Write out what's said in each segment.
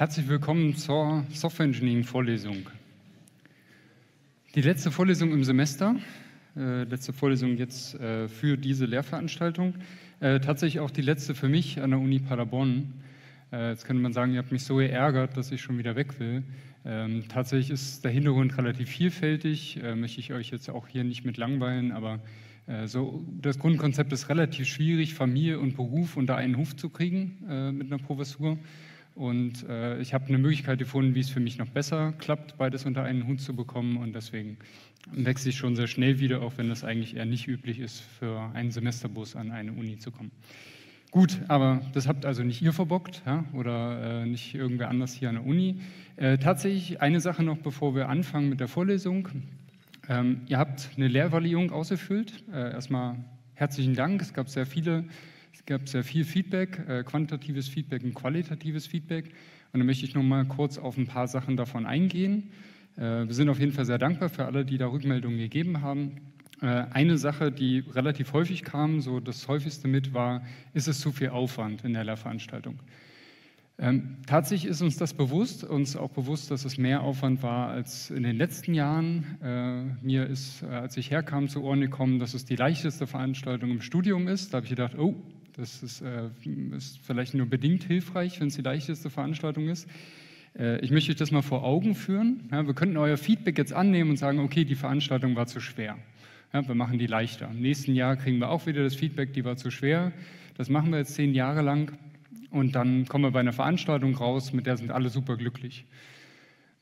Herzlich willkommen zur Software Engineering Vorlesung. Die letzte Vorlesung im Semester, äh, letzte Vorlesung jetzt äh, für diese Lehrveranstaltung, äh, tatsächlich auch die letzte für mich an der Uni Paderborn. Äh, jetzt könnte man sagen, ihr habt mich so geärgert, dass ich schon wieder weg will. Ähm, tatsächlich ist der Hintergrund relativ vielfältig, äh, möchte ich euch jetzt auch hier nicht mit langweilen, aber äh, so, das Grundkonzept ist relativ schwierig, Familie und Beruf unter einen Huf zu kriegen mit einer Professur. Und äh, ich habe eine Möglichkeit gefunden, wie es für mich noch besser klappt, beides unter einen Hut zu bekommen. Und deswegen wechsle ich schon sehr schnell wieder, auch wenn das eigentlich eher nicht üblich ist, für einen Semesterbus an eine Uni zu kommen. Gut, aber das habt also nicht ihr verbockt ja, oder äh, nicht irgendwer anders hier an der Uni. Äh, tatsächlich eine Sache noch, bevor wir anfangen mit der Vorlesung. Ähm, ihr habt eine Lehrvalidierung ausgefüllt. Äh, erstmal herzlichen Dank. Es gab sehr viele gab sehr viel Feedback, äh, quantitatives Feedback und qualitatives Feedback. Und da möchte ich noch mal kurz auf ein paar Sachen davon eingehen. Äh, wir sind auf jeden Fall sehr dankbar für alle, die da Rückmeldungen gegeben haben. Äh, eine Sache, die relativ häufig kam, so das häufigste mit war, ist es zu viel Aufwand in der Lehrveranstaltung? Ähm, tatsächlich ist uns das bewusst, uns auch bewusst, dass es mehr Aufwand war als in den letzten Jahren. Äh, mir ist, äh, als ich herkam, zu Ohren gekommen, dass es die leichteste Veranstaltung im Studium ist. Da habe ich gedacht, oh, das ist, äh, ist vielleicht nur bedingt hilfreich, wenn es die leichteste Veranstaltung ist. Äh, ich möchte euch das mal vor Augen führen. Ja, wir könnten euer Feedback jetzt annehmen und sagen, okay, die Veranstaltung war zu schwer. Ja, wir machen die leichter. Im nächsten Jahr kriegen wir auch wieder das Feedback, die war zu schwer. Das machen wir jetzt zehn Jahre lang und dann kommen wir bei einer Veranstaltung raus, mit der sind alle super glücklich.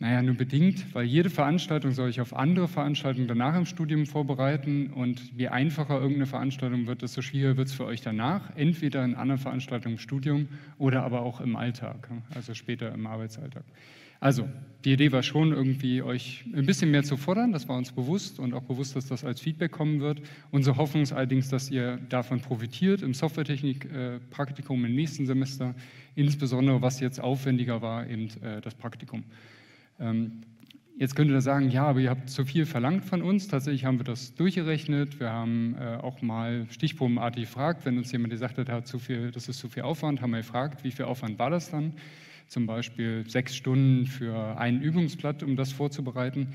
Naja, nur bedingt, weil jede Veranstaltung soll ich auf andere Veranstaltungen danach im Studium vorbereiten und je einfacher irgendeine Veranstaltung wird, desto schwieriger wird es für euch danach, entweder in anderen Veranstaltungen im Studium oder aber auch im Alltag, also später im Arbeitsalltag. Also, die Idee war schon irgendwie, euch ein bisschen mehr zu fordern, das war uns bewusst und auch bewusst, dass das als Feedback kommen wird. Unsere Hoffnung ist allerdings, dass ihr davon profitiert im Softwaretechnik-Praktikum im nächsten Semester, insbesondere was jetzt aufwendiger war, eben äh, das Praktikum. Ähm, jetzt könnt ihr sagen, ja, aber ihr habt zu viel verlangt von uns. Tatsächlich haben wir das durchgerechnet. Wir haben äh, auch mal stichprobenartig gefragt, wenn uns jemand gesagt hat, zu viel, das ist zu viel Aufwand, haben wir gefragt, wie viel Aufwand war das dann? Zum Beispiel sechs Stunden für ein Übungsblatt, um das vorzubereiten.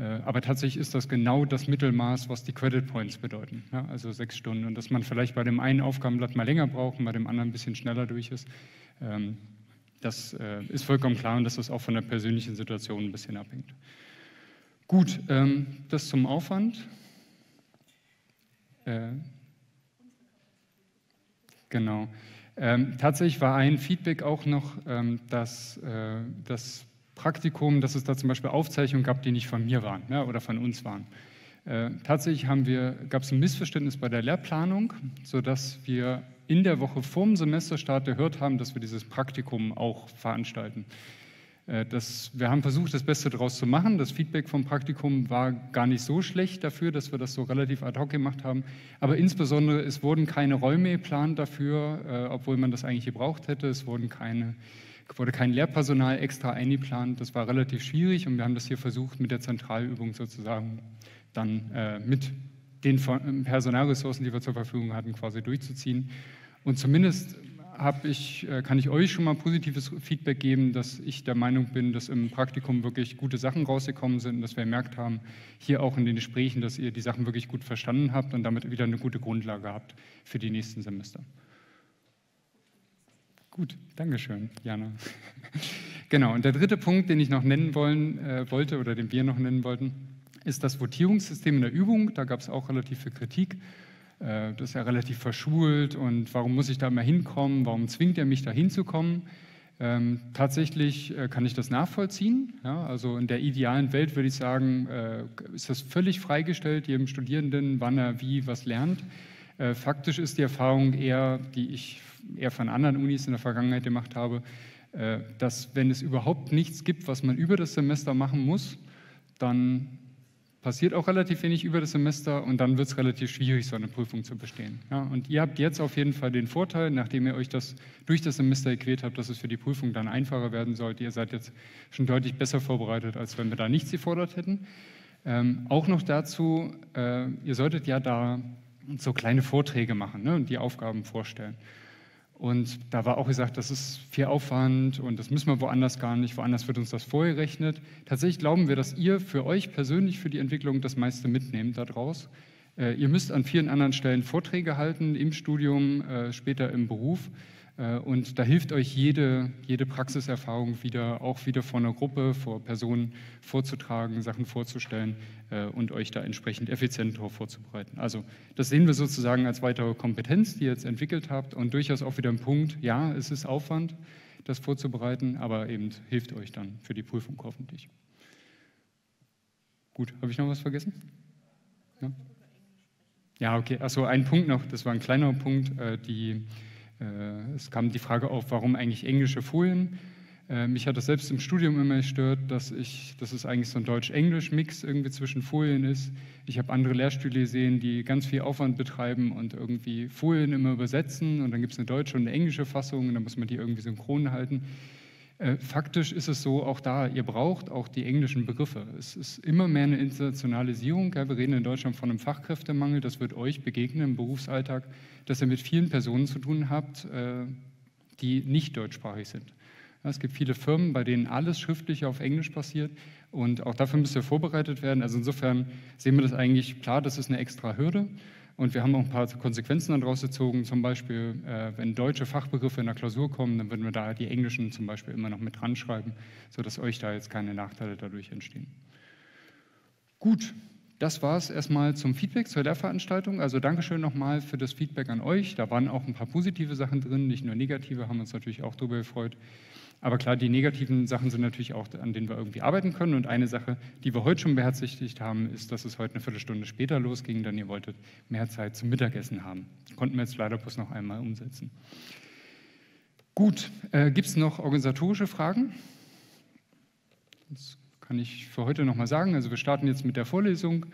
Äh, aber tatsächlich ist das genau das Mittelmaß, was die Credit Points bedeuten. Ja, also sechs Stunden. Und dass man vielleicht bei dem einen Aufgabenblatt mal länger braucht und bei dem anderen ein bisschen schneller durch ist. Ähm, das äh, ist vollkommen klar und dass das auch von der persönlichen Situation ein bisschen abhängt. Gut, ähm, das zum Aufwand. Äh, genau. Ähm, tatsächlich war ein Feedback auch noch, ähm, dass äh, das Praktikum, dass es da zum Beispiel Aufzeichnungen gab, die nicht von mir waren ja, oder von uns waren. Äh, tatsächlich gab es ein Missverständnis bei der Lehrplanung, sodass wir in der Woche vorm Semesterstart gehört haben, dass wir dieses Praktikum auch veranstalten. Äh, das, wir haben versucht, das Beste daraus zu machen. Das Feedback vom Praktikum war gar nicht so schlecht dafür, dass wir das so relativ ad hoc gemacht haben. Aber insbesondere, es wurden keine Räume geplant dafür, äh, obwohl man das eigentlich gebraucht hätte. Es wurden keine, wurde kein Lehrpersonal extra eingeplant. Das war relativ schwierig und wir haben das hier versucht, mit der Zentralübung sozusagen dann äh, mit den Personalressourcen, die wir zur Verfügung hatten, quasi durchzuziehen. Und zumindest ich, äh, kann ich euch schon mal positives Feedback geben, dass ich der Meinung bin, dass im Praktikum wirklich gute Sachen rausgekommen sind und dass wir gemerkt haben, hier auch in den Gesprächen, dass ihr die Sachen wirklich gut verstanden habt und damit wieder eine gute Grundlage habt für die nächsten Semester. Gut, Dankeschön, Jana. genau, und der dritte Punkt, den ich noch nennen wollen, äh, wollte oder den wir noch nennen wollten, ist das Votierungssystem in der Übung. Da gab es auch relativ viel Kritik. Äh, das ist ja relativ verschult und warum muss ich da immer hinkommen? Warum zwingt er mich da hinzukommen? Ähm, tatsächlich äh, kann ich das nachvollziehen. Ja, also in der idealen Welt würde ich sagen, äh, ist das völlig freigestellt, jedem Studierenden, wann er wie was lernt. Äh, faktisch ist die Erfahrung eher, die ich eher von anderen Unis in der Vergangenheit gemacht habe, äh, dass wenn es überhaupt nichts gibt, was man über das Semester machen muss, dann passiert auch relativ wenig über das Semester und dann wird es relativ schwierig, so eine Prüfung zu bestehen. Ja, und ihr habt jetzt auf jeden Fall den Vorteil, nachdem ihr euch das durch das Semester gequält habt, dass es für die Prüfung dann einfacher werden sollte. Ihr seid jetzt schon deutlich besser vorbereitet, als wenn wir da nichts gefordert hätten. Ähm, auch noch dazu, äh, ihr solltet ja da so kleine Vorträge machen ne, und die Aufgaben vorstellen. Und da war auch gesagt, das ist viel Aufwand und das müssen wir woanders gar nicht, woanders wird uns das vorgerechnet. Tatsächlich glauben wir, dass ihr für euch persönlich für die Entwicklung das meiste mitnehmt daraus. Äh, ihr müsst an vielen anderen Stellen Vorträge halten, im Studium, äh, später im Beruf. Äh, und da hilft euch jede, jede Praxiserfahrung wieder, auch wieder vor einer Gruppe, vor Personen vorzutragen, Sachen vorzustellen äh, und euch da entsprechend effizient vorzubereiten. Also das sehen wir sozusagen als weitere Kompetenz, die ihr jetzt entwickelt habt und durchaus auch wieder ein Punkt, ja, es ist Aufwand, das vorzubereiten, aber eben hilft euch dann für die Prüfung hoffentlich. Gut, habe ich noch was vergessen? Ja, ja okay. Achso, ein Punkt noch, das war ein kleiner Punkt, äh, die es kam die Frage auf, warum eigentlich englische Folien? Äh, mich hat das selbst im Studium immer gestört, dass, ich, dass es eigentlich so ein Deutsch-Englisch-Mix irgendwie zwischen Folien ist. Ich habe andere Lehrstühle gesehen, die ganz viel Aufwand betreiben und irgendwie Folien immer übersetzen und dann gibt es eine deutsche und eine englische Fassung und dann muss man die irgendwie synchron halten. Äh, faktisch ist es so, auch da, ihr braucht auch die englischen Begriffe. Es ist immer mehr eine Internationalisierung. wir reden in Deutschland von einem Fachkräftemangel, das wird euch begegnen im Berufsalltag, dass ihr mit vielen Personen zu tun habt, äh, die nicht deutschsprachig sind. es gibt viele Firmen, bei denen alles schriftlich auf Englisch passiert und auch dafür müsst ihr vorbereitet werden. Also insofern sehen wir das eigentlich klar, das ist eine extra Hürde. Und wir haben auch ein paar Konsequenzen daraus gezogen. Zum Beispiel, äh, wenn deutsche Fachbegriffe in der Klausur kommen, dann würden wir da die englischen zum Beispiel immer noch mit dran schreiben, sodass euch da jetzt keine Nachteile dadurch entstehen. Gut, das war es erstmal zum Feedback zur Lehrveranstaltung. Also Dankeschön nochmal für das Feedback an euch. Da waren auch ein paar positive Sachen drin, nicht nur negative, haben uns natürlich auch darüber gefreut. Aber klar, die negativen Sachen sind natürlich auch, an denen wir irgendwie arbeiten können. Und eine Sache, die wir heute schon beherzigt haben, ist, dass es heute eine Viertelstunde später losging, denn ihr wolltet mehr Zeit zum Mittagessen haben. Konnten wir jetzt leider bloß noch einmal umsetzen. Gut, äh, gibt es noch organisatorische Fragen? Das kann ich für heute nochmal sagen. Also wir starten jetzt mit der Vorlesung.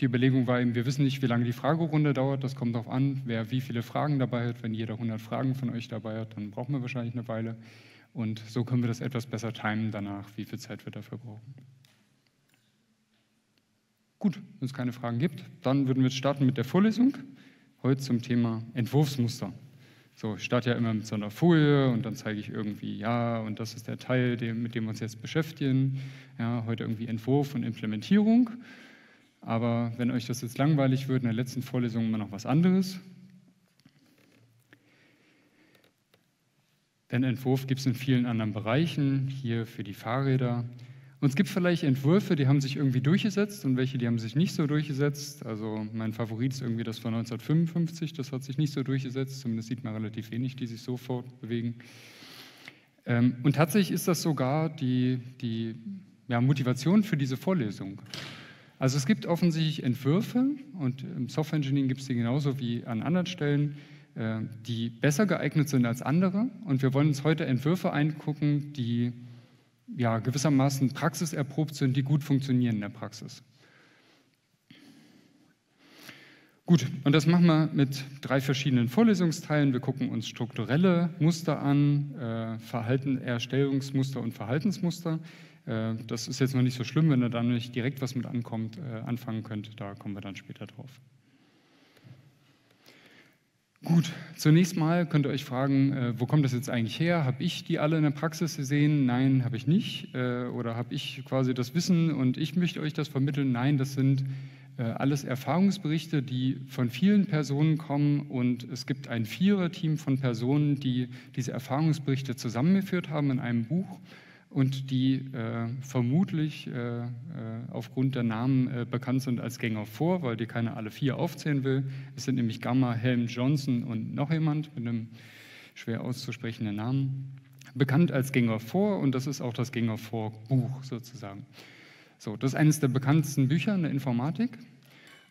Die Überlegung war eben, wir wissen nicht, wie lange die Fragerunde dauert. Das kommt darauf an, wer wie viele Fragen dabei hat. Wenn jeder 100 Fragen von euch dabei hat, dann brauchen wir wahrscheinlich eine Weile. Und so können wir das etwas besser timen danach, wie viel Zeit wir dafür brauchen. Gut, wenn es keine Fragen gibt, dann würden wir starten mit der Vorlesung. Heute zum Thema Entwurfsmuster. So, ich starte ja immer mit so einer Folie und dann zeige ich irgendwie, ja, und das ist der Teil, mit dem wir uns jetzt beschäftigen. Ja, heute irgendwie Entwurf und Implementierung. Aber wenn euch das jetzt langweilig wird, in der letzten Vorlesung immer noch was anderes, Denn Entwurf gibt es in vielen anderen Bereichen, hier für die Fahrräder. Und es gibt vielleicht Entwürfe, die haben sich irgendwie durchgesetzt und welche, die haben sich nicht so durchgesetzt. Also mein Favorit ist irgendwie das von 1955, das hat sich nicht so durchgesetzt, zumindest sieht man relativ wenig, die sich so fortbewegen. Ähm, und tatsächlich ist das sogar die, die ja, Motivation für diese Vorlesung. Also es gibt offensichtlich Entwürfe und im Software Engineering gibt es die genauso wie an anderen Stellen, die besser geeignet sind als andere. Und wir wollen uns heute Entwürfe eingucken, die ja, gewissermaßen praxiserprobt sind, die gut funktionieren in der Praxis. Gut, und das machen wir mit drei verschiedenen Vorlesungsteilen. Wir gucken uns strukturelle Muster an, äh, Verhalten, Erstellungsmuster und Verhaltensmuster. Äh, das ist jetzt noch nicht so schlimm, wenn ihr da nicht direkt was mit ankommt, äh, anfangen könnt. Da kommen wir dann später drauf. Gut, zunächst mal könnt ihr euch fragen, äh, wo kommt das jetzt eigentlich her? Habe ich die alle in der Praxis gesehen? Nein, habe ich nicht. Äh, oder habe ich quasi das Wissen und ich möchte euch das vermitteln? Nein, das sind äh, alles Erfahrungsberichte, die von vielen Personen kommen und es gibt ein Viererteam von Personen, die diese Erfahrungsberichte zusammengeführt haben in einem Buch und die äh, vermutlich äh, äh, aufgrund der Namen äh, bekannt sind als Gänger vor, weil die keiner alle vier aufzählen will. Es sind nämlich Gamma, Helm, Johnson und noch jemand mit einem schwer auszusprechenden Namen. Bekannt als Gänger vor und das ist auch das Gänger vor Buch sozusagen. So, das ist eines der bekanntesten Bücher in der Informatik.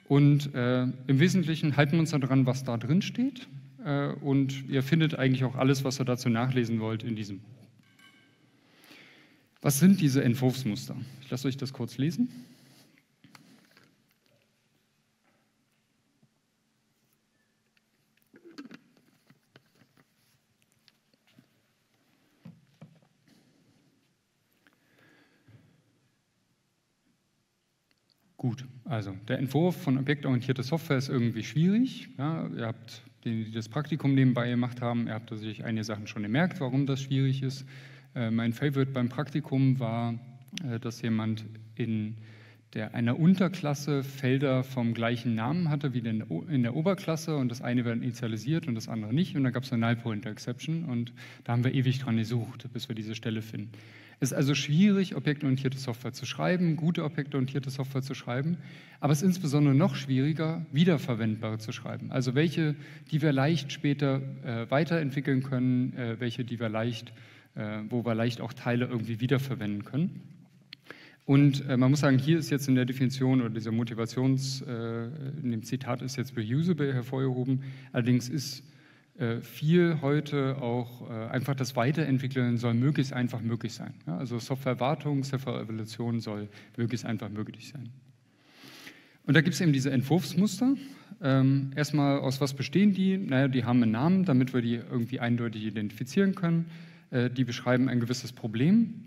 Und äh, im Wesentlichen halten wir uns daran, was da drin steht. Äh, und ihr findet eigentlich auch alles, was ihr dazu nachlesen wollt, in diesem Buch. Was sind diese Entwurfsmuster? Ich lasse euch das kurz lesen. Gut, also der Entwurf von objektorientierter Software ist irgendwie schwierig. Ja, ihr habt die das Praktikum nebenbei gemacht haben. Ihr habt sich einige Sachen schon gemerkt, warum das schwierig ist. Äh, mein Favorite beim Praktikum war, äh, dass jemand in der einer Unterklasse Felder vom gleichen Namen hatte wie in der Oberklasse und das eine wird initialisiert und das andere nicht und da gab es eine Null Pointer Exception und da haben wir ewig dran gesucht, bis wir diese Stelle finden. Es ist also schwierig, objektorientierte Software zu schreiben, gute objektorientierte Software zu schreiben, aber es ist insbesondere noch schwieriger, wiederverwendbare zu schreiben. Also welche, die wir leicht später äh, weiterentwickeln können, äh, welche, die wir leicht, wo wir leicht auch Teile irgendwie wiederverwenden können. Und äh, man muss sagen, hier ist jetzt in der Definition oder dieser Motivations, äh, in dem Zitat ist jetzt reusable hervorgehoben. Allerdings ist äh, viel heute auch äh, einfach das Weiterentwickeln soll möglichst einfach möglich sein. Also Softwarewartung, Softwareevaluation soll möglichst einfach möglich sein. Und da gibt es eben diese Entwurfsmuster. Ähm, erstmal, aus was bestehen die? Naja, die haben einen Namen, damit wir die irgendwie eindeutig identifizieren können. Äh, die beschreiben ein gewisses Problem,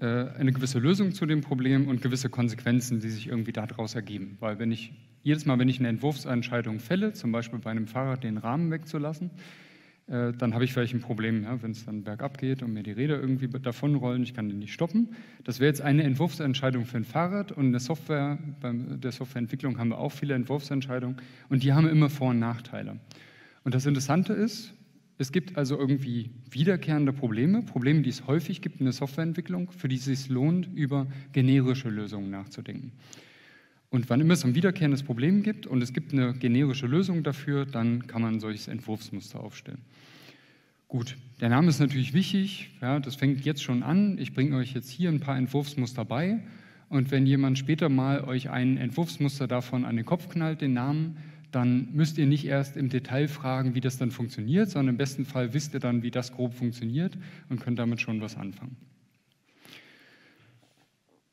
eine gewisse Lösung zu dem Problem und gewisse Konsequenzen, die sich irgendwie daraus ergeben. Weil wenn ich jedes Mal, wenn ich eine Entwurfsentscheidung fälle, zum Beispiel bei einem Fahrrad den Rahmen wegzulassen, äh, dann habe ich vielleicht ein Problem, ja, wenn es dann bergab geht und mir die Räder irgendwie davonrollen, ich kann den nicht stoppen. Das wäre jetzt eine Entwurfsentscheidung für ein Fahrrad und in der Software, bei der Softwareentwicklung haben wir auch viele Entwurfsentscheidungen und die haben immer Vor- und Nachteile. Und das Interessante ist, es gibt also irgendwie wiederkehrende Probleme, Probleme, die es häufig gibt in der Softwareentwicklung, für die es sich lohnt, über generische Lösungen nachzudenken. Und wann immer es ein wiederkehrendes Problem gibt und es gibt eine generische Lösung dafür, dann kann man ein solches Entwurfsmuster aufstellen. Gut, der Name ist natürlich wichtig, ja, das fängt jetzt schon an. Ich bringe euch jetzt hier ein paar Entwurfsmuster bei. Und wenn jemand später mal euch ein Entwurfsmuster davon an den Kopf knallt, den Namen, dann müsst ihr nicht erst im Detail fragen, wie das dann funktioniert, sondern im besten Fall wisst ihr dann, wie das grob funktioniert und könnt damit schon was anfangen.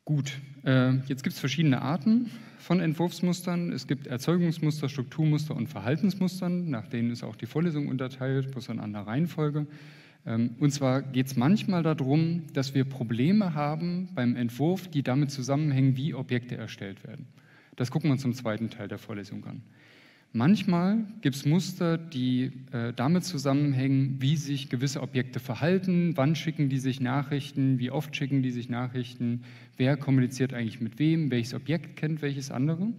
Gut, äh, jetzt gibt es verschiedene Arten von Entwurfsmustern. Es gibt Erzeugungsmuster, Strukturmuster und Verhaltensmustern, nach denen ist auch die Vorlesung unterteilt, bloß in anderer Reihenfolge. Ähm, und zwar geht es manchmal darum, dass wir Probleme haben beim Entwurf, die damit zusammenhängen, wie Objekte erstellt werden. Das gucken wir uns im zweiten Teil der Vorlesung an. Manchmal gibt es Muster, die äh, damit zusammenhängen, wie sich gewisse Objekte verhalten, wann schicken die sich Nachrichten, wie oft schicken die sich Nachrichten, wer kommuniziert eigentlich mit wem, welches Objekt kennt welches andere.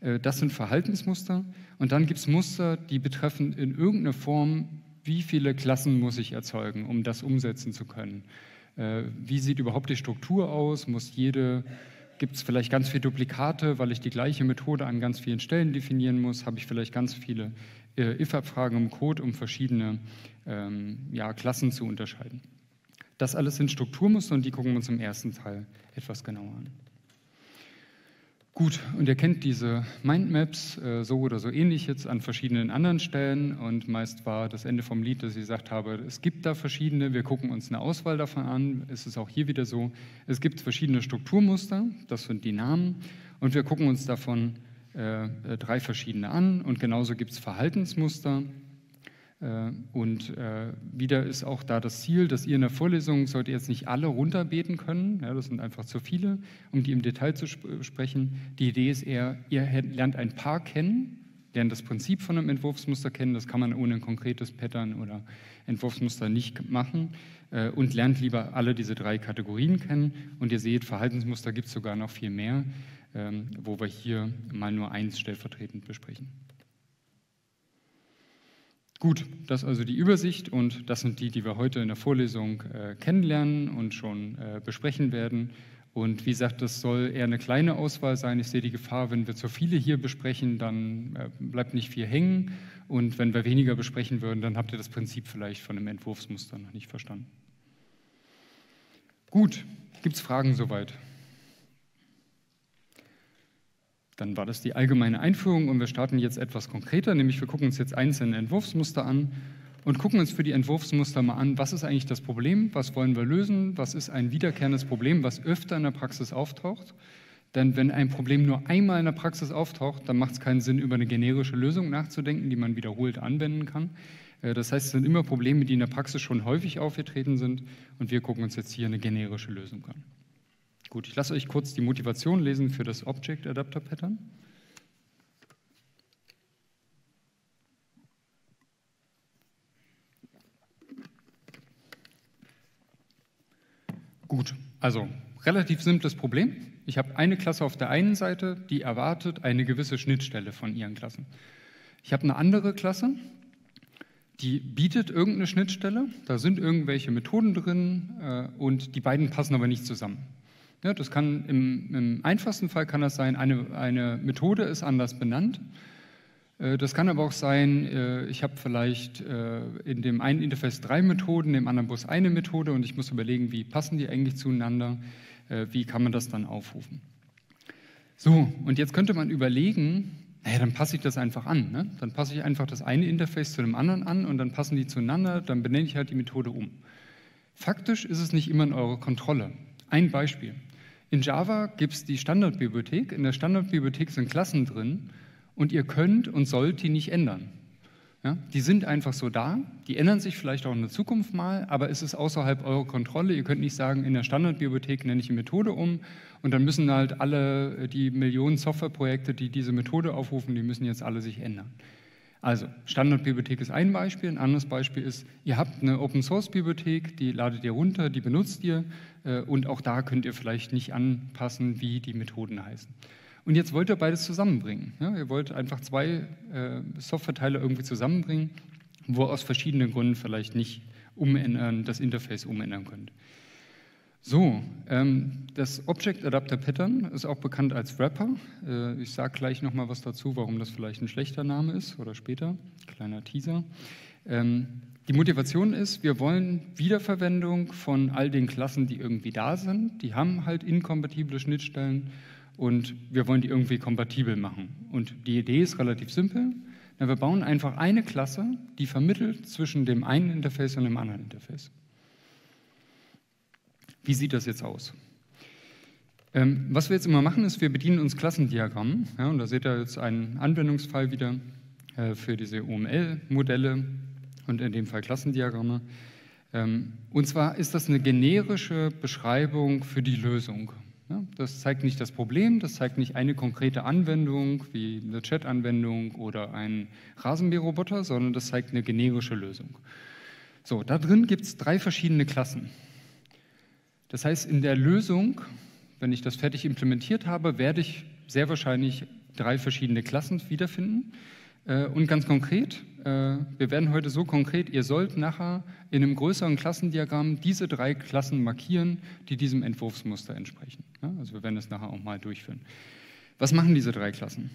Äh, das sind Verhaltensmuster. Und dann gibt es Muster, die betreffen in irgendeiner Form, wie viele Klassen muss ich erzeugen, um das umsetzen zu können. Äh, wie sieht überhaupt die Struktur aus? Muss jede Gibt es vielleicht ganz viele Duplikate, weil ich die gleiche Methode an ganz vielen Stellen definieren muss? Habe ich vielleicht ganz viele äh, if-Abfragen im Code, um verschiedene ähm, ja, Klassen zu unterscheiden? Das alles sind Strukturmuster und die gucken wir uns im ersten Teil etwas genauer an. Gut, und ihr kennt diese Mindmaps äh, so oder so ähnlich jetzt an verschiedenen anderen Stellen. Und meist war das Ende vom Lied, dass ich gesagt habe, es gibt da verschiedene, wir gucken uns eine Auswahl davon an, es ist auch hier wieder so, es gibt verschiedene Strukturmuster, das sind die Namen. Und wir gucken uns davon äh, drei verschiedene an. Und genauso gibt es Verhaltensmuster, äh, und äh, wieder ist auch da das Ziel, dass ihr in der Vorlesung sollt ihr jetzt nicht alle runterbeten können, ja, das sind einfach zu viele, um die im Detail zu sp sprechen. Die Idee ist eher, ihr lernt ein paar kennen, lernt das Prinzip von einem Entwurfsmuster kennen, das kann man ohne ein konkretes Pattern oder Entwurfsmuster nicht machen äh, und lernt lieber alle diese drei Kategorien kennen. Und ihr seht, Verhaltensmuster gibt es sogar noch viel mehr, ähm, wo wir hier mal nur eins stellvertretend besprechen. Gut, das ist also die Übersicht und das sind die, die wir heute in der Vorlesung äh, kennenlernen und schon äh, besprechen werden. Und wie gesagt, das soll eher eine kleine Auswahl sein. Ich sehe die Gefahr, wenn wir zu viele hier besprechen, dann äh, bleibt nicht viel hängen. Und wenn wir weniger besprechen würden, dann habt ihr das Prinzip vielleicht von einem Entwurfsmuster noch nicht verstanden. Gut, gibt es Fragen soweit? Dann war das die allgemeine Einführung und wir starten jetzt etwas konkreter, nämlich wir gucken uns jetzt einzelne Entwurfsmuster an und gucken uns für die Entwurfsmuster mal an, was ist eigentlich das Problem, was wollen wir lösen, was ist ein wiederkehrendes Problem, was öfter in der Praxis auftaucht. Denn wenn ein Problem nur einmal in der Praxis auftaucht, dann macht es keinen Sinn, über eine generische Lösung nachzudenken, die man wiederholt anwenden kann. Äh, das heißt, es sind immer Probleme, die in der Praxis schon häufig aufgetreten sind und wir gucken uns jetzt hier eine generische Lösung an. Gut, ich lasse euch kurz die Motivation lesen für das Object Adapter Pattern. Gut, also relativ simples Problem. Ich habe eine Klasse auf der einen Seite, die erwartet eine gewisse Schnittstelle von ihren Klassen. Ich habe eine andere Klasse, die bietet irgendeine Schnittstelle, da sind irgendwelche Methoden drin äh, und die beiden passen aber nicht zusammen. Ja, das kann im, im, einfachsten Fall kann das sein, eine, eine Methode ist anders benannt. Äh, das kann aber auch sein, äh, ich habe vielleicht äh, in dem einen Interface drei Methoden, im anderen Bus eine Methode und ich muss überlegen, wie passen die eigentlich zueinander, wie kann man das dann aufrufen. So, und jetzt könnte man überlegen, naja, dann passe ich das einfach an. Ne? Dann passe ich einfach das eine Interface zu dem anderen an und dann passen die zueinander, dann benenne ich halt die Methode um. Faktisch ist es nicht immer in eurer Kontrolle. Ein Beispiel. In Java gibt es die Standardbibliothek. In der Standardbibliothek sind Klassen drin und ihr könnt und sollt die nicht ändern. Ja, die sind einfach so da, die ändern sich vielleicht auch in der Zukunft mal, aber es ist außerhalb eurer Kontrolle. Ihr könnt nicht sagen, in der Standardbibliothek nenne ich die Methode um und dann müssen halt alle äh, die Millionen Softwareprojekte, die diese Methode aufrufen, die müssen jetzt alle sich ändern. Also, Standardbibliothek ist ein Beispiel. Ein anderes Beispiel ist, ihr habt eine Open-Source-Bibliothek, die ladet ihr runter, die benutzt ihr und auch da könnt ihr vielleicht nicht anpassen, wie die Methoden heißen. Und jetzt wollt ihr beides zusammenbringen. Ja, ihr wollt einfach zwei äh, Softwareteile irgendwie zusammenbringen, wo ihr aus verschiedenen Gründen vielleicht nicht umändern, das Interface umändern könnt. So, ähm, das Object Adapter Pattern ist auch bekannt als Wrapper. Äh, ich sage gleich nochmal was dazu, warum das vielleicht ein schlechter Name ist oder später. Kleiner Teaser. Ähm, die Motivation ist, wir wollen Wiederverwendung von all den Klassen, die irgendwie da sind. Die haben halt inkompatible Schnittstellen und wir wollen die irgendwie kompatibel machen. Und die Idee ist relativ simpel. Na, wir bauen einfach eine Klasse, die vermittelt zwischen dem einen Interface und dem anderen Interface. Wie sieht das jetzt aus? Ähm, was wir jetzt immer machen, ist, wir bedienen uns Klassendiagrammen. Ja, und da seht ihr jetzt einen Anwendungsfall wieder äh, für diese OML-Modelle und in dem Fall Klassendiagramme. Ähm, und zwar ist das eine generische Beschreibung für die Lösung. Das zeigt nicht das Problem, das zeigt nicht eine konkrete Anwendung wie eine Chat-Anwendung oder ein Rasenmäherroboter, sondern das zeigt eine generische Lösung. So, da drin gibt es drei verschiedene Klassen. Das heißt, in der Lösung, wenn ich das fertig implementiert habe, werde ich sehr wahrscheinlich drei verschiedene Klassen wiederfinden. Äh, und ganz konkret, äh, wir werden heute so konkret, ihr sollt nachher in einem größeren Klassendiagramm diese drei Klassen markieren, die diesem Entwurfsmuster entsprechen. Also wir werden das nachher auch mal durchführen. Was machen diese drei Klassen?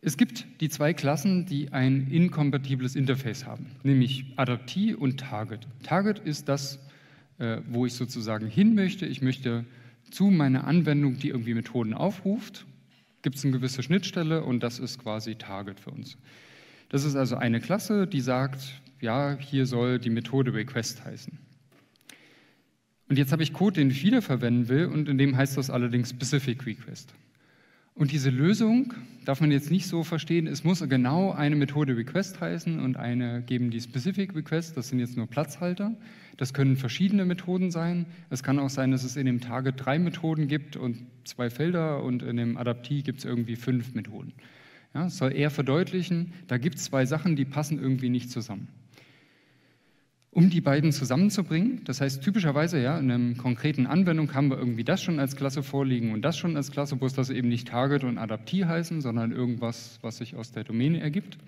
Es gibt die zwei Klassen, die ein inkompatibles Interface haben, nämlich Adaptee und Target. Target ist das, äh, wo ich sozusagen hin möchte. Ich möchte zu meiner Anwendung, die irgendwie Methoden aufruft, gibt es eine gewisse Schnittstelle und das ist quasi Target für uns. Das ist also eine Klasse, die sagt, ja, hier soll die Methode Request heißen. Und jetzt habe ich Code, den ich wiederverwenden will und in dem heißt das allerdings Specific Request. Und diese Lösung darf man jetzt nicht so verstehen, es muss genau eine Methode Request heißen und eine geben die Specific Request, das sind jetzt nur Platzhalter. Das können verschiedene Methoden sein. Es kann auch sein, dass es in dem Target drei Methoden gibt und zwei Felder und in dem Adaptiv gibt es irgendwie fünf Methoden. Ja, soll eher verdeutlichen, da gibt es zwei Sachen, die passen irgendwie nicht zusammen um die beiden zusammenzubringen. Das heißt, typischerweise ja, in einer konkreten Anwendung haben wir irgendwie das schon als Klasse vorliegen und das schon als Klasse, bloß dass eben nicht Target und Adaptiv heißen, sondern irgendwas, was sich aus der Domäne ergibt.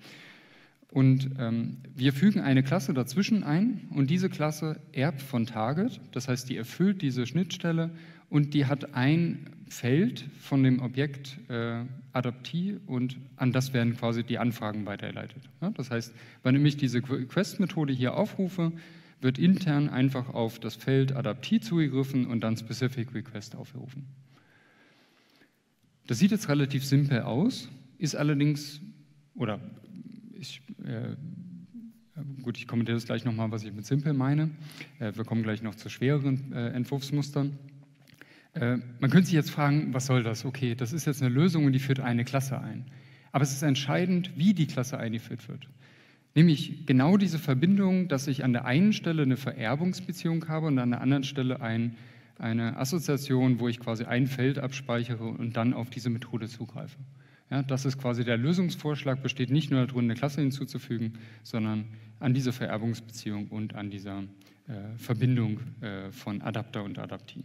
Und ähm, wir fügen eine Klasse dazwischen ein und diese Klasse erbt von Target, das heißt, die erfüllt diese Schnittstelle und die hat ein Feld von dem Objekt äh, Adaptee und an das werden quasi die Anfragen weitergeleitet. Ja, das heißt, wenn ich diese Quest-Methode hier aufrufe, wird intern einfach auf das Feld Adaptee zugegriffen und dann Specific Request aufgerufen. Das sieht jetzt relativ simpel aus, ist allerdings, oder ich, äh, gut, ich kommentiere das gleich nochmal, was ich mit simpel meine. Äh, wir kommen gleich noch zu schwereren äh, Entwurfsmustern. Äh, man könnte sich jetzt fragen, was soll das? Okay, das ist jetzt eine Lösung und die führt eine Klasse ein. Aber es ist entscheidend, wie die Klasse eingeführt wird. Nämlich genau diese Verbindung, dass ich an der einen Stelle eine Vererbungsbeziehung habe und an der anderen Stelle ein, eine Assoziation, wo ich quasi ein Feld abspeichere und dann auf diese Methode zugreife. Ja, das ist quasi der Lösungsvorschlag, besteht nicht nur darin, eine Klasse hinzuzufügen, sondern an dieser Vererbungsbeziehung und an dieser äh, Verbindung äh, von Adapter und Adaptin.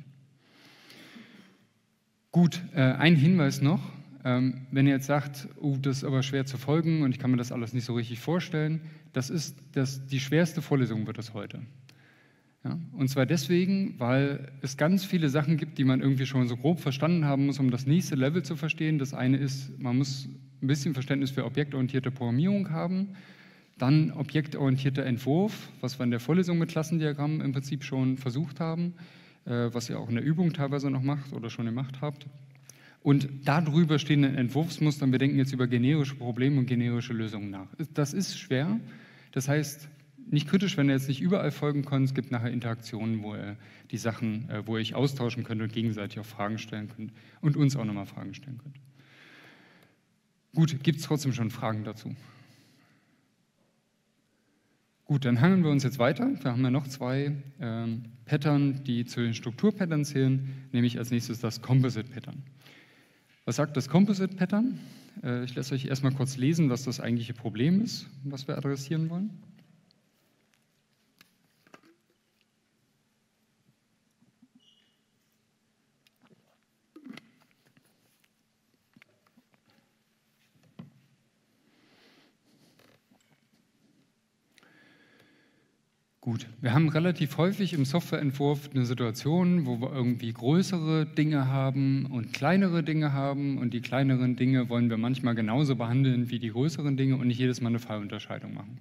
Gut, äh, ein Hinweis noch. Ähm, wenn ihr jetzt sagt, oh, das ist aber schwer zu folgen und ich kann mir das alles nicht so richtig vorstellen, das ist das, die schwerste Vorlesung wird es heute. Ja, und zwar deswegen, weil es ganz viele Sachen gibt, die man irgendwie schon so grob verstanden haben muss, um das nächste Level zu verstehen. Das eine ist, man muss ein bisschen Verständnis für objektorientierte Programmierung haben, dann objektorientierter Entwurf, was wir in der Vorlesung mit Klassendiagrammen im Prinzip schon versucht haben, was ihr auch in der Übung teilweise noch macht oder schon gemacht habt. Und darüber stehen Entwurfsmustern. Wir denken jetzt über generische Probleme und generische Lösungen nach. Das ist schwer. Das heißt, nicht kritisch, wenn ihr jetzt nicht überall folgen könnt. Es gibt nachher Interaktionen, wo ihr die Sachen, äh, wo ihr euch austauschen könnt und gegenseitig auch Fragen stellen könnt und uns auch nochmal Fragen stellen könnt. Gut, gibt es trotzdem schon Fragen dazu? Gut, dann hangeln wir uns jetzt weiter. Wir haben ja noch zwei ähm, Pattern, die zu den Strukturpattern zählen, nämlich als nächstes das Composite Pattern. Was sagt das Composite Pattern? Äh, ich lasse euch erstmal kurz lesen, was das eigentliche Problem ist, was wir adressieren wollen. Gut, wir haben relativ häufig im Softwareentwurf eine Situation, wo wir irgendwie größere Dinge haben und kleinere Dinge haben und die kleineren Dinge wollen wir manchmal genauso behandeln wie die größeren Dinge und nicht jedes Mal eine Fallunterscheidung machen.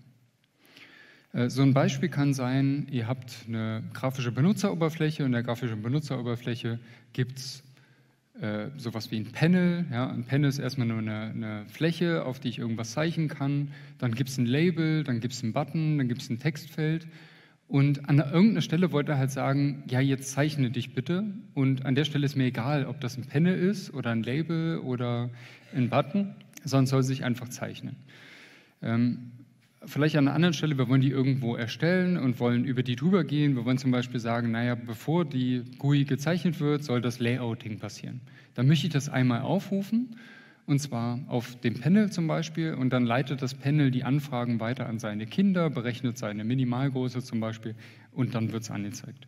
Äh, so ein Beispiel kann sein, ihr habt eine grafische Benutzeroberfläche und in der grafischen Benutzeroberfläche gibt es äh, sowas wie ein Panel. Ja, ein Panel ist erstmal nur eine, eine, Fläche, auf die ich irgendwas zeichnen kann. Dann gibt es ein Label, dann gibt es einen Button, dann gibt es ein Textfeld. Und an irgendeiner Stelle wollte er halt sagen, ja, jetzt zeichne dich bitte. Und an der Stelle ist mir egal, ob das ein Panel ist oder ein Label oder ein Button, sondern soll sich einfach zeichnen. Ähm, vielleicht an einer anderen Stelle, wir wollen die irgendwo erstellen und wollen über die drüber gehen. Wir wollen zum Beispiel sagen, naja, bevor die GUI gezeichnet wird, soll das Layouting passieren. Dann möchte ich das einmal aufrufen und zwar auf dem Panel zum Beispiel, und dann leitet das Panel die Anfragen weiter an seine Kinder, berechnet seine Minimalgröße zum Beispiel, und dann wird es angezeigt.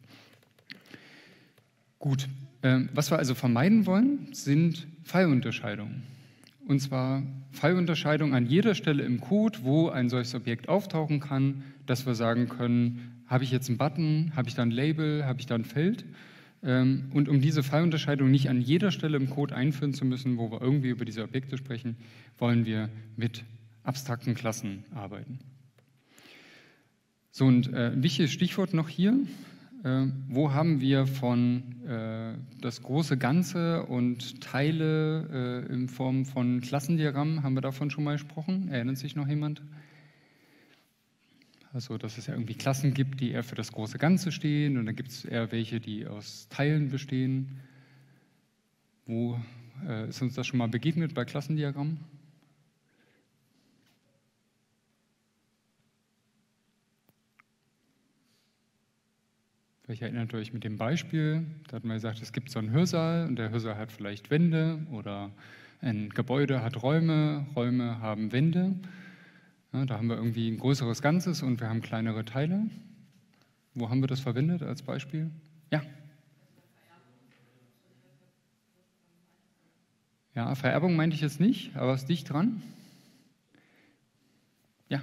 Gut, ähm, was wir also vermeiden wollen, sind Fallunterscheidungen. Und zwar Fallunterscheidungen an jeder Stelle im Code, wo ein solches Objekt auftauchen kann, dass wir sagen können, habe ich jetzt einen Button, habe ich da ein Label, habe ich da ein Feld und um diese Fallunterscheidung nicht an jeder Stelle im Code einführen zu müssen, wo wir irgendwie über diese Objekte sprechen, wollen wir mit abstrakten Klassen arbeiten. So, und äh, ein wichtiges Stichwort noch hier. Äh, wo haben wir von äh, das große Ganze und Teile äh, in Form von Klassendiagrammen, haben wir davon schon mal gesprochen? Erinnert sich noch jemand? Also, dass es ja irgendwie Klassen gibt, die eher für das große Ganze stehen und dann gibt es eher welche, die aus Teilen bestehen. Wo äh, ist uns das schon mal begegnet bei Klassendiagrammen? Vielleicht erinnert euch mit dem Beispiel, da hat man gesagt, es gibt so einen Hörsaal und der Hörsaal hat vielleicht Wände oder ein Gebäude hat Räume, Räume haben Wände. Ja, da haben wir irgendwie ein größeres Ganzes und wir haben kleinere Teile. Wo haben wir das verwendet als Beispiel? Ja. Ja, Vererbung meinte ich jetzt nicht, aber ist dicht dran. Ja.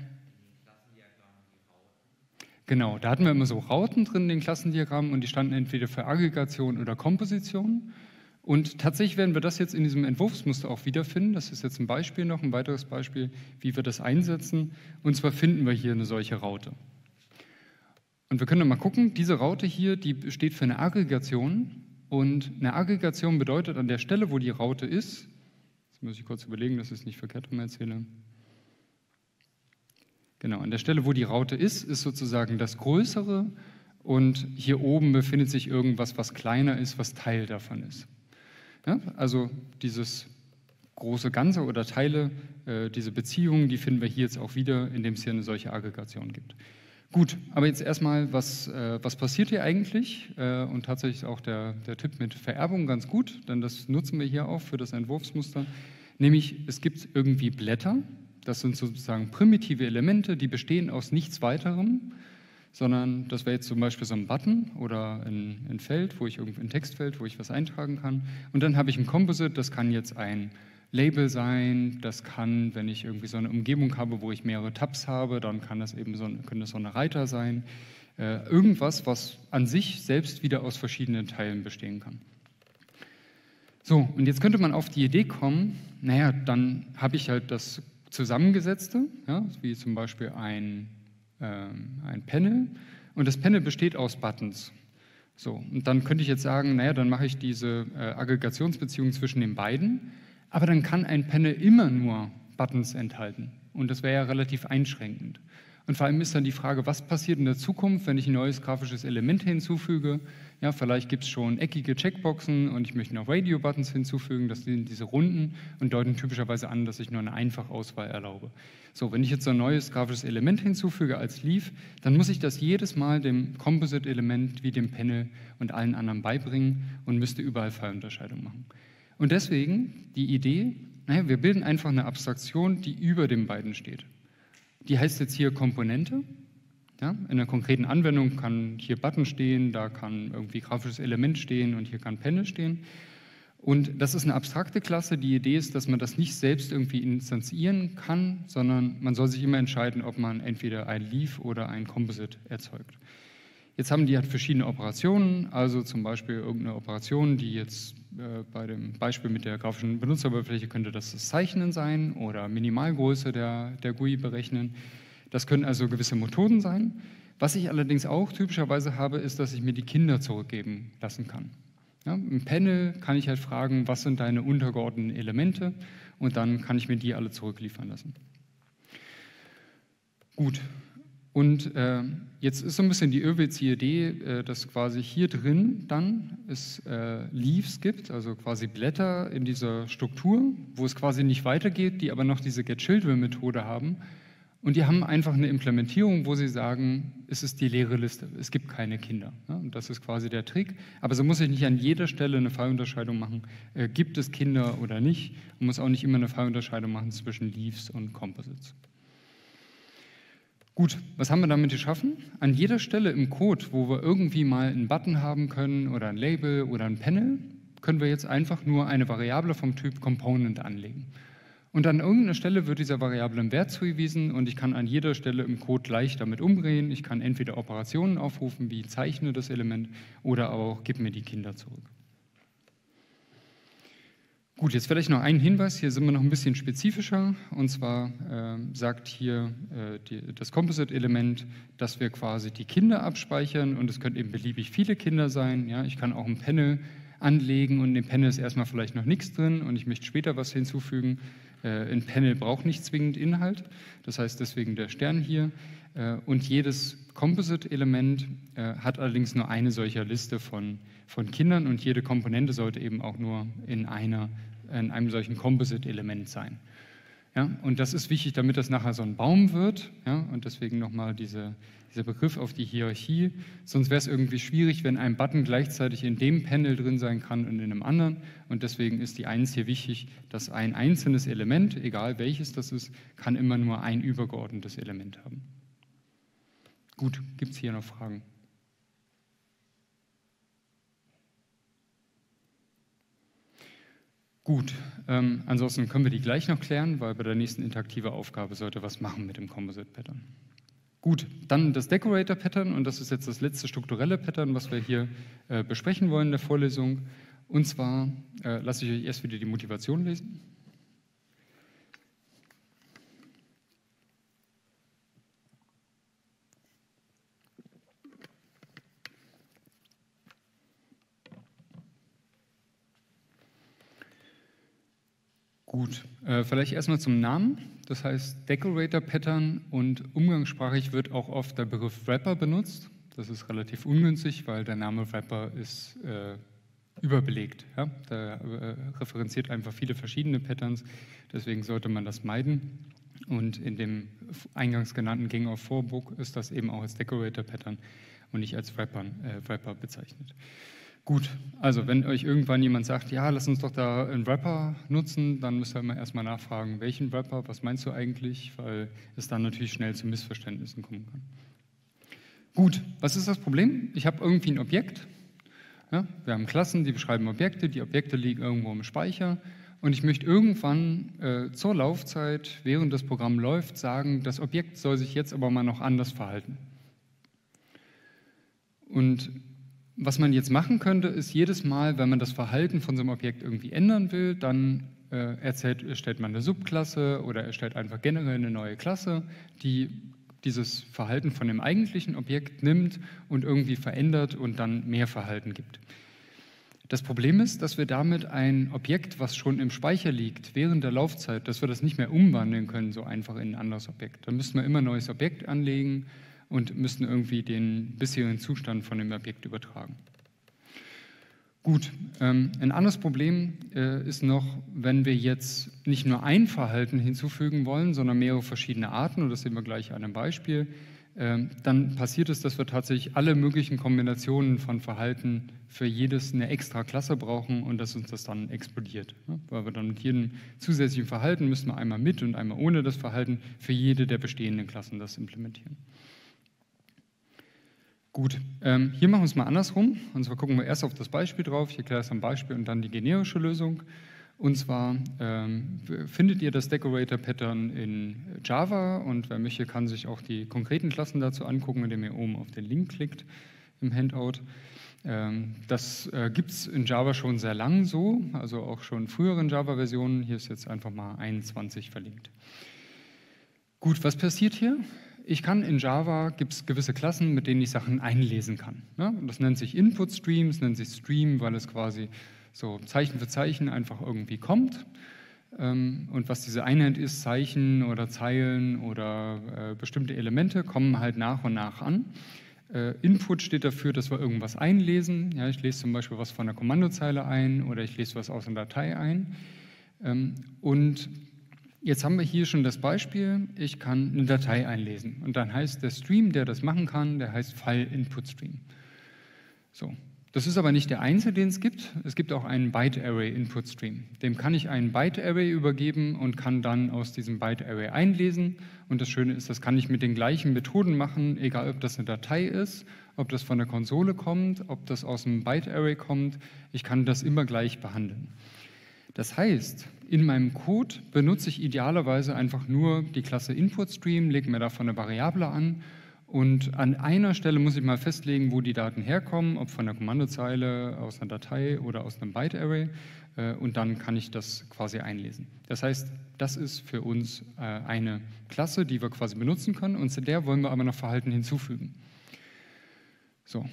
Genau, da hatten wir immer so Rauten drin in den Klassendiagrammen und die standen entweder für Aggregation oder Komposition. Und tatsächlich werden wir das jetzt in diesem Entwurfsmuster auch wiederfinden. Das ist jetzt ein Beispiel noch, ein weiteres Beispiel, wie wir das einsetzen. Und zwar finden wir hier eine solche Raute. Und wir können mal gucken, diese Raute hier, die steht für eine Aggregation. Und eine Aggregation bedeutet an der Stelle, wo die Raute ist, jetzt muss ich kurz überlegen, dass ich es nicht verkehrt rum erzähle. Genau, an der Stelle, wo die Raute ist, ist sozusagen das Größere und hier oben befindet sich irgendwas, was kleiner ist, was Teil davon ist. Ja, also dieses große Ganze oder Teile, äh, diese Beziehungen, die finden wir hier jetzt auch wieder, indem es hier eine solche Aggregation gibt. Gut, aber jetzt erstmal, was, äh, was passiert hier eigentlich? Äh, und tatsächlich auch der, der Tipp mit Vererbung ganz gut, denn das nutzen wir hier auch für das Entwurfsmuster. Nämlich, es gibt irgendwie Blätter, das sind sozusagen primitive Elemente, die bestehen aus nichts weiterem, sondern das wäre jetzt zum Beispiel so ein Button oder ein, ein Feld, wo ich irgendwie ein Textfeld, wo ich was eintragen kann. Und dann habe ich ein Composite, das kann jetzt ein Label sein, das kann, wenn ich irgendwie so eine Umgebung habe, wo ich mehrere Tabs habe, dann kann das eben so, können das so eine Reiter sein. Äh, irgendwas, was an sich selbst wieder aus verschiedenen Teilen bestehen kann. So, und jetzt könnte man auf die Idee kommen, naja, dann habe ich halt das Zusammengesetzte, ja, wie zum Beispiel ein, ein Panel, und das Panel besteht aus Buttons. So, und dann könnte ich jetzt sagen, naja, dann mache ich diese äh, Aggregationsbeziehung zwischen den beiden, aber dann kann ein Panel immer nur Buttons enthalten. Und das wäre ja relativ einschränkend. Und vor allem ist dann die Frage, was passiert in der Zukunft, wenn ich ein neues grafisches Element hinzufüge? Ja, vielleicht gibt es schon eckige Checkboxen und ich möchte noch Radio-Buttons hinzufügen. Das sind diese Runden und deuten typischerweise an, dass ich nur eine Einfachauswahl erlaube. So, wenn ich jetzt ein neues grafisches Element hinzufüge als Leaf, dann muss ich das jedes Mal dem Composite-Element wie dem Panel und allen anderen beibringen und müsste überall Fallunterscheidung machen. Und deswegen die Idee, naja, wir bilden einfach eine Abstraktion, die über den beiden steht. Die heißt jetzt hier Komponente. Ja, in einer konkreten Anwendung kann hier Button stehen, da kann irgendwie grafisches Element stehen und hier kann Panel stehen. Und das ist eine abstrakte Klasse. Die Idee ist, dass man das nicht selbst irgendwie instanzieren kann, sondern man soll sich immer entscheiden, ob man entweder ein Leaf oder ein Composite erzeugt. Jetzt haben die halt verschiedene Operationen, also zum Beispiel irgendeine Operation, die jetzt äh, bei dem Beispiel mit der grafischen Benutzeroberfläche könnte das das Zeichnen sein oder Minimalgröße der, der GUI berechnen. Das können also gewisse Methoden sein. Was ich allerdings auch typischerweise habe, ist, dass ich mir die Kinder zurückgeben lassen kann. Ja, Im Panel kann ich halt fragen, was sind deine untergeordneten Elemente und dann kann ich mir die alle zurückliefern lassen. Gut, und äh, jetzt ist so ein bisschen die irrwitzige Idee, äh, dass quasi hier drin dann es äh, Leaves gibt, also quasi Blätter in dieser Struktur, wo es quasi nicht weitergeht, die aber noch diese Get-Children-Methode haben. Und die haben einfach eine Implementierung, wo sie sagen, es ist die leere Liste, es gibt keine Kinder. Und das ist quasi der Trick. Aber so muss ich nicht an jeder Stelle eine Fallunterscheidung machen, äh, gibt es Kinder oder nicht. Und muss auch nicht immer eine Fallunterscheidung machen zwischen Leaves und Composites. Gut, was haben wir damit geschaffen? An jeder Stelle im Code, wo wir irgendwie mal einen Button haben können oder ein Label oder ein Panel, können wir jetzt einfach nur eine Variable vom Typ Component anlegen. Und an irgendeiner Stelle wird dieser Variable ein Wert zugewiesen und ich kann an jeder Stelle im Code leicht damit umgehen. Ich kann entweder Operationen aufrufen, wie zeichne das Element, oder auch gib mir die Kinder zurück. Gut, jetzt vielleicht noch ein Hinweis, hier sind wir noch ein bisschen spezifischer. Und zwar äh, sagt hier äh, die, das Composite-Element, dass wir quasi die Kinder abspeichern und es können eben beliebig viele Kinder sein. Ja, ich kann auch ein Panel anlegen und in dem Panel ist erstmal vielleicht noch nichts drin und ich möchte später was hinzufügen. Äh, ein Panel braucht nicht zwingend Inhalt, das heißt deswegen der Stern hier. Äh, und jedes Composite-Element äh, hat allerdings nur eine solcher Liste von, von Kindern und jede Komponente sollte eben auch nur in einer in einem solchen Composite-Element sein. Ja, und das ist wichtig, damit das nachher so ein Baum wird. Ja, und deswegen nochmal diese, dieser Begriff auf die Hierarchie. Sonst wäre es irgendwie schwierig, wenn ein Button gleichzeitig in dem Panel drin sein kann und in einem anderen. Und deswegen ist die Eins hier wichtig, dass ein einzelnes Element, egal welches das ist, kann immer nur ein übergeordnetes Element haben. Gut, gibt es hier noch Fragen? Gut, ähm, ansonsten können wir die gleich noch klären, weil bei der nächsten interaktiven Aufgabe sollte was machen mit dem Composite Pattern. Gut, dann das Decorator Pattern und das ist jetzt das letzte strukturelle Pattern, was wir hier äh, besprechen wollen in der Vorlesung. Und zwar äh, lasse ich euch erst wieder die Motivation lesen. Gut, äh, vielleicht erstmal zum Namen. Das heißt Decorator Pattern und umgangssprachlich wird auch oft der Begriff Wrapper benutzt. Das ist relativ ungünstig, weil der Name Wrapper ist äh, überbelegt. Ja? Der äh, referenziert einfach viele verschiedene Patterns, deswegen sollte man das meiden. Und in dem eingangs genannten Gang of Vorbook ist das eben auch als Decorator Pattern und nicht als Wrapper, äh, Wrapper bezeichnet. Gut, also wenn euch irgendwann jemand sagt, ja, lass uns doch da einen Wrapper nutzen, dann müsst ihr immer erstmal nachfragen, welchen Wrapper, was meinst du eigentlich, weil es dann natürlich schnell zu Missverständnissen kommen kann. Gut, was ist das Problem? Ich habe irgendwie ein Objekt. Ja, wir haben Klassen, die beschreiben Objekte, die Objekte liegen irgendwo im Speicher und ich möchte irgendwann äh, zur Laufzeit, während das Programm läuft, sagen, das Objekt soll sich jetzt aber mal noch anders verhalten. Und was man jetzt machen könnte, ist jedes Mal, wenn man das Verhalten von so einem Objekt irgendwie ändern will, dann äh, erzählt, erstellt man eine Subklasse oder erstellt einfach generell eine neue Klasse, die dieses Verhalten von dem eigentlichen Objekt nimmt und irgendwie verändert und dann mehr Verhalten gibt. Das Problem ist, dass wir damit ein Objekt, was schon im Speicher liegt, während der Laufzeit, dass wir das nicht mehr umwandeln können, so einfach in ein anderes Objekt. Da müssten wir immer ein neues Objekt anlegen, und müssen irgendwie den bisherigen Zustand von dem Objekt übertragen. Gut, ähm, ein anderes Problem äh, ist noch, wenn wir jetzt nicht nur ein Verhalten hinzufügen wollen, sondern mehrere verschiedene Arten, und das sehen wir gleich an einem Beispiel, äh, dann passiert es, dass wir tatsächlich alle möglichen Kombinationen von Verhalten für jedes eine extra Klasse brauchen und dass uns das dann explodiert. Ne? Weil wir dann mit jedem zusätzlichen Verhalten müssen wir einmal mit und einmal ohne das Verhalten für jede der bestehenden Klassen das implementieren. Gut, ähm, hier machen wir es mal andersrum. Und zwar gucken wir erst auf das Beispiel drauf. Ich erkläre es am Beispiel und dann die generische Lösung. Und zwar ähm, findet ihr das Decorator-Pattern in Java und wer möchte, kann sich auch die konkreten Klassen dazu angucken, indem ihr oben auf den Link klickt im Handout. Ähm, das äh, gibt es in Java schon sehr lang so, also auch schon früheren Java-Versionen. Hier ist jetzt einfach mal 21 verlinkt. Gut, was passiert hier? Ich kann in Java, gibt es gewisse Klassen, mit denen ich Sachen einlesen kann. Ne? Das nennt sich Input Stream, es nennt sich Stream, weil es quasi so Zeichen für Zeichen einfach irgendwie kommt. Ähm, und was diese Einheit ist, Zeichen oder Zeilen oder äh, bestimmte Elemente kommen halt nach und nach an. Äh, Input steht dafür, dass wir irgendwas einlesen. Ja, ich lese zum Beispiel was von der Kommandozeile ein oder ich lese was aus einer Datei ein. Ähm, und Jetzt haben wir hier schon das Beispiel, ich kann eine Datei einlesen und dann heißt der Stream, der das machen kann, der heißt File Input Stream. So, das ist aber nicht der einzige, den es gibt. Es gibt auch einen Byte Array Input Stream. Dem kann ich einen Byte Array übergeben und kann dann aus diesem Byte Array einlesen. Und das Schöne ist, das kann ich mit den gleichen Methoden machen, egal ob das eine Datei ist, ob das von der Konsole kommt, ob das aus einem Byte Array kommt. Ich kann das immer gleich behandeln. Das heißt, in meinem Code benutze ich idealerweise einfach nur die Klasse InputStream, lege mir davon eine Variable an und an einer Stelle muss ich mal festlegen, wo die Daten herkommen, ob von der Kommandozeile, aus einer Datei oder aus einem Byte-Array äh, und dann kann ich das quasi einlesen. Das heißt, das ist für uns äh, eine Klasse, die wir quasi benutzen können und zu der wollen wir aber noch Verhalten hinzufügen. So,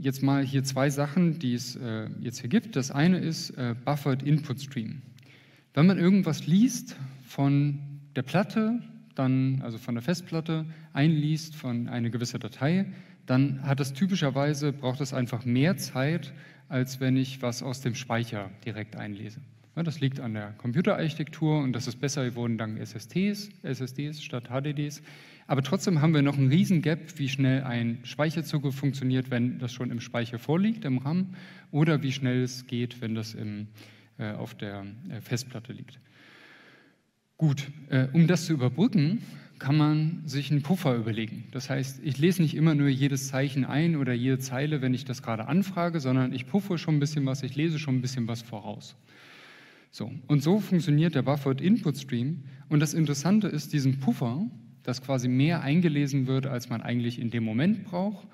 jetzt mal hier zwei Sachen, die es äh, jetzt hier gibt. Das eine ist äh, Buffered Input Stream. Wenn man irgendwas liest von der Platte, dann, also von der Festplatte, einliest von einer gewissen Datei, dann hat das typischerweise, braucht es einfach mehr Zeit, als wenn ich was aus dem Speicher direkt einlese. Ja, das liegt an der Computerarchitektur und das ist besser geworden dank SSDs, SSDs statt HDDs. Aber trotzdem haben wir noch einen riesen Gap, wie schnell ein Speicherzugriff funktioniert, wenn das schon im Speicher vorliegt, im RAM, oder wie schnell es geht, wenn das im, äh, auf der äh, Festplatte liegt. Gut, äh, um das zu überbrücken, kann man sich einen Puffer überlegen. Das heißt, ich lese nicht immer nur jedes Zeichen ein oder jede Zeile, wenn ich das gerade anfrage, sondern ich puffe schon ein bisschen was, ich lese schon ein bisschen was voraus. So, und so funktioniert der Buffered Input Stream. Und das Interessante ist, diesen Puffer, dass quasi mehr eingelesen wird, als man eigentlich in dem Moment braucht.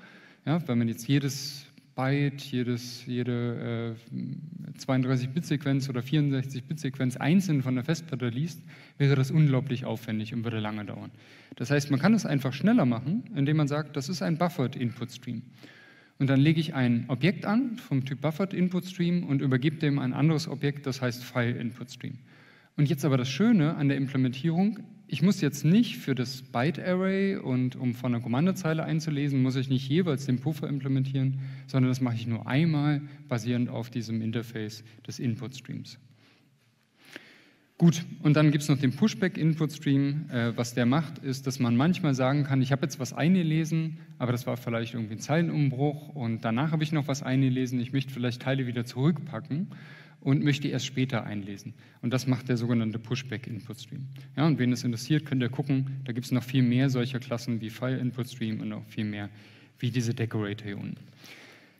Ja, wenn man jetzt jedes Byte, jedes, jede äh, 32-Bit-Sequenz oder 64-Bit-Sequenz einzeln von der Festplatte liest, wäre das unglaublich aufwendig und würde lange dauern. Das heißt, man kann es einfach schneller machen, indem man sagt, das ist ein Buffered Input Stream. Und dann lege ich ein Objekt an vom Typ Buffered Input Stream und übergebe dem ein anderes Objekt, das heißt File Input Stream. Und jetzt aber das Schöne an der Implementierung, ich muss jetzt nicht für das Byte-Array und um von der Kommandozeile einzulesen, muss ich nicht jeweils den Puffer implementieren, sondern das mache ich nur einmal basierend auf diesem Interface des Input-Streams. Gut, und dann gibt es noch den Pushback-Input-Stream. Äh, was der macht, ist, dass man manchmal sagen kann, ich habe jetzt was eingelesen, aber das war vielleicht irgendwie ein Zeilenumbruch und danach habe ich noch was eingelesen, ich möchte vielleicht Teile wieder zurückpacken und möchte erst später einlesen. Und das macht der sogenannte Pushback-Input-Stream. Ja, und wen es interessiert, könnt ihr gucken, da gibt es noch viel mehr solcher Klassen wie File-Input-Stream und noch viel mehr wie diese Decorator hier unten.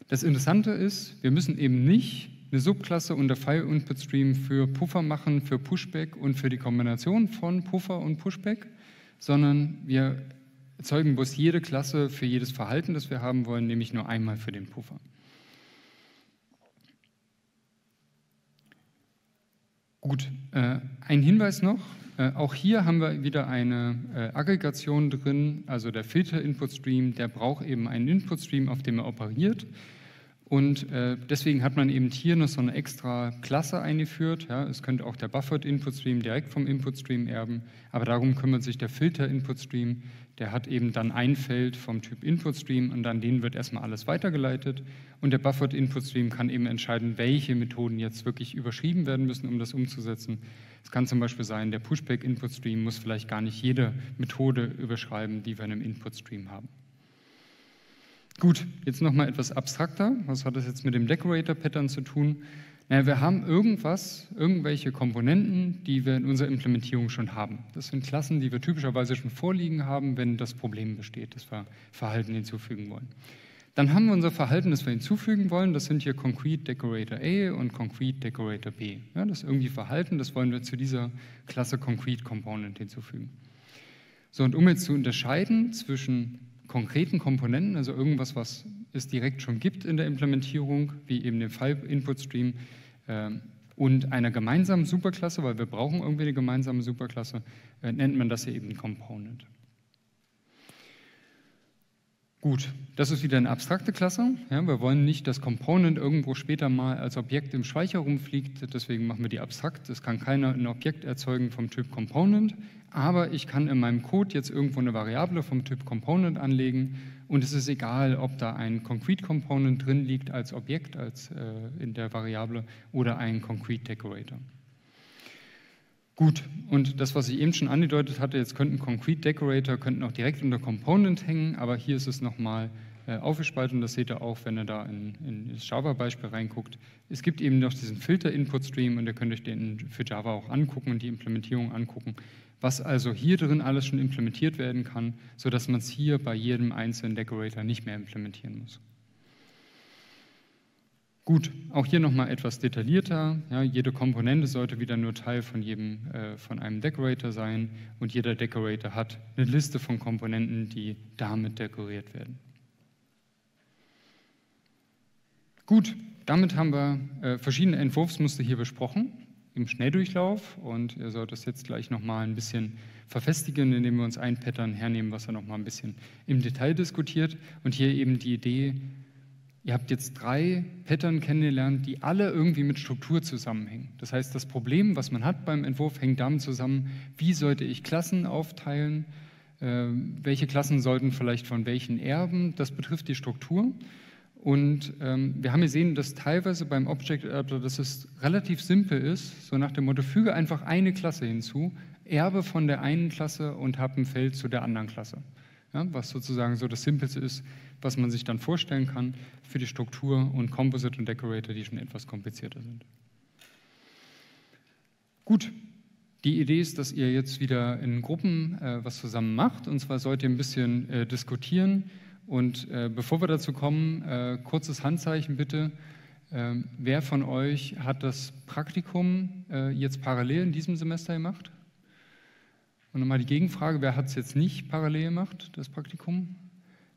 Das Interessante ist, wir müssen eben nicht eine Subklasse unter File Input Stream für Puffer machen, für Pushback und für die Kombination von Puffer und Pushback, sondern wir erzeugen bloß jede Klasse für jedes Verhalten, das wir haben wollen, nämlich nur einmal für den Puffer. Gut, äh, ein Hinweis noch. Äh, auch hier haben wir wieder eine äh, Aggregation drin, also der Filter-Input-Stream, der braucht eben einen Input-Stream, auf dem er operiert. Und äh, deswegen hat man eben hier noch so eine extra Klasse eingeführt. Ja. Es könnte auch der Buffered Input Stream direkt vom Input Stream erben, aber darum kümmert sich der Filter Input Stream. Der hat eben dann ein Feld vom Typ Input Stream und an den wird erstmal alles weitergeleitet. Und der Buffered Input Stream kann eben entscheiden, welche Methoden jetzt wirklich überschrieben werden müssen, um das umzusetzen. Es kann zum Beispiel sein, der Pushback Input Stream muss vielleicht gar nicht jede Methode überschreiben, die wir in einem Input Stream haben. Gut, jetzt nochmal etwas abstrakter. Was hat das jetzt mit dem Decorator-Pattern zu tun? Naja, wir haben irgendwas, irgendwelche Komponenten, die wir in unserer Implementierung schon haben. Das sind Klassen, die wir typischerweise schon vorliegen haben, wenn das Problem besteht, dass wir Verhalten hinzufügen wollen. Dann haben wir unser Verhalten, das wir hinzufügen wollen. Das sind hier Concrete Decorator A und Concrete Decorator B. Ja, das ist irgendwie Verhalten, das wollen wir zu dieser Klasse Concrete Component hinzufügen. So, und um jetzt zu unterscheiden zwischen konkreten Komponenten, also irgendwas, was es direkt schon gibt in der Implementierung, wie eben den File-Input-Stream äh, und einer gemeinsamen Superklasse, weil wir brauchen irgendwie eine gemeinsame Superklasse, äh, nennt man das hier eben Component. Gut, das ist wieder eine abstrakte Klasse. Ja, wir wollen nicht, dass Component irgendwo später mal als Objekt im Speicher rumfliegt, deswegen machen wir die abstrakt. Es kann keiner ein Objekt erzeugen vom Typ Component, aber ich kann in meinem Code jetzt irgendwo eine Variable vom Typ Component anlegen und es ist egal, ob da ein Concrete Component drin liegt als Objekt als, äh, in der Variable oder ein Concrete Decorator. Gut, und das, was ich eben schon angedeutet hatte, jetzt könnten Concrete Decorator könnten auch direkt unter Component hängen, aber hier ist es nochmal äh, aufgespalten und das seht ihr auch, wenn ihr da in, in das Java-Beispiel reinguckt. Es gibt eben noch diesen Filter-Input-Stream und ihr könnt euch den für Java auch angucken und die Implementierung angucken was also hier drin alles schon implementiert werden kann, sodass man es hier bei jedem einzelnen Decorator nicht mehr implementieren muss. Gut, auch hier nochmal etwas detaillierter. Ja, jede Komponente sollte wieder nur Teil von, jedem, äh, von einem Decorator sein und jeder Decorator hat eine Liste von Komponenten, die damit dekoriert werden. Gut, damit haben wir äh, verschiedene Entwurfsmuster hier besprochen im Schnelldurchlauf und ihr sollt das jetzt gleich nochmal ein bisschen verfestigen, indem wir uns ein Pattern hernehmen, was er nochmal ein bisschen im Detail diskutiert. Und hier eben die Idee, ihr habt jetzt drei Pattern kennengelernt, die alle irgendwie mit Struktur zusammenhängen. Das heißt, das Problem, was man hat beim Entwurf, hängt damit zusammen, wie sollte ich Klassen aufteilen, äh, welche Klassen sollten vielleicht von welchen erben, das betrifft die Struktur. Und ähm, wir haben gesehen, dass teilweise beim Object Adapter, dass es relativ simpel ist, so nach dem Motto, füge einfach eine Klasse hinzu, erbe von der einen Klasse und habe ein Feld zu der anderen Klasse. Ja, was sozusagen so das Simpelste ist, was man sich dann vorstellen kann für die Struktur und Composite und Decorator, die schon etwas komplizierter sind. Gut, die Idee ist, dass ihr jetzt wieder in Gruppen äh, was zusammen macht. Und zwar sollt ihr ein bisschen äh, diskutieren, und äh, bevor wir dazu kommen, äh, kurzes Handzeichen bitte. Äh, wer von euch hat das Praktikum äh, jetzt parallel in diesem Semester gemacht? Und nochmal die Gegenfrage, wer hat es jetzt nicht parallel gemacht, das Praktikum?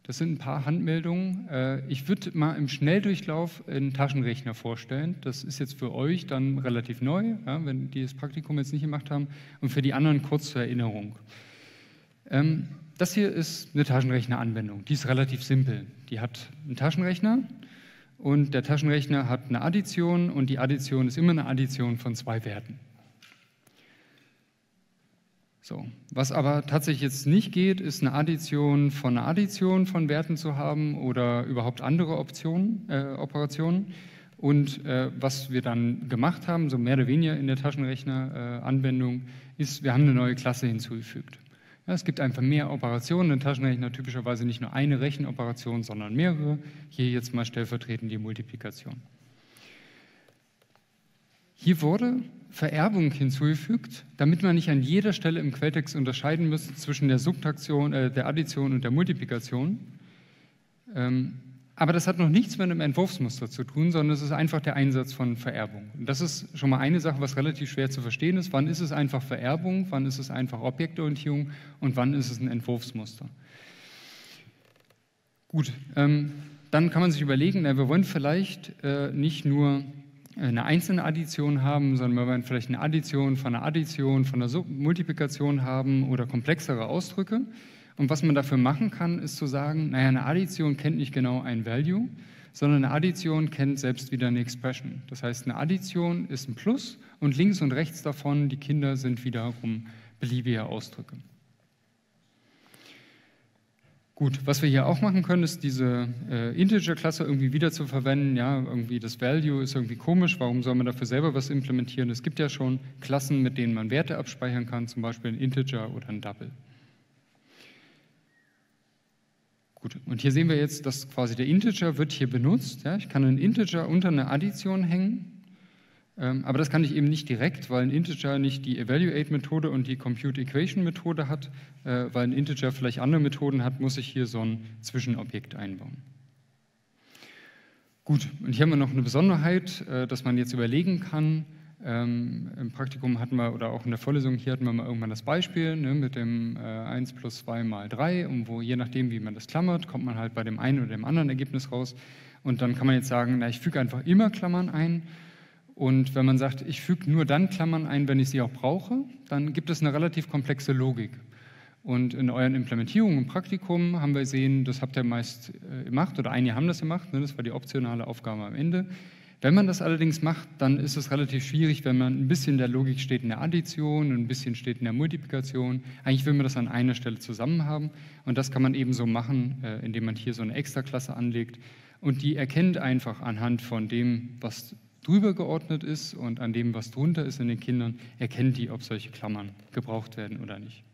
Das sind ein paar Handmeldungen. Äh, ich würde mal im Schnelldurchlauf einen Taschenrechner vorstellen. Das ist jetzt für euch dann relativ neu, ja, wenn die das Praktikum jetzt nicht gemacht haben. Und für die anderen kurz zur Erinnerung. Ähm, das hier ist eine Taschenrechneranwendung. Die ist relativ simpel. Die hat einen Taschenrechner und der Taschenrechner hat eine Addition und die Addition ist immer eine Addition von zwei Werten. So. Was aber tatsächlich jetzt nicht geht, ist eine Addition von einer Addition von Werten zu haben oder überhaupt andere Optionen, äh, Operationen. Und äh, was wir dann gemacht haben, so mehr oder weniger in der Taschenrechner-Anwendung, äh, ist, wir haben eine neue Klasse hinzugefügt. Ja, es gibt einfach mehr Operationen. Ein Taschenrechner typischerweise nicht nur eine Rechenoperation, sondern mehrere. Hier jetzt mal stellvertretend die Multiplikation. Hier wurde Vererbung hinzugefügt, damit man nicht an jeder Stelle im Quelltext unterscheiden muss zwischen der Subtraktion, äh, der Addition und der Multiplikation. Ähm, aber das hat noch nichts mit einem Entwurfsmuster zu tun, sondern es ist einfach der Einsatz von Vererbung. Und das ist schon mal eine Sache, was relativ schwer zu verstehen ist. Wann ist es einfach Vererbung, wann ist es einfach Objektorientierung und wann ist es ein Entwurfsmuster? Gut, ähm, dann kann man sich überlegen, na, wir wollen vielleicht äh, nicht nur eine einzelne Addition haben, sondern wir werden vielleicht eine Addition von einer Addition, von einer Multiplikation haben oder komplexere Ausdrücke. Und was man dafür machen kann, ist zu sagen, naja, eine Addition kennt nicht genau ein Value, sondern eine Addition kennt selbst wieder eine Expression. Das heißt, eine Addition ist ein Plus und links und rechts davon, die Kinder sind wiederum beliebige Ausdrücke. Gut, was wir hier auch machen können, ist diese äh, Integer-Klasse irgendwie wieder zu verwenden. Ja, irgendwie das Value ist irgendwie komisch. Warum soll man dafür selber was implementieren? Es gibt ja schon Klassen, mit denen man Werte abspeichern kann, zum Beispiel ein Integer oder ein Double. Gut, und hier sehen wir jetzt, dass quasi der Integer wird hier benutzt. Ja, ich kann einen Integer unter eine Addition hängen ähm, aber das kann ich eben nicht direkt, weil ein Integer nicht die Evaluate-Methode und die Compute-Equation-Methode hat. Äh, weil ein Integer vielleicht andere Methoden hat, muss ich hier so ein Zwischenobjekt einbauen. Gut, und hier haben wir noch eine Besonderheit, äh, dass man jetzt überlegen kann, ähm, Im Praktikum hatten wir, oder auch in der Vorlesung hier hatten wir mal irgendwann das Beispiel ne, mit dem äh, 1 plus 2 mal 3, und wo je nachdem, wie man das klammert, kommt man halt bei dem einen oder dem anderen Ergebnis raus. Und dann kann man jetzt sagen, na, ich füge einfach immer Klammern ein und wenn man sagt, ich füge nur dann Klammern ein, wenn ich sie auch brauche, dann gibt es eine relativ komplexe Logik. Und in euren Implementierungen im Praktikum haben wir gesehen, das habt ihr meist äh, gemacht oder einige haben das gemacht, ne, das war die optionale Aufgabe am Ende. Wenn man das allerdings macht, dann ist es relativ schwierig, wenn man ein bisschen der Logik steht in der Addition, ein bisschen steht in der Multiplikation. Eigentlich will man das an einer Stelle zusammen haben und das kann man eben so machen, äh, indem man hier so eine Extraklasse anlegt und die erkennt einfach anhand von dem, was drüber geordnet ist und an dem, was drunter ist in den Kindern, erkennt die, ob solche Klammern gebraucht werden oder nicht.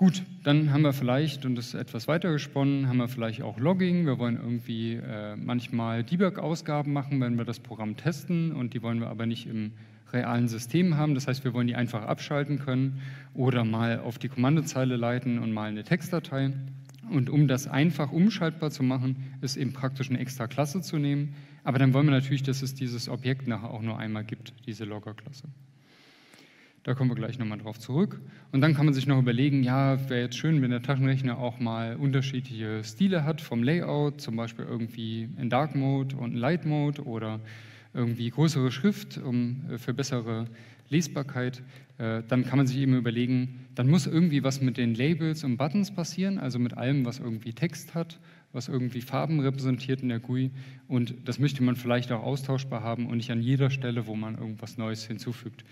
Gut, dann haben wir vielleicht, und das ist etwas weiter gesponnen, haben wir vielleicht auch Logging. Wir wollen irgendwie äh, manchmal Debug-Ausgaben machen, wenn wir das Programm testen und die wollen wir aber nicht im realen System haben. Das heißt, wir wollen die einfach abschalten können oder mal auf die Kommandozeile leiten und mal eine Textdatei. Und um das einfach umschaltbar zu machen, ist eben praktisch eine extra Klasse zu nehmen, aber dann wollen wir natürlich, dass es dieses Objekt nachher auch nur einmal gibt, diese Logger-Klasse. Da kommen wir gleich nochmal drauf zurück. Und dann kann man sich noch überlegen, ja, wäre jetzt schön, wenn der Taschenrechner auch mal unterschiedliche Stile hat vom Layout, zum Beispiel irgendwie in Dark Mode und Light Mode oder irgendwie größere Schrift um, äh, für bessere Lesbarkeit. Äh, dann kann man sich eben überlegen, dann muss irgendwie was mit den Labels und Buttons passieren, also mit allem, was irgendwie Text hat was irgendwie Farben repräsentiert in der GUI und das möchte man vielleicht auch austauschbar haben und nicht an jeder Stelle, wo man irgendwas Neues hinzufügt,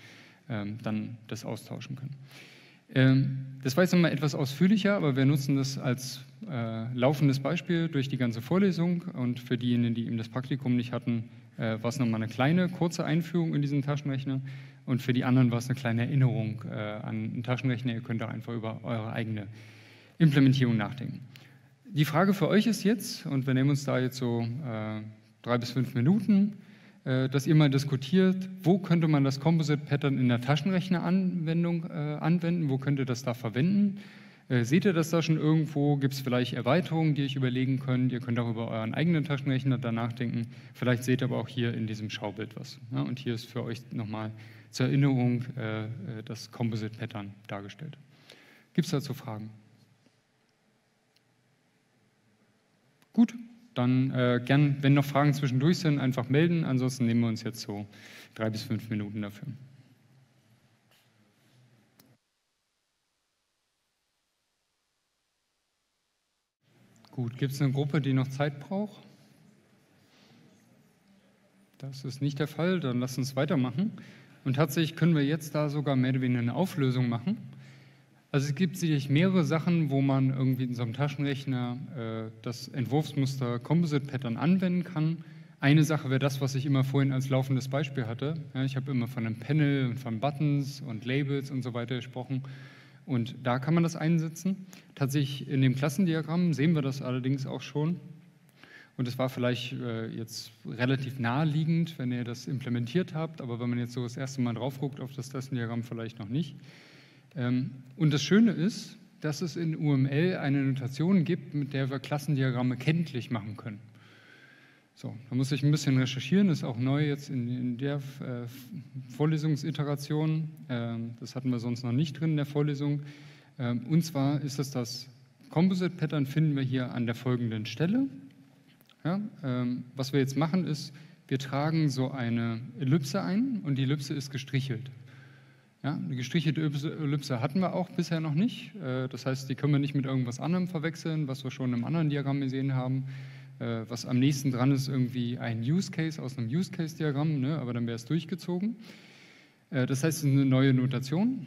dann das austauschen können. Ähm, das war jetzt nochmal etwas ausführlicher, aber wir nutzen das als äh, laufendes Beispiel durch die ganze Vorlesung und für diejenigen, die eben das Praktikum nicht hatten, äh, war es nochmal eine kleine, kurze Einführung in diesen Taschenrechner und für die anderen war es eine kleine Erinnerung äh, an einen Taschenrechner. Ihr könnt da einfach über eure eigene Implementierung nachdenken. Die Frage für euch ist jetzt, und wir nehmen uns da jetzt so äh, drei bis fünf Minuten, äh, dass ihr mal diskutiert, wo könnte man das Composite Pattern in der Taschenrechneranwendung äh, anwenden, wo könnt ihr das da verwenden? Äh, seht ihr das da schon irgendwo? Gibt es vielleicht Erweiterungen, die ihr euch überlegen könnt? Ihr könnt auch über euren eigenen Taschenrechner da nachdenken. Vielleicht seht ihr aber auch hier in diesem Schaubild was. Ja? Und hier ist für euch nochmal zur Erinnerung äh, äh, das Composite Pattern dargestellt. Gibt es dazu Fragen? Gut, dann äh, gern, wenn noch Fragen zwischendurch sind, einfach melden. Ansonsten nehmen wir uns jetzt so drei bis fünf Minuten dafür. Gut, gibt es eine Gruppe, die noch Zeit braucht? Das ist nicht der Fall, dann lasst uns weitermachen. Und tatsächlich können wir jetzt da sogar mehr oder weniger eine Auflösung machen. Also es gibt sicherlich mehrere Sachen, wo man irgendwie in so einem Taschenrechner äh, das Entwurfsmuster Composite Pattern anwenden kann. Eine Sache wäre das, was ich immer vorhin als laufendes Beispiel hatte. Ja, ich habe immer von einem Panel und von Buttons und Labels und so weiter gesprochen. Und da kann man das einsetzen. Tatsächlich in dem Klassendiagramm sehen wir das allerdings auch schon. Und es war vielleicht äh, jetzt relativ naheliegend, wenn ihr das implementiert habt, aber wenn man jetzt so das erste Mal drauf guckt auf das Klassendiagramm, vielleicht noch nicht. Ähm, und das Schöne ist, dass es in UML eine Notation gibt, mit der wir Klassendiagramme kenntlich machen können. So, da muss ich ein bisschen recherchieren, ist auch neu jetzt in, in der äh, Vorlesungsiteration. Ähm, das hatten wir sonst noch nicht drin in der Vorlesung. Ähm, und zwar ist es das Composite Pattern, finden wir hier an der folgenden Stelle. Ja, ähm, was wir jetzt machen ist, wir tragen so eine Ellipse ein und die Ellipse ist gestrichelt. Ja, eine gestrichelte Ellipse hatten wir auch bisher noch nicht. Äh, das heißt, die können wir nicht mit irgendwas anderem verwechseln, was wir schon im anderen Diagramm gesehen haben. Äh, was am nächsten dran ist, irgendwie ein Use Case aus einem Use Case Diagramm, ne, aber dann wäre es durchgezogen. Äh, das heißt, es ist eine neue Notation.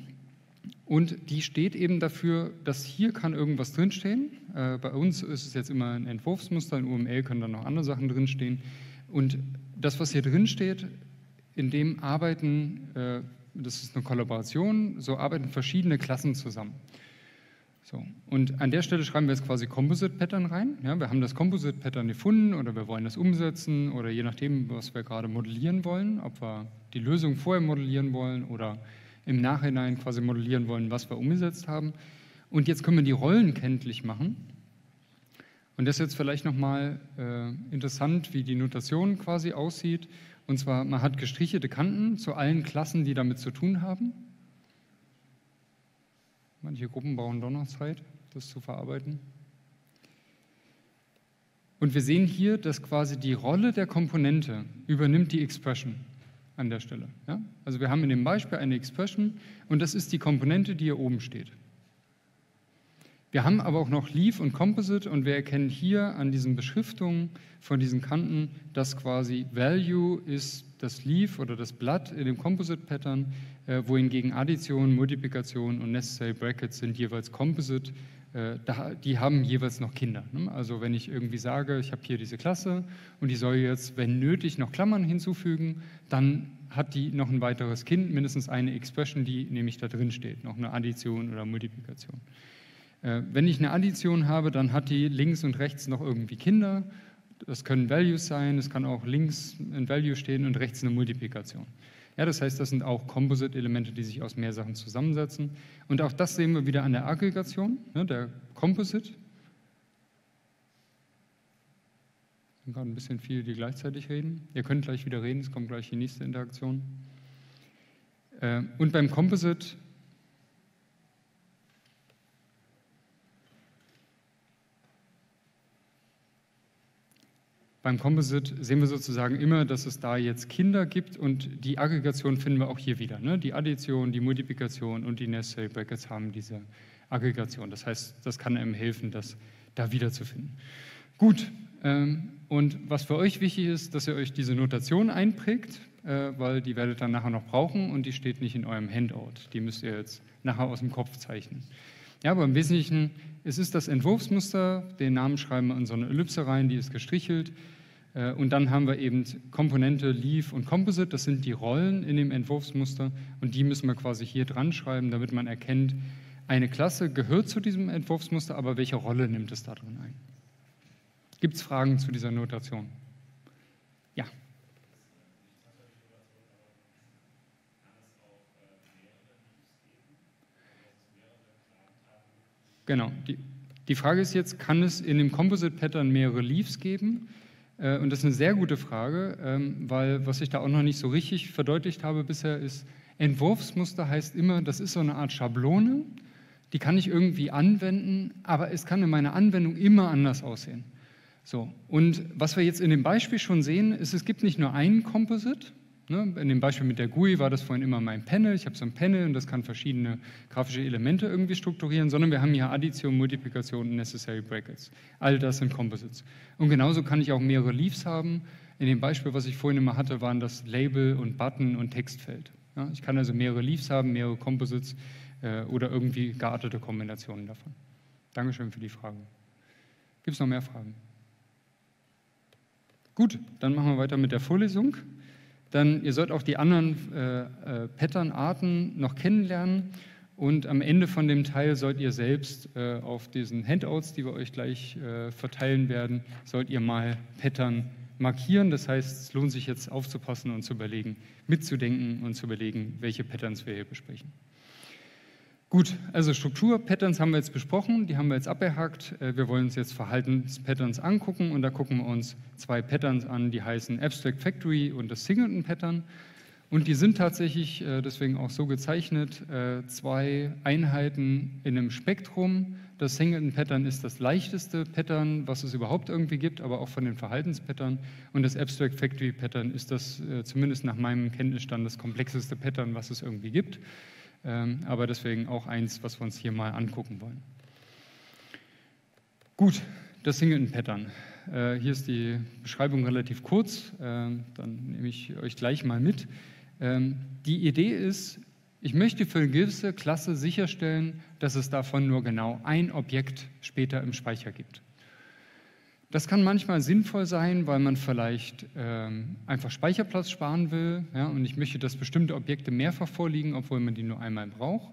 Und die steht eben dafür, dass hier kann irgendwas drinstehen. Bei uns ist es jetzt immer ein Entwurfsmuster, in UML können dann noch andere Sachen drinstehen. Und das, was hier drinsteht, in dem arbeiten, äh, das ist eine Kollaboration, so arbeiten verschiedene Klassen zusammen. So, und an der Stelle schreiben wir jetzt quasi Composite Pattern rein. Ja, wir haben das Composite Pattern gefunden oder wir wollen das umsetzen oder je nachdem, was wir gerade modellieren wollen, ob wir die Lösung vorher modellieren wollen oder im Nachhinein quasi modellieren wollen, was wir umgesetzt haben. Und jetzt können wir die Rollen kenntlich machen. Und das ist jetzt vielleicht nochmal äh, interessant, wie die Notation quasi aussieht. Und zwar, man hat gestrichelte Kanten zu allen Klassen, die damit zu tun haben. Manche Gruppen brauchen doch noch Zeit, das zu verarbeiten. Und wir sehen hier, dass quasi die Rolle der Komponente übernimmt die Expression an der Stelle. Ja? Also wir haben in dem Beispiel eine Expression und das ist die Komponente, die hier oben steht. Wir haben aber auch noch Leaf und Composite und wir erkennen hier an diesen Beschriftungen von diesen Kanten, dass quasi Value ist das Leaf oder das Blatt in dem Composite Pattern, äh, wohingegen Addition, Multiplikation und Necessary Brackets sind jeweils Composite äh, die haben jeweils noch Kinder. Ne? Also wenn ich irgendwie sage, ich habe hier diese Klasse und die soll jetzt, wenn nötig, noch Klammern hinzufügen, dann hat die noch ein weiteres Kind, mindestens eine Expression, die nämlich da drin steht, noch eine Addition oder Multiplikation. Äh, wenn ich eine Addition habe, dann hat die links und rechts noch irgendwie Kinder. Das können Values sein, es kann auch links ein Value stehen und rechts eine Multiplikation. Ja, das heißt, das sind auch Composite-Elemente, die sich aus mehr Sachen zusammensetzen. Und auch das sehen wir wieder an der Aggregation, ne, der Composite. Ich sind gerade ein bisschen viele, die gleichzeitig reden. Ihr könnt gleich wieder reden, es kommt gleich die nächste Interaktion. Äh, und beim Composite Beim Composite sehen wir sozusagen immer, dass es da jetzt Kinder gibt und die Aggregation finden wir auch hier wieder. Ne? Die Addition, die Multiplikation und die Necessary Brackets haben diese Aggregation. Das heißt, das kann einem helfen, das da wiederzufinden. Gut, ähm, und was für euch wichtig ist, dass ihr euch diese Notation einprägt, äh, weil die werdet ihr dann nachher noch brauchen und die steht nicht in eurem Handout. Die müsst ihr jetzt nachher aus dem Kopf zeichnen. Ja, aber im Wesentlichen, es ist das Entwurfsmuster, den Namen schreiben wir in so eine Ellipse rein, die ist gestrichelt. Äh, und dann haben wir eben Komponente Leaf und Composite, das sind die Rollen in dem Entwurfsmuster und die müssen wir quasi hier dran schreiben, damit man erkennt, eine Klasse gehört zu diesem Entwurfsmuster, aber welche Rolle nimmt es da drin ein? Gibt es Fragen zu dieser Notation? Ja. Genau. Die, die Frage ist jetzt, kann es in dem Composite Pattern mehrere Leaves geben? Äh, und das ist eine sehr gute Frage, ähm, weil was ich da auch noch nicht so richtig verdeutlicht habe bisher ist, Entwurfsmuster heißt immer, das ist so eine Art Schablone, die kann ich irgendwie anwenden, aber es kann in meiner Anwendung immer anders aussehen. So, und was wir jetzt in dem Beispiel schon sehen, ist, es gibt nicht nur einen Composite, Ne? In dem Beispiel mit der GUI war das vorhin immer mein Panel. Ich habe so ein Panel und das kann verschiedene grafische Elemente irgendwie strukturieren, sondern wir haben hier Addition, Multiplikation und Necessary Brackets. All das sind Composites. Und genauso kann ich auch mehrere Leaves haben. In dem Beispiel, was ich vorhin immer hatte, waren das Label und Button und Textfeld. Ja? Ich kann also mehrere Leaves haben, mehrere Composites äh, oder irgendwie geartete Kombinationen davon. Dankeschön für die Frage. Gibt es noch mehr Fragen? Gut, dann machen wir weiter mit der Vorlesung. Dann, ihr sollt auch die anderen äh, äh, Patternarten noch kennenlernen. Und am Ende von dem Teil sollt ihr selbst äh, auf diesen Handouts, die wir euch gleich äh, verteilen werden, sollt ihr mal Pattern markieren. Das heißt, es lohnt sich jetzt aufzupassen und zu überlegen, mitzudenken und zu überlegen, welche Patterns wir hier besprechen. Gut, also Struktur-Patterns haben wir jetzt besprochen, die haben wir jetzt abgehakt. Äh, wir wollen uns jetzt Verhaltenspatterns angucken und da gucken wir uns zwei Patterns an, die heißen Abstract Factory und das Singleton Pattern. Und die sind tatsächlich äh, deswegen auch so gezeichnet, äh, zwei Einheiten in einem Spektrum. Das Singleton Pattern ist das leichteste Pattern, was es überhaupt irgendwie gibt, aber auch von den Verhaltenspattern. Und das Abstract Factory Pattern ist das zumindest nach meinem Kenntnisstand das komplexeste Pattern, was es irgendwie gibt. Ähm, aber deswegen auch eins, was wir uns hier mal angucken wollen. Gut, das Singleton-Pattern. Äh, hier ist die Beschreibung relativ kurz, ähm, dann nehme ich euch gleich mal mit. Ähm, die Idee ist, ich möchte für eine gewisse Klasse sicherstellen, dass es davon nur genau ein Objekt später im Speicher gibt. Das kann manchmal sinnvoll sein, weil man vielleicht ähm, einfach Speicherplatz sparen will ja, und ich möchte, dass bestimmte Objekte mehrfach vorliegen, obwohl man die nur einmal braucht.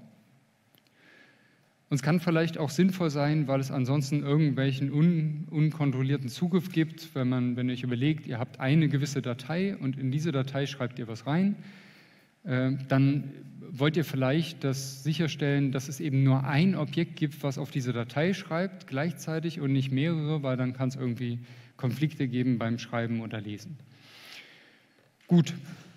Und es kann vielleicht auch sinnvoll sein, weil es ansonsten irgendwelchen un unkontrollierten Zugriff gibt, wenn, man, wenn ihr euch überlegt, ihr habt eine gewisse Datei und in diese Datei schreibt ihr was rein, dann wollt ihr vielleicht das sicherstellen, dass es eben nur ein Objekt gibt, was auf diese Datei schreibt gleichzeitig und nicht mehrere, weil dann kann es irgendwie Konflikte geben beim Schreiben oder Lesen. Gut,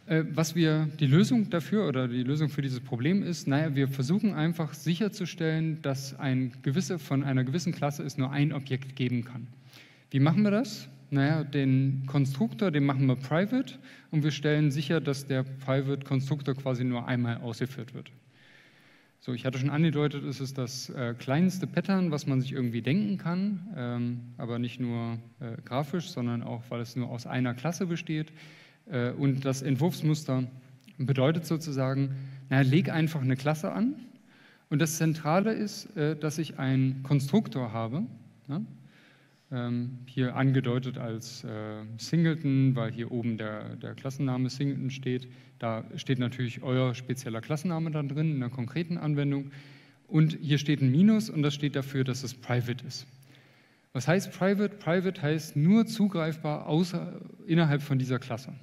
äh, was wir die Lösung dafür oder die Lösung für dieses Problem ist, naja, wir versuchen einfach sicherzustellen, dass ein gewisse, von einer gewissen Klasse es nur ein Objekt geben kann. Wie machen wir das? Naja, den Konstruktor, den machen wir private und wir stellen sicher, dass der private Konstruktor quasi nur einmal ausgeführt wird. So, ich hatte schon angedeutet, es ist das äh, kleinste Pattern, was man sich irgendwie denken kann, ähm, aber nicht nur äh, grafisch, sondern auch, weil es nur aus einer Klasse besteht. Äh, und das Entwurfsmuster bedeutet sozusagen, naja, leg einfach eine Klasse an. Und das Zentrale ist, äh, dass ich einen Konstruktor habe. Ja? Ähm, hier angedeutet als äh, Singleton, weil hier oben der, der Klassenname Singleton steht. Da steht natürlich euer spezieller Klassenname dann drin in der konkreten Anwendung. Und hier steht ein Minus und das steht dafür, dass es private ist. Was heißt private? Private heißt nur zugreifbar außer, innerhalb von dieser Klasse.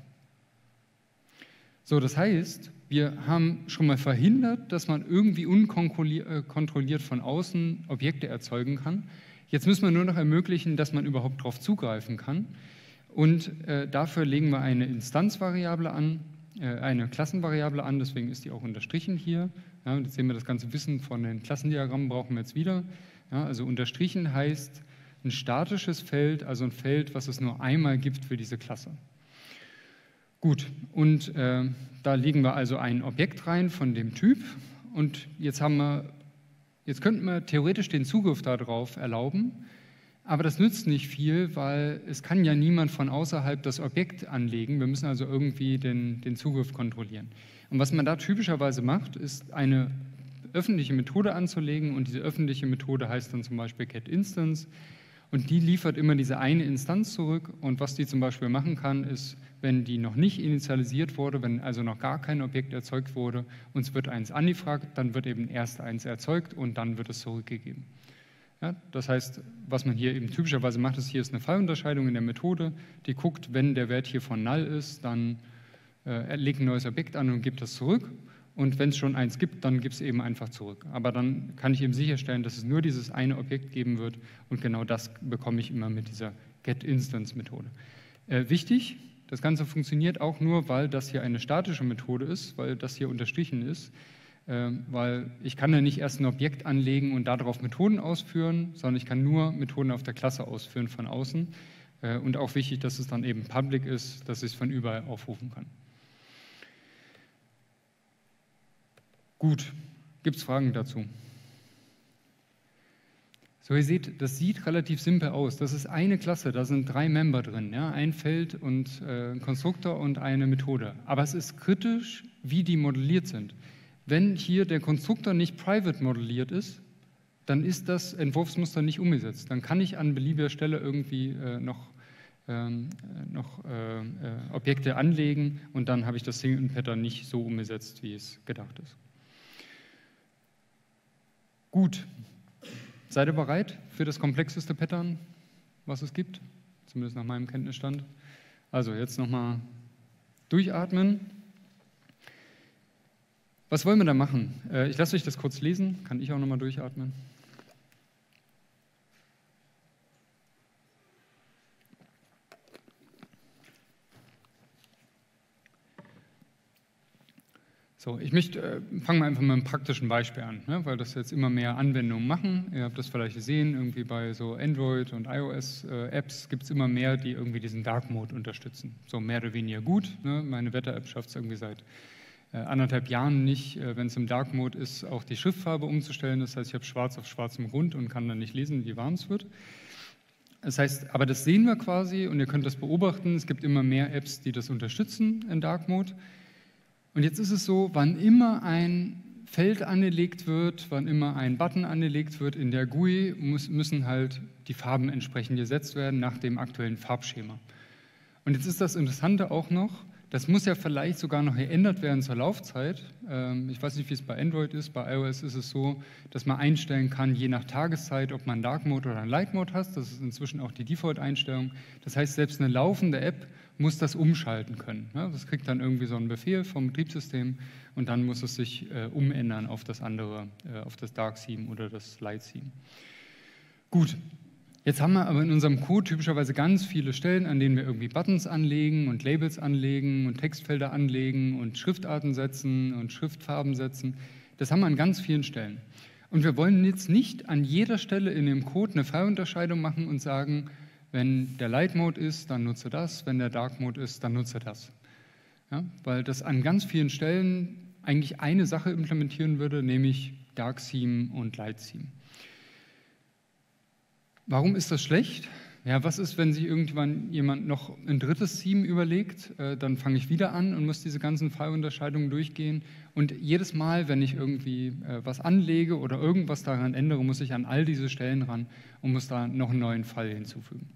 So, das heißt, wir haben schon mal verhindert, dass man irgendwie unkontrolliert äh, von außen Objekte erzeugen kann. Jetzt müssen wir nur noch ermöglichen, dass man überhaupt darauf zugreifen kann. Und äh, dafür legen wir eine Instanzvariable an, äh, eine Klassenvariable an, deswegen ist die auch unterstrichen hier. Ja, jetzt sehen wir das ganze Wissen von den Klassendiagrammen, brauchen wir jetzt wieder. Ja, also unterstrichen heißt ein statisches Feld, also ein Feld, was es nur einmal gibt für diese Klasse. Gut, und äh, da legen wir also ein Objekt rein von dem Typ und jetzt haben wir Jetzt könnten wir theoretisch den Zugriff darauf erlauben, aber das nützt nicht viel, weil es kann ja niemand von außerhalb das Objekt anlegen. Wir müssen also irgendwie den, den Zugriff kontrollieren. Und was man da typischerweise macht, ist eine öffentliche Methode anzulegen und diese öffentliche Methode heißt dann zum Beispiel getInstance und die liefert immer diese eine Instanz zurück und was die zum Beispiel machen kann, ist wenn die noch nicht initialisiert wurde, wenn also noch gar kein Objekt erzeugt wurde, uns wird eins angefragt, dann wird eben erst eins erzeugt und dann wird es zurückgegeben. Ja, das heißt, was man hier eben typischerweise macht, ist, hier ist eine Fallunterscheidung in der Methode, die guckt, wenn der Wert hier von null ist, dann äh, legt ein neues Objekt an und gibt das zurück. Und wenn es schon eins gibt, dann gibt es eben einfach zurück. Aber dann kann ich eben sicherstellen, dass es nur dieses eine Objekt geben wird und genau das bekomme ich immer mit dieser GetInstance-Methode. Äh, wichtig, das Ganze funktioniert auch nur, weil das hier eine statische Methode ist, weil das hier unterstrichen ist. Ähm, weil ich kann ja nicht erst ein Objekt anlegen und darauf Methoden ausführen, sondern ich kann nur Methoden auf der Klasse ausführen von außen. Äh, und auch wichtig, dass es dann eben public ist, dass ich es von überall aufrufen kann. Gut, gibt es Fragen dazu? So, ihr seht, das sieht relativ simpel aus. Das ist eine Klasse, da sind drei Member drin, ja? ein Feld und äh, ein Konstruktor und eine Methode. Aber es ist kritisch, wie die modelliert sind. Wenn hier der Konstruktor nicht private modelliert ist, dann ist das Entwurfsmuster nicht umgesetzt. Dann kann ich an beliebiger Stelle irgendwie äh, noch ähm, noch äh, äh, Objekte anlegen und dann habe ich das Singleton-Pattern nicht so umgesetzt, wie es gedacht ist. Gut, seid ihr bereit für das komplexeste Pattern, was es gibt? Zumindest nach meinem Kenntnisstand. Also jetzt nochmal durchatmen. Was wollen wir da machen? Äh, ich lasse euch das kurz lesen, kann ich auch nochmal durchatmen. So, ich möchte, äh, fangen wir einfach mit einem praktischen Beispiel an, ne, weil das jetzt immer mehr Anwendungen machen. Ihr habt das vielleicht gesehen, irgendwie bei so Android- und iOS-Apps gibt es immer mehr, die irgendwie diesen Dark Mode unterstützen. So mehr oder weniger gut. Ne? Meine Wetter-App schafft es irgendwie seit äh, anderthalb Jahren nicht, äh, wenn es im Dark Mode ist, auch die Schriftfarbe umzustellen. Das heißt, ich habe schwarz auf schwarzem Grund und kann dann nicht lesen, wie warm es wird. Das heißt, aber das sehen wir quasi und ihr könnt das beobachten. Es gibt immer mehr Apps, die das unterstützen in Dark Mode. Und jetzt ist es so, wann immer ein Feld angelegt wird, wann immer ein Button angelegt wird in der GUI, muss, müssen halt die Farben entsprechend gesetzt werden nach dem aktuellen Farbschema. Und jetzt ist das Interessante auch noch, das muss ja vielleicht sogar noch geändert werden zur Laufzeit. Ähm, ich weiß nicht, wie es bei Android ist. Bei iOS ist es so, dass man einstellen kann, je nach Tageszeit, ob man Dark Mode oder Light Mode hat. Das ist inzwischen auch die Default-Einstellung. Das heißt, selbst eine laufende App muss das umschalten können. Das kriegt dann irgendwie so einen Befehl vom Betriebssystem und dann muss es sich äh, umändern auf das andere, äh, auf das Dark Theme oder das Light Theme. Gut, Jetzt haben wir aber in unserem Code typischerweise ganz viele Stellen, an denen wir irgendwie Buttons anlegen und Labels anlegen und Textfelder anlegen und Schriftarten setzen und Schriftfarben setzen. Das haben wir an ganz vielen Stellen. Und wir wollen jetzt nicht an jeder Stelle in dem Code eine Fallunterscheidung machen und sagen, wenn der Light Mode ist, dann nutze das, wenn der Dark Mode ist, dann nutze das. Ja, weil das an ganz vielen Stellen eigentlich eine Sache implementieren würde, nämlich Dark Theme und Light Theme. Warum ist das schlecht? Ja, was ist, wenn sich irgendwann jemand noch ein drittes Theme überlegt? Äh, dann fange ich wieder an und muss diese ganzen Fallunterscheidungen durchgehen. Und jedes Mal, wenn ich irgendwie äh, was anlege oder irgendwas daran ändere, muss ich an all diese Stellen ran und muss da noch einen neuen Fall hinzufügen.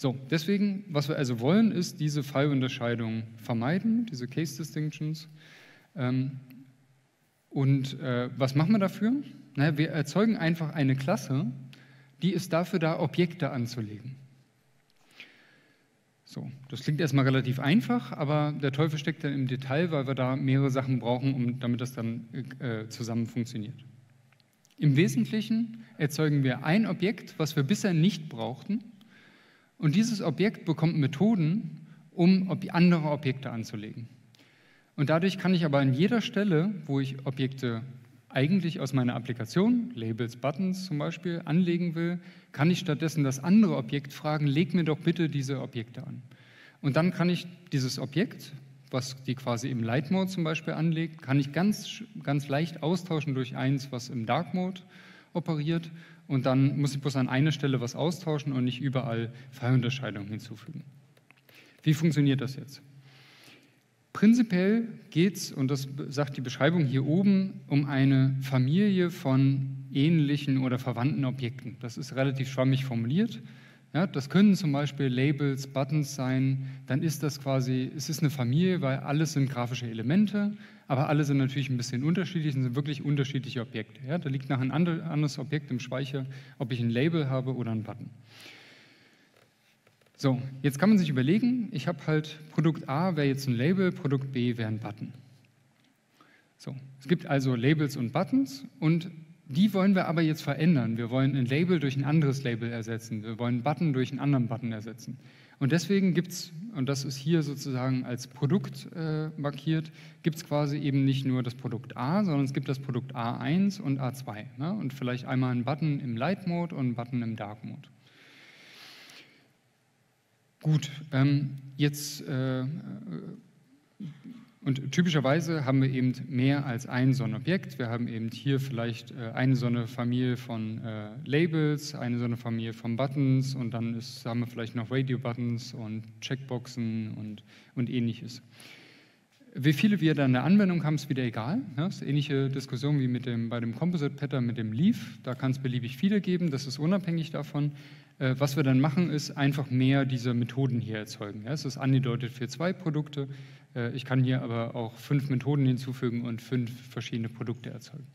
So, deswegen, was wir also wollen, ist diese Fallunterscheidung vermeiden, diese Case Distinctions. Ähm, und äh, was machen wir dafür? Naja, wir erzeugen einfach eine Klasse, die ist dafür da, Objekte anzulegen. So, das klingt erstmal relativ einfach, aber der Teufel steckt dann im Detail, weil wir da mehrere Sachen brauchen, um, damit das dann äh, zusammen funktioniert. Im Wesentlichen erzeugen wir ein Objekt, was wir bisher nicht brauchten, und dieses Objekt bekommt Methoden, um andere Objekte anzulegen. Und dadurch kann ich aber an jeder Stelle, wo ich Objekte eigentlich aus meiner Applikation, Labels, Buttons zum Beispiel, anlegen will, kann ich stattdessen das andere Objekt fragen, leg mir doch bitte diese Objekte an. Und dann kann ich dieses Objekt, was die quasi im Light Mode zum Beispiel anlegt, kann ich ganz, ganz leicht austauschen durch eins, was im Dark Mode operiert. Und dann muss ich bloß an einer Stelle was austauschen und nicht überall Fallunterscheidungen hinzufügen. Wie funktioniert das jetzt? Prinzipiell geht es, und das sagt die Beschreibung hier oben, um eine Familie von ähnlichen oder verwandten Objekten. Das ist relativ schwammig formuliert. Ja, das können zum Beispiel Labels, Buttons sein. Dann ist das quasi, es ist eine Familie, weil alles sind grafische Elemente, aber alle sind natürlich ein bisschen unterschiedlich und sind wirklich unterschiedliche Objekte. Ja, da liegt nach ein anderes Objekt im Speicher, ob ich ein Label habe oder ein Button. So, jetzt kann man sich überlegen, ich habe halt Produkt A wäre jetzt ein Label, Produkt B wäre ein Button. So, es gibt also Labels und Buttons und die wollen wir aber jetzt verändern. Wir wollen ein Label durch ein anderes Label ersetzen. Wir wollen einen Button durch einen anderen Button ersetzen. Und deswegen gibt es, und das ist hier sozusagen als Produkt äh, markiert, gibt es quasi eben nicht nur das Produkt A, sondern es gibt das Produkt A1 und A2. Ne? Und vielleicht einmal einen Button im Light Mode und einen Button im Dark Mode. Gut, ähm, jetzt äh, und typischerweise haben wir eben mehr als ein so ein Objekt. Wir haben eben hier vielleicht äh, eine so eine Familie von äh, Labels, eine so eine Familie von Buttons und dann ist, haben wir vielleicht noch Radio-Buttons und Checkboxen und, und ähnliches. Wie viele wir dann in der Anwendung haben, ist wieder egal. Das ist eine ähnliche Diskussion wie mit dem, bei dem Composite Pattern mit dem Leaf. Da kann es beliebig viele geben, das ist unabhängig davon. Äh, was wir dann machen, ist einfach mehr dieser Methoden hier erzeugen. Es ist angedeutet für zwei Produkte. Äh, ich kann hier aber auch fünf Methoden hinzufügen und fünf verschiedene Produkte erzeugen.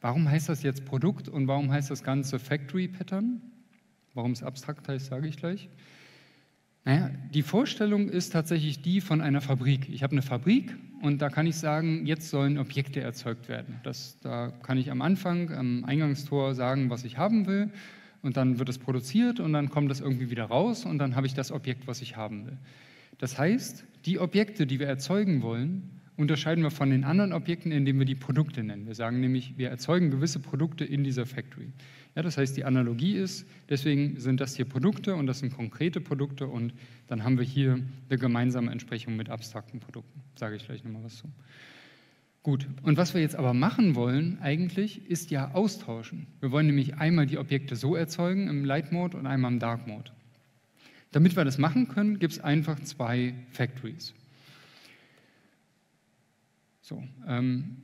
Warum heißt das jetzt Produkt und warum heißt das Ganze Factory Pattern? Warum es abstrakt heißt, sage ich gleich. Naja, die Vorstellung ist tatsächlich die von einer Fabrik. Ich habe eine Fabrik und da kann ich sagen, jetzt sollen Objekte erzeugt werden. Das, da kann ich am Anfang, am Eingangstor sagen, was ich haben will und dann wird es produziert und dann kommt das irgendwie wieder raus und dann habe ich das Objekt, was ich haben will. Das heißt, die Objekte, die wir erzeugen wollen, unterscheiden wir von den anderen Objekten, indem wir die Produkte nennen. Wir sagen nämlich, wir erzeugen gewisse Produkte in dieser Factory. Ja, das heißt, die Analogie ist, deswegen sind das hier Produkte und das sind konkrete Produkte und dann haben wir hier eine gemeinsame Entsprechung mit abstrakten Produkten. Sage ich gleich nochmal was zu. Gut, und was wir jetzt aber machen wollen eigentlich, ist ja austauschen. Wir wollen nämlich einmal die Objekte so erzeugen im Light Mode und einmal im Dark Mode. Damit wir das machen können, gibt es einfach zwei Factories. So, ähm,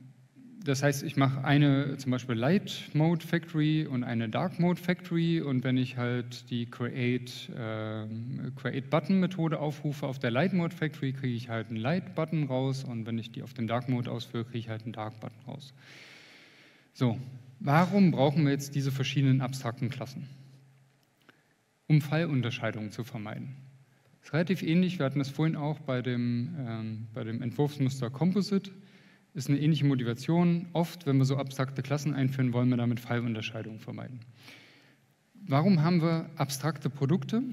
das heißt, ich mache eine zum Beispiel Light Mode Factory und eine Dark Mode Factory und wenn ich halt die Create, äh, Create Button Methode aufrufe auf der Light Mode Factory, kriege ich halt einen Light Button raus und wenn ich die auf dem Dark Mode ausführe, kriege ich halt einen Dark Button raus. So, warum brauchen wir jetzt diese verschiedenen abstrakten Klassen? Um Fallunterscheidungen zu vermeiden. Das ist relativ ähnlich, wir hatten das vorhin auch bei dem, ähm, bei dem Entwurfsmuster Composite ist eine ähnliche Motivation. Oft, wenn wir so abstrakte Klassen einführen, wollen wir damit Fallunterscheidungen vermeiden. Warum haben wir abstrakte Produkte?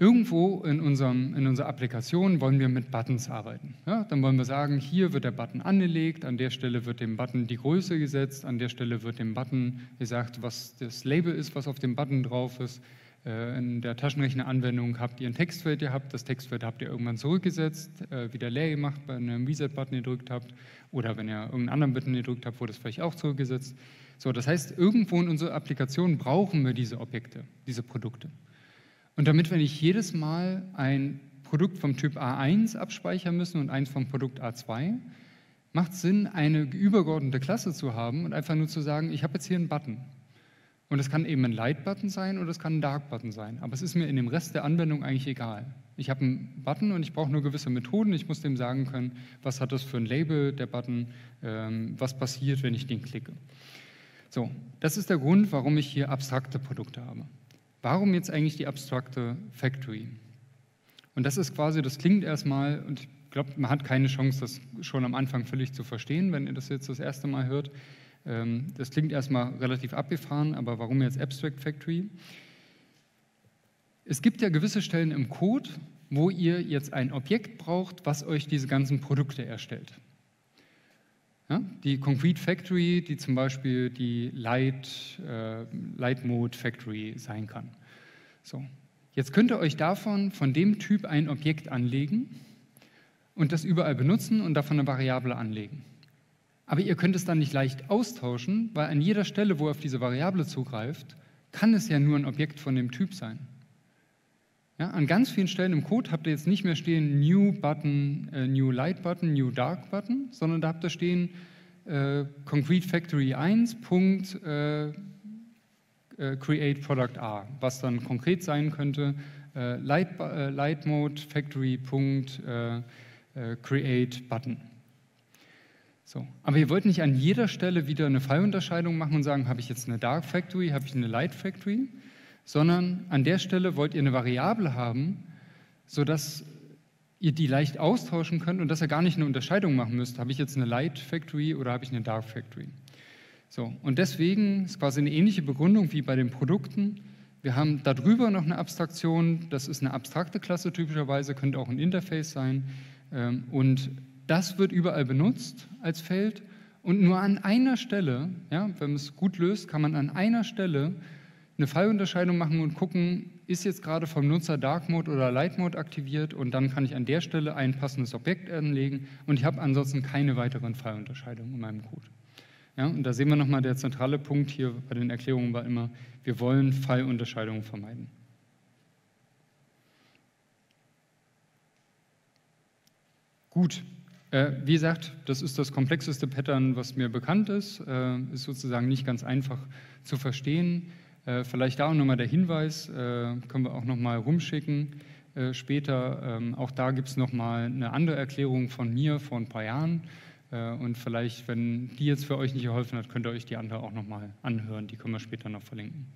Irgendwo in, unserem, in unserer Applikation wollen wir mit Buttons arbeiten. Ja, dann wollen wir sagen, hier wird der Button angelegt, an der Stelle wird dem Button die Größe gesetzt, an der Stelle wird dem Button gesagt, was das Label ist, was auf dem Button drauf ist. Äh, in der Taschenrechneranwendung habt ihr ein Textfeld gehabt, das Textfeld habt ihr irgendwann zurückgesetzt, äh, wieder leer gemacht, bei einem Reset-Button gedrückt habt oder wenn ihr irgendeinen anderen Button gedrückt habt, wurde es vielleicht auch zurückgesetzt. So, das heißt, irgendwo in unserer Applikation brauchen wir diese Objekte, diese Produkte. Und damit wir nicht jedes Mal ein Produkt vom Typ A1 abspeichern müssen und eins vom Produkt A2, macht es Sinn, eine übergeordnete Klasse zu haben und einfach nur zu sagen, ich habe jetzt hier einen Button. Und es kann eben ein Light-Button sein oder es kann ein Dark-Button sein. Aber es ist mir in dem Rest der Anwendung eigentlich egal. Ich habe einen Button und ich brauche nur gewisse Methoden. Ich muss dem sagen können, was hat das für ein Label, der Button, ähm, was passiert, wenn ich den klicke. So, das ist der Grund, warum ich hier abstrakte Produkte habe. Warum jetzt eigentlich die abstrakte Factory? Und das ist quasi, das klingt erstmal, und ich glaube, man hat keine Chance, das schon am Anfang völlig zu verstehen, wenn ihr das jetzt das erste Mal hört. Ähm, das klingt erstmal relativ abgefahren, aber warum jetzt Abstract Factory? Es gibt ja gewisse Stellen im Code, wo ihr jetzt ein Objekt braucht, was euch diese ganzen Produkte erstellt. Ja, die Concrete Factory, die zum Beispiel die Light, äh, Light Mode Factory sein kann. So. Jetzt könnt ihr euch davon, von dem Typ ein Objekt anlegen und das überall benutzen und davon eine Variable anlegen. Aber ihr könnt es dann nicht leicht austauschen, weil an jeder Stelle, wo ihr auf diese Variable zugreift, kann es ja nur ein Objekt von dem Typ sein. Ja, an ganz vielen Stellen im Code habt ihr jetzt nicht mehr stehen New Button, äh, New Light Button, New Dark Button, sondern da habt ihr stehen äh, Concrete Factory 1. Äh, äh, Create Product A, was dann konkret sein könnte äh, Light, äh, Light Mode Factory. Create Button. So. Aber ihr wollt nicht an jeder Stelle wieder eine Fallunterscheidung machen und sagen, habe ich jetzt eine Dark Factory, habe ich eine Light Factory, sondern an der Stelle wollt ihr eine Variable haben, sodass ihr die leicht austauschen könnt und dass ihr gar nicht eine Unterscheidung machen müsst. Habe ich jetzt eine Light Factory oder habe ich eine Dark Factory? So, und deswegen ist quasi eine ähnliche Begründung wie bei den Produkten. Wir haben darüber noch eine Abstraktion, das ist eine abstrakte Klasse typischerweise, könnte auch ein Interface sein. Ähm, und das wird überall benutzt als Feld und nur an einer Stelle, ja, wenn man es gut löst, kann man an einer Stelle eine Fallunterscheidung machen und gucken, ist jetzt gerade vom Nutzer Dark Mode oder Light Mode aktiviert und dann kann ich an der Stelle ein passendes Objekt anlegen und ich habe ansonsten keine weiteren Fallunterscheidungen in meinem Code. Ja, und da sehen wir nochmal, der zentrale Punkt hier bei den Erklärungen war immer, wir wollen Fallunterscheidungen vermeiden. Gut, äh, wie gesagt, das ist das komplexeste Pattern, was mir bekannt ist, äh, ist sozusagen nicht ganz einfach zu verstehen. Äh, vielleicht da auch nochmal der Hinweis, äh, können wir auch nochmal rumschicken äh, später. Ähm, auch da gibt es nochmal eine andere Erklärung von mir vor ein paar Jahren. Äh, und vielleicht, wenn die jetzt für euch nicht geholfen hat, könnt ihr euch die andere auch nochmal anhören. Die können wir später noch verlinken.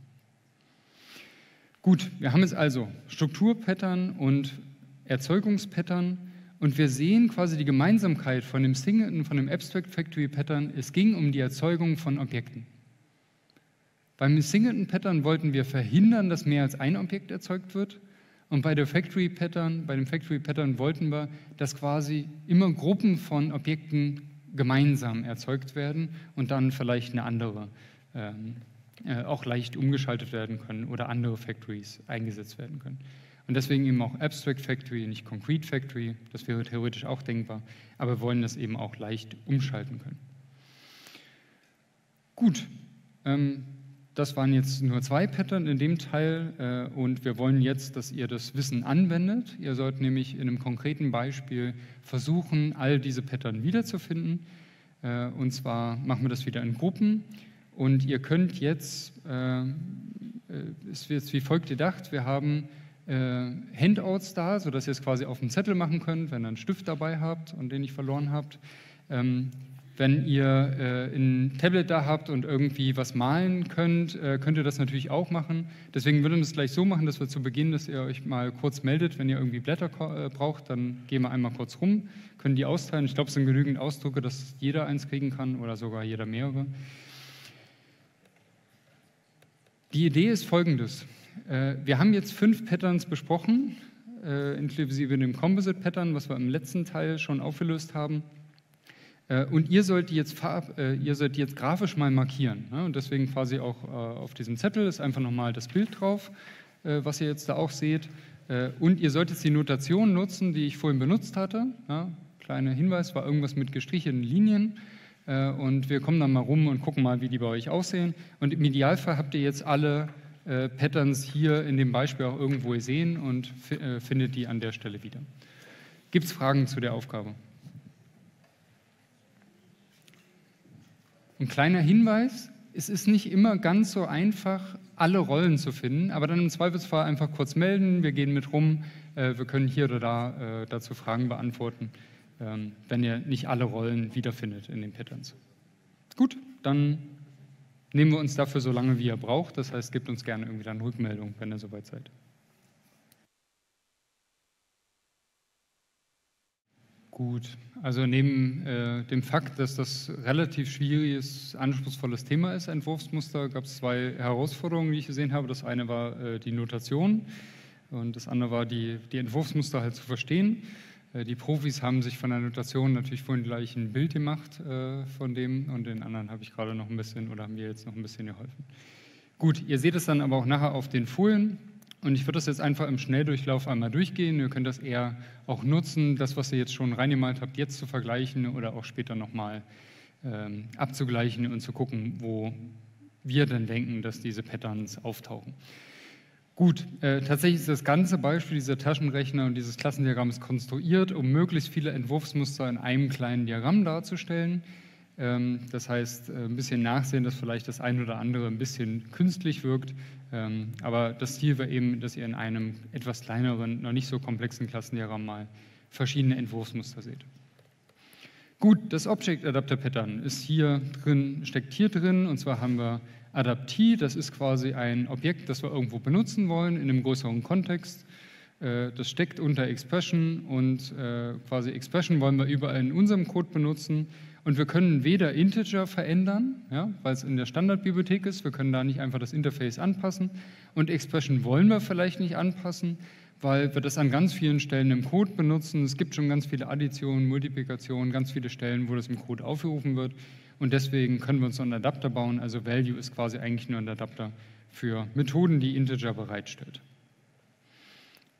Gut, wir haben jetzt also Strukturpattern und Erzeugungspattern. Und wir sehen quasi die Gemeinsamkeit von dem Singleton, von dem Abstract Factory Pattern. Es ging um die Erzeugung von Objekten. Beim Singleton Pattern wollten wir verhindern, dass mehr als ein Objekt erzeugt wird. Und bei der Factory Pattern, bei dem Factory Pattern wollten wir, dass quasi immer Gruppen von Objekten gemeinsam erzeugt werden und dann vielleicht eine andere ähm, äh, auch leicht umgeschaltet werden können oder andere Factories eingesetzt werden können. Und deswegen eben auch Abstract Factory, nicht Concrete Factory, das wäre theoretisch auch denkbar, aber wir wollen das eben auch leicht umschalten können. Gut, ähm, das waren jetzt nur zwei Pattern in dem Teil äh, und wir wollen jetzt, dass ihr das Wissen anwendet. Ihr sollt nämlich in einem konkreten Beispiel versuchen, all diese Pattern wiederzufinden. Äh, und zwar machen wir das wieder in Gruppen und ihr könnt jetzt, äh, äh, es wird wie folgt gedacht, wir haben äh, Handouts da, sodass ihr es quasi auf dem Zettel machen könnt, wenn ihr einen Stift dabei habt und den nicht verloren habt. Ähm, wenn ihr äh, ein Tablet da habt und irgendwie was malen könnt, äh, könnt ihr das natürlich auch machen. Deswegen würden wir es gleich so machen, dass wir zu Beginn, dass ihr euch mal kurz meldet, wenn ihr irgendwie Blätter äh, braucht, dann gehen wir einmal kurz rum, können die austeilen. Ich glaube, es sind genügend Ausdrucke, dass jeder eins kriegen kann oder sogar jeder mehrere. Die Idee ist folgendes. Äh, wir haben jetzt fünf Patterns besprochen, äh, inklusive dem Composite Pattern, was wir im letzten Teil schon aufgelöst haben. Äh, und ihr sollt die jetzt, farb, ihr sollt die jetzt grafisch mal markieren. Ne? Und deswegen quasi auch auf diesem Zettel ist einfach nochmal das Bild drauf, was ihr jetzt da auch seht. Und ihr solltet die Notation nutzen, die ich vorhin benutzt hatte. Kleiner Hinweis war irgendwas mit gestrichenen Linien. Äh, und wir kommen dann mal rum und gucken mal, wie die bei euch aussehen. Und im Idealfall habt ihr jetzt alle äh, Patterns hier in dem Beispiel auch irgendwo gesehen und äh, findet die an der Stelle wieder. Gibt es Fragen zu der Aufgabe? Ein kleiner Hinweis, es ist nicht immer ganz so einfach, alle Rollen zu finden, aber dann im Zweifelsfall einfach kurz melden, wir gehen mit rum, wir können hier oder da dazu Fragen beantworten. Ähm, wenn ihr nicht alle Rollen wiederfindet in den Patterns. Gut, dann nehmen wir uns dafür so lange, wie ihr braucht. Das heißt, gebt uns gerne irgendwie dann Rückmeldung, wenn ihr soweit seid. Gut, also neben äh, dem Fakt, dass das relativ schwieriges, anspruchsvolles Thema ist, Entwurfsmuster, gab es zwei Herausforderungen, die ich gesehen habe. Das eine war äh, die Notation und das andere war die, die Entwurfsmuster halt zu verstehen. Äh, die Profis haben sich von der Notation natürlich vorhin gleich ein Bild gemacht äh, von dem und den anderen habe ich gerade noch ein bisschen oder haben wir jetzt noch ein bisschen geholfen. Gut, ihr seht es dann aber auch nachher auf den Folien und ich würde das jetzt einfach im Schnelldurchlauf einmal durchgehen. Ihr könnt das eher auch nutzen, das, was ihr jetzt schon reingemalt habt, jetzt zu vergleichen oder auch später nochmal ähm, abzugleichen und zu gucken, wo wir denn denken, dass diese Patterns auftauchen. Gut, äh, tatsächlich ist das ganze Beispiel dieser Taschenrechner und dieses Klassendiagramm ist konstruiert, um möglichst viele Entwurfsmuster in einem kleinen Diagramm darzustellen. Ähm, das heißt, äh, ein bisschen nachsehen, dass vielleicht das eine oder andere ein bisschen künstlich wirkt. Ähm, aber das Ziel war eben, dass ihr in einem etwas kleineren, noch nicht so komplexen Klassendiagramm mal verschiedene Entwurfsmuster seht. Gut, das Object Adapter Pattern ist hier drin, steckt hier drin, und zwar haben wir Adapti, das ist quasi ein Objekt, das wir irgendwo benutzen wollen in einem größeren Kontext. Äh, das steckt unter Expression und äh, quasi Expression wollen wir überall in unserem Code benutzen. Und wir können weder Integer verändern, ja, weil es in der Standardbibliothek ist, wir können da nicht einfach das Interface anpassen. Und Expression wollen wir vielleicht nicht anpassen, weil wir das an ganz vielen Stellen im Code benutzen. Es gibt schon ganz viele Additionen, Multiplikationen, ganz viele Stellen, wo das im Code aufgerufen wird. Und deswegen können wir uns einen Adapter bauen. Also Value ist quasi eigentlich nur ein Adapter für Methoden, die Integer bereitstellt.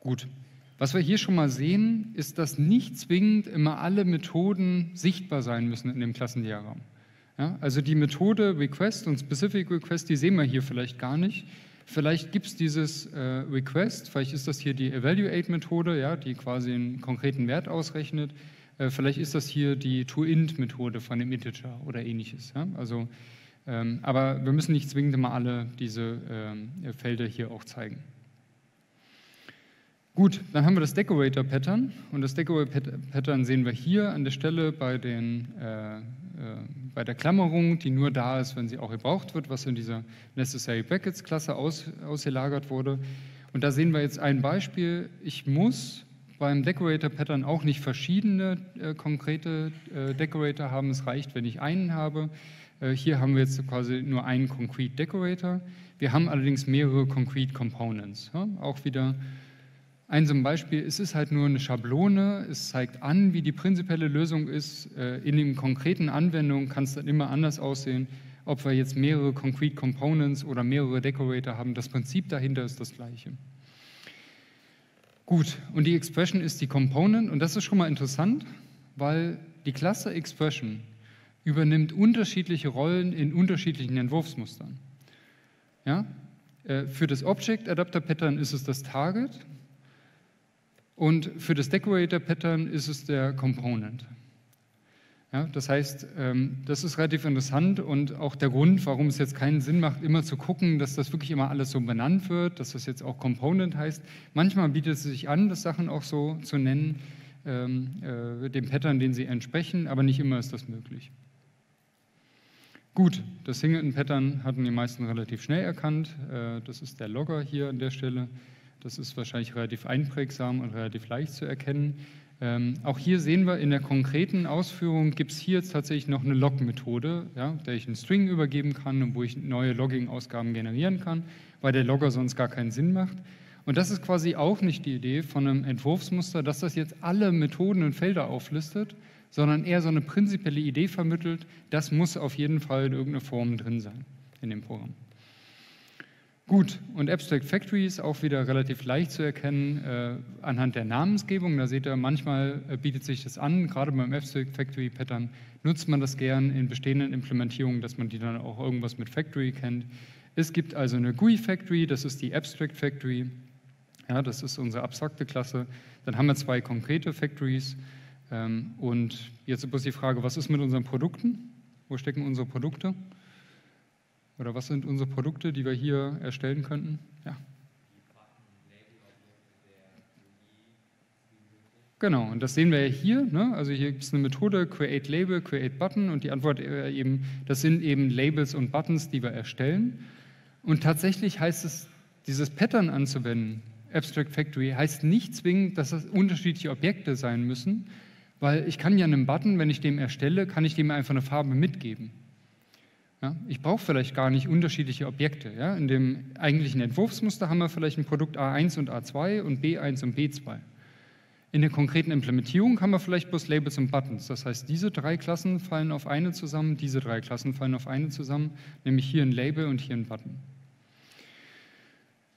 Gut. Was wir hier schon mal sehen, ist, dass nicht zwingend immer alle Methoden sichtbar sein müssen in dem Klassendiagramm. Ja, also die Methode Request und Specific Request, die sehen wir hier vielleicht gar nicht. Vielleicht gibt es dieses äh, Request, vielleicht ist das hier die Evaluate-Methode, ja, die quasi einen konkreten Wert ausrechnet. Äh, vielleicht ist das hier die ToInt-Methode von dem Integer oder ähnliches. Ja? Also Ähm, aber wir müssen nicht zwingend immer alle diese ähm, Felder hier auch zeigen. Gut, dann haben wir das Decorator-Pattern und das Decorator-Pattern sehen wir hier an der Stelle bei, den, äh, äh, bei der Klammerung, die nur da ist, wenn sie auch gebraucht wird, was in dieser Necessary Brackets-Klasse aus, ausgelagert wurde. Und da sehen wir jetzt ein Beispiel. Ich muss beim Decorator-Pattern auch nicht verschiedene äh, konkrete äh, Decorator haben. Es reicht, wenn ich einen habe. Äh, hier haben wir jetzt quasi nur einen Concrete Decorator. Wir haben allerdings mehrere Concrete Components. Ja? Auch wieder ein so ein Beispiel, es ist halt nur eine Schablone, es zeigt an, wie die prinzipielle Lösung ist. Äh, in den konkreten Anwendungen kann es dann immer anders aussehen, ob wir jetzt mehrere Concrete Components oder mehrere Decorator haben. Das Prinzip dahinter ist das gleiche. Gut, und die Expression ist die Component und das ist schon mal interessant, weil die Klasse Expression übernimmt unterschiedliche Rollen in unterschiedlichen Entwurfsmustern. Ja? Äh, für das Object Adapter Pattern ist es das Target, und für das Decorator-Pattern ist es der Component. Ja, das heißt, ähm, das ist relativ interessant und auch der Grund, warum es jetzt keinen Sinn macht, immer zu gucken, dass das wirklich immer alles so benannt wird, dass das jetzt auch Component heißt. Manchmal bietet es sich an, das Sachen auch so zu nennen, ähm, äh, dem Pattern, den sie entsprechen, aber nicht immer ist das möglich. Gut, das Singleton-Pattern hatten die meisten relativ schnell erkannt. Äh, das ist der Logger hier an der Stelle. Das ist wahrscheinlich relativ einprägsam und relativ leicht zu erkennen. Ähm, auch hier sehen wir in der konkreten Ausführung gibt es hier jetzt tatsächlich noch eine Log-Methode, ja, der ich einen String übergeben kann und wo ich neue Logging-Ausgaben generieren kann, weil der Logger sonst gar keinen Sinn macht. Und das ist quasi auch nicht die Idee von einem Entwurfsmuster, dass das jetzt alle Methoden und Felder auflistet, sondern eher so eine prinzipielle Idee vermittelt, das muss auf jeden Fall in irgendeiner Form drin sein in dem Programm. Gut, und Abstract Factory ist auch wieder relativ leicht zu erkennen äh, anhand der Namensgebung. Da seht ihr, manchmal äh, bietet sich das an, gerade beim Abstract Factory Pattern nutzt man das gern in bestehenden Implementierungen, dass man die dann auch irgendwas mit Factory kennt. Es gibt also eine GUI Factory, das ist die Abstract Factory. Ja, das ist unsere abstrakte Klasse. Dann haben wir zwei konkrete Factories. Ähm, und jetzt ist die Frage, was ist mit unseren Produkten? Wo stecken unsere Produkte? Oder was sind unsere Produkte, die wir hier erstellen könnten? Ja. Genau, und das sehen wir ja hier. Ne? Also hier gibt es eine Methode, Create Label, Create Button und die Antwort äh, eben, das sind eben Labels und Buttons, die wir erstellen. Und tatsächlich heißt es, dieses Pattern anzuwenden, Abstract Factory, heißt nicht zwingend, dass das unterschiedliche Objekte sein müssen, weil ich kann ja einen Button, wenn ich dem erstelle, kann ich dem einfach eine Farbe mitgeben. Ja, ich brauche vielleicht gar nicht unterschiedliche Objekte. Ja? In dem eigentlichen Entwurfsmuster haben wir vielleicht ein Produkt A1 und A2 und B1 und B2. In der konkreten Implementierung haben wir vielleicht bloß Labels und Buttons. Das heißt, diese drei Klassen fallen auf eine zusammen, diese drei Klassen fallen auf eine zusammen, nämlich hier ein Label und hier ein Button.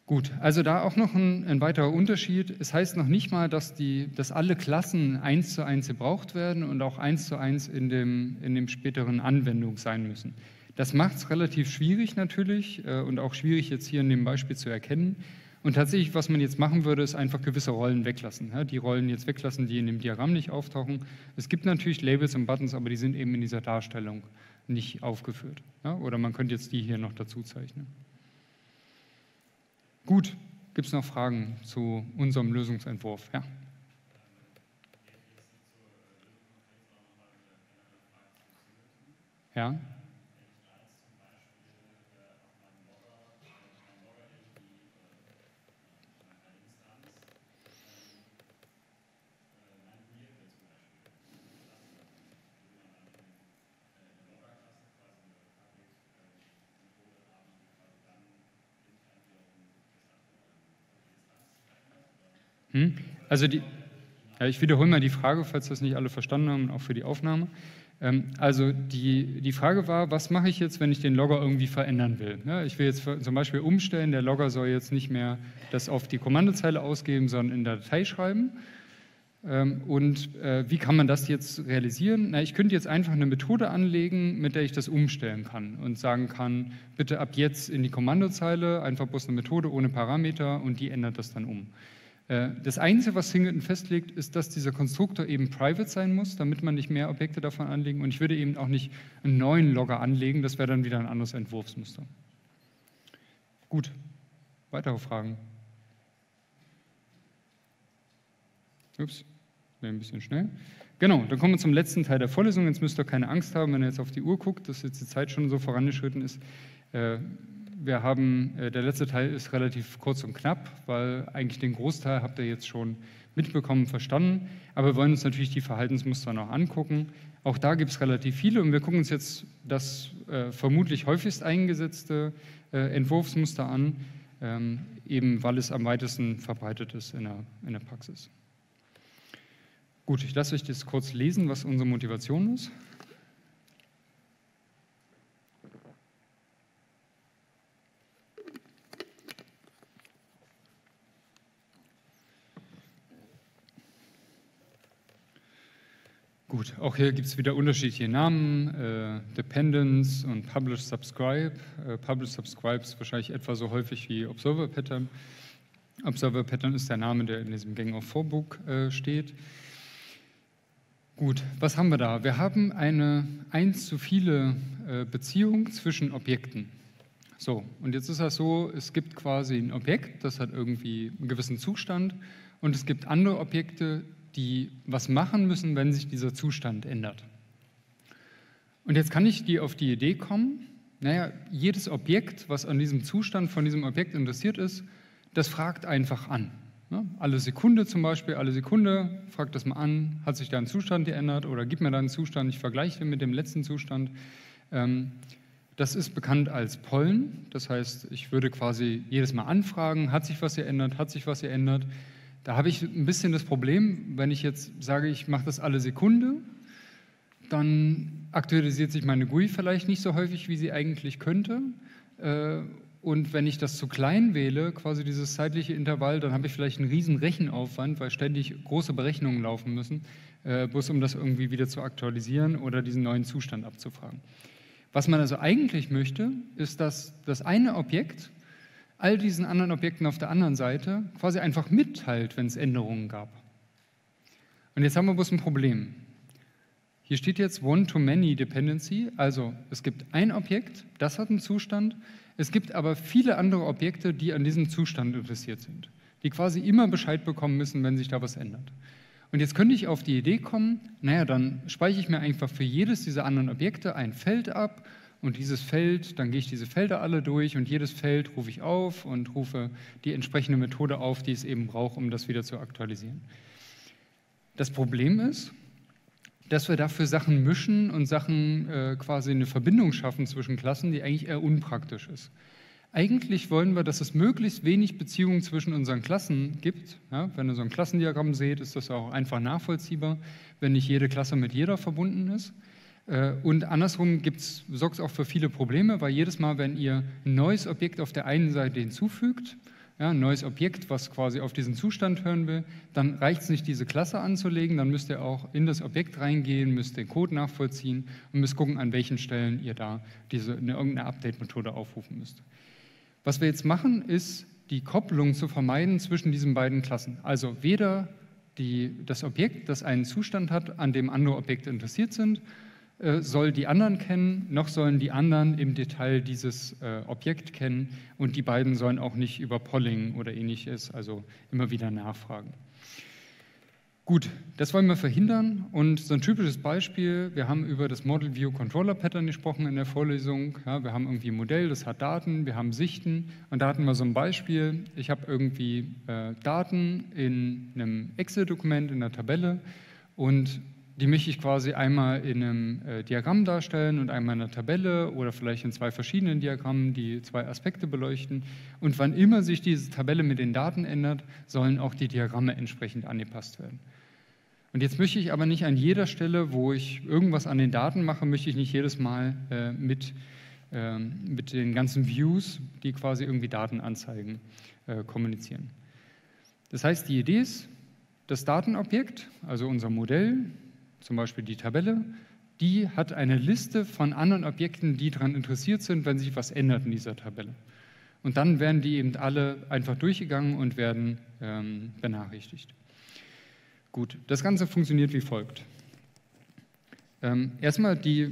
Gut, also da auch noch ein, ein, weiterer Unterschied. Es heißt noch nicht mal, dass, die, dass alle Klassen eins zu eins gebraucht werden und auch eins zu eins in dem, in dem späteren Anwendung sein müssen. Das macht es relativ schwierig natürlich äh, und auch schwierig jetzt hier in dem Beispiel zu erkennen. Und tatsächlich, was man jetzt machen würde, ist einfach gewisse Rollen weglassen. Ja, die Rollen jetzt weglassen, die in dem Diagramm nicht auftauchen. Es gibt natürlich Labels und Buttons, aber die sind eben in dieser Darstellung nicht aufgeführt. Ja, oder man könnte jetzt die hier noch dazu zeichnen. Gut, gibt es noch Fragen zu unserem Lösungsentwurf? Ja. Ja. Hm? Also die, ja, ich wiederhole mal die Frage, falls das nicht alle verstanden haben, auch für die Aufnahme. Ähm, also die, die Frage war, was mache ich jetzt, wenn ich den Logger irgendwie verändern will? Ja, ich will jetzt zum Beispiel umstellen, der Logger soll jetzt nicht mehr das auf die Kommandozeile ausgeben, sondern in der Datei schreiben. Ähm, und äh, wie kann man das jetzt realisieren? Na, ich könnte jetzt einfach eine Methode anlegen, mit der ich das umstellen kann und sagen kann, bitte ab jetzt in die Kommandozeile, einfach bloß eine Methode ohne Parameter und die ändert das dann um. Äh, das Einzige, was Singleton festlegt, ist, dass dieser Konstruktor eben private sein muss, damit man nicht mehr Objekte davon anlegen. Und ich würde eben auch nicht einen neuen Logger anlegen, das wäre dann wieder ein anderes Entwurfsmuster. Gut, weitere Fragen? Ups, wäre ein bisschen schnell. Genau, dann kommen wir zum letzten Teil der Vorlesung. Jetzt müsst ihr keine Angst haben, wenn ihr jetzt auf die Uhr guckt, dass jetzt die Zeit schon so vorangeschritten ist. Äh, wir haben, äh, der letzte Teil ist relativ kurz und knapp, weil eigentlich den Großteil habt ihr jetzt schon mitbekommen, verstanden. Aber wir wollen uns natürlich die Verhaltensmuster noch angucken. Auch da gibt es relativ viele und wir gucken uns jetzt das äh, vermutlich häufigst eingesetzte äh, Entwurfsmuster an, ähm, eben weil es am weitesten verbreitet ist in der, in der Praxis. Gut, ich lasse euch das kurz lesen, was unsere Motivation ist. Gut, auch hier gibt es wieder unterschiedliche Namen, äh, Dependence und Publish Subscribe. Äh, Publish Subscribe ist wahrscheinlich etwa so häufig wie Observer Pattern. Observer Pattern ist der Name, der in diesem Gang of Vorbook äh, steht. Gut, was haben wir da? Wir haben eine eins zu viele äh, Beziehung zwischen Objekten. So, und jetzt ist das so, es gibt quasi ein Objekt, das hat irgendwie einen gewissen Zustand und es gibt andere Objekte, die was machen müssen, wenn sich dieser Zustand ändert. Und jetzt kann ich die auf die Idee kommen, naja, jedes Objekt, was an diesem Zustand von diesem Objekt interessiert ist, das fragt einfach an. Ne? Alle Sekunde zum Beispiel, alle Sekunde fragt das mal an, hat sich da ein Zustand geändert oder gib mir da einen Zustand, ich vergleiche den mit dem letzten Zustand. Ähm, das ist bekannt als Pollen, das heißt, ich würde quasi jedes Mal anfragen, hat sich was geändert, hat sich was geändert. Da habe ich ein bisschen das Problem, wenn ich jetzt sage, ich mache das alle Sekunde, dann aktualisiert sich meine GUI vielleicht nicht so häufig, wie sie eigentlich könnte. Äh, und wenn ich das zu klein wähle, quasi dieses zeitliche Intervall, dann habe ich vielleicht einen riesen Rechenaufwand, weil ständig große Berechnungen laufen müssen, äh, bloß um das irgendwie wieder zu aktualisieren oder diesen neuen Zustand abzufragen. Was man also eigentlich möchte, ist, dass das eine Objekt all diesen anderen Objekten auf der anderen Seite quasi einfach mitteilt, wenn es Änderungen gab. Und jetzt haben wir bloß ein Problem. Hier steht jetzt One-to-Many Dependency, also es gibt ein Objekt, das hat einen Zustand, es gibt aber viele andere Objekte, die an diesem Zustand interessiert sind, die quasi immer Bescheid bekommen müssen, wenn sich da was ändert. Und jetzt könnte ich auf die Idee kommen, naja, dann speichere ich mir einfach für jedes dieser anderen Objekte ein Feld ab und dieses Feld, dann gehe ich diese Felder alle durch und jedes Feld rufe ich auf und rufe die entsprechende Methode auf, die es eben braucht, um das wieder zu aktualisieren. Das Problem ist, dass wir dafür Sachen mischen und Sachen äh, quasi eine Verbindung schaffen zwischen Klassen, die eigentlich eher unpraktisch ist. Eigentlich wollen wir, dass es möglichst wenig Beziehungen zwischen unseren Klassen gibt. Ja, wenn ihr so ein Klassendiagramm seht, ist das auch einfach nachvollziehbar, wenn nicht jede Klasse mit jeder verbunden ist. Äh, und andersrum sorgt es auch für viele Probleme, weil jedes Mal, wenn ihr ein neues Objekt auf der einen Seite hinzufügt, ja, ein neues Objekt, was quasi auf diesen Zustand hören will, dann reicht es nicht, diese Klasse anzulegen, dann müsst ihr auch in das Objekt reingehen, müsst den Code nachvollziehen und müsst gucken, an welchen Stellen ihr da diese, eine, irgendeine Update-Methode aufrufen müsst. Was wir jetzt machen, ist die Kopplung zu vermeiden zwischen diesen beiden Klassen. Also weder die, das Objekt, das einen Zustand hat, an dem andere Objekte interessiert sind, soll die anderen kennen, noch sollen die anderen im Detail dieses äh, Objekt kennen und die beiden sollen auch nicht über Polling oder ähnliches, also immer wieder nachfragen. Gut, das wollen wir verhindern und so ein typisches Beispiel, wir haben über das Model View Controller Pattern gesprochen in der Vorlesung. Ja, wir haben irgendwie ein Modell, das hat Daten, wir haben Sichten und da hatten wir so ein Beispiel. Ich habe irgendwie äh, Daten in einem Excel-Dokument, in einer Tabelle und die möchte ich quasi einmal in einem äh, Diagramm darstellen und einmal in einer Tabelle oder vielleicht in zwei verschiedenen Diagrammen, die zwei Aspekte beleuchten. Und wann immer sich diese Tabelle mit den Daten ändert, sollen auch die Diagramme entsprechend angepasst werden. Und jetzt möchte ich aber nicht an jeder Stelle, wo ich irgendwas an den Daten mache, möchte ich nicht jedes Mal äh, mit, äh, mit den ganzen Views, die quasi irgendwie Daten anzeigen, äh, kommunizieren. Das heißt, die Idee ist, das Datenobjekt, also unser Modell, zum Beispiel die Tabelle, die hat eine Liste von anderen Objekten, die daran interessiert sind, wenn sich was ändert in dieser Tabelle. und dann werden die eben alle einfach durchgegangen und werden ähm, benachrichtigt. Gut, das Ganze funktioniert wie folgt. Ähm, erstmal, die, äh,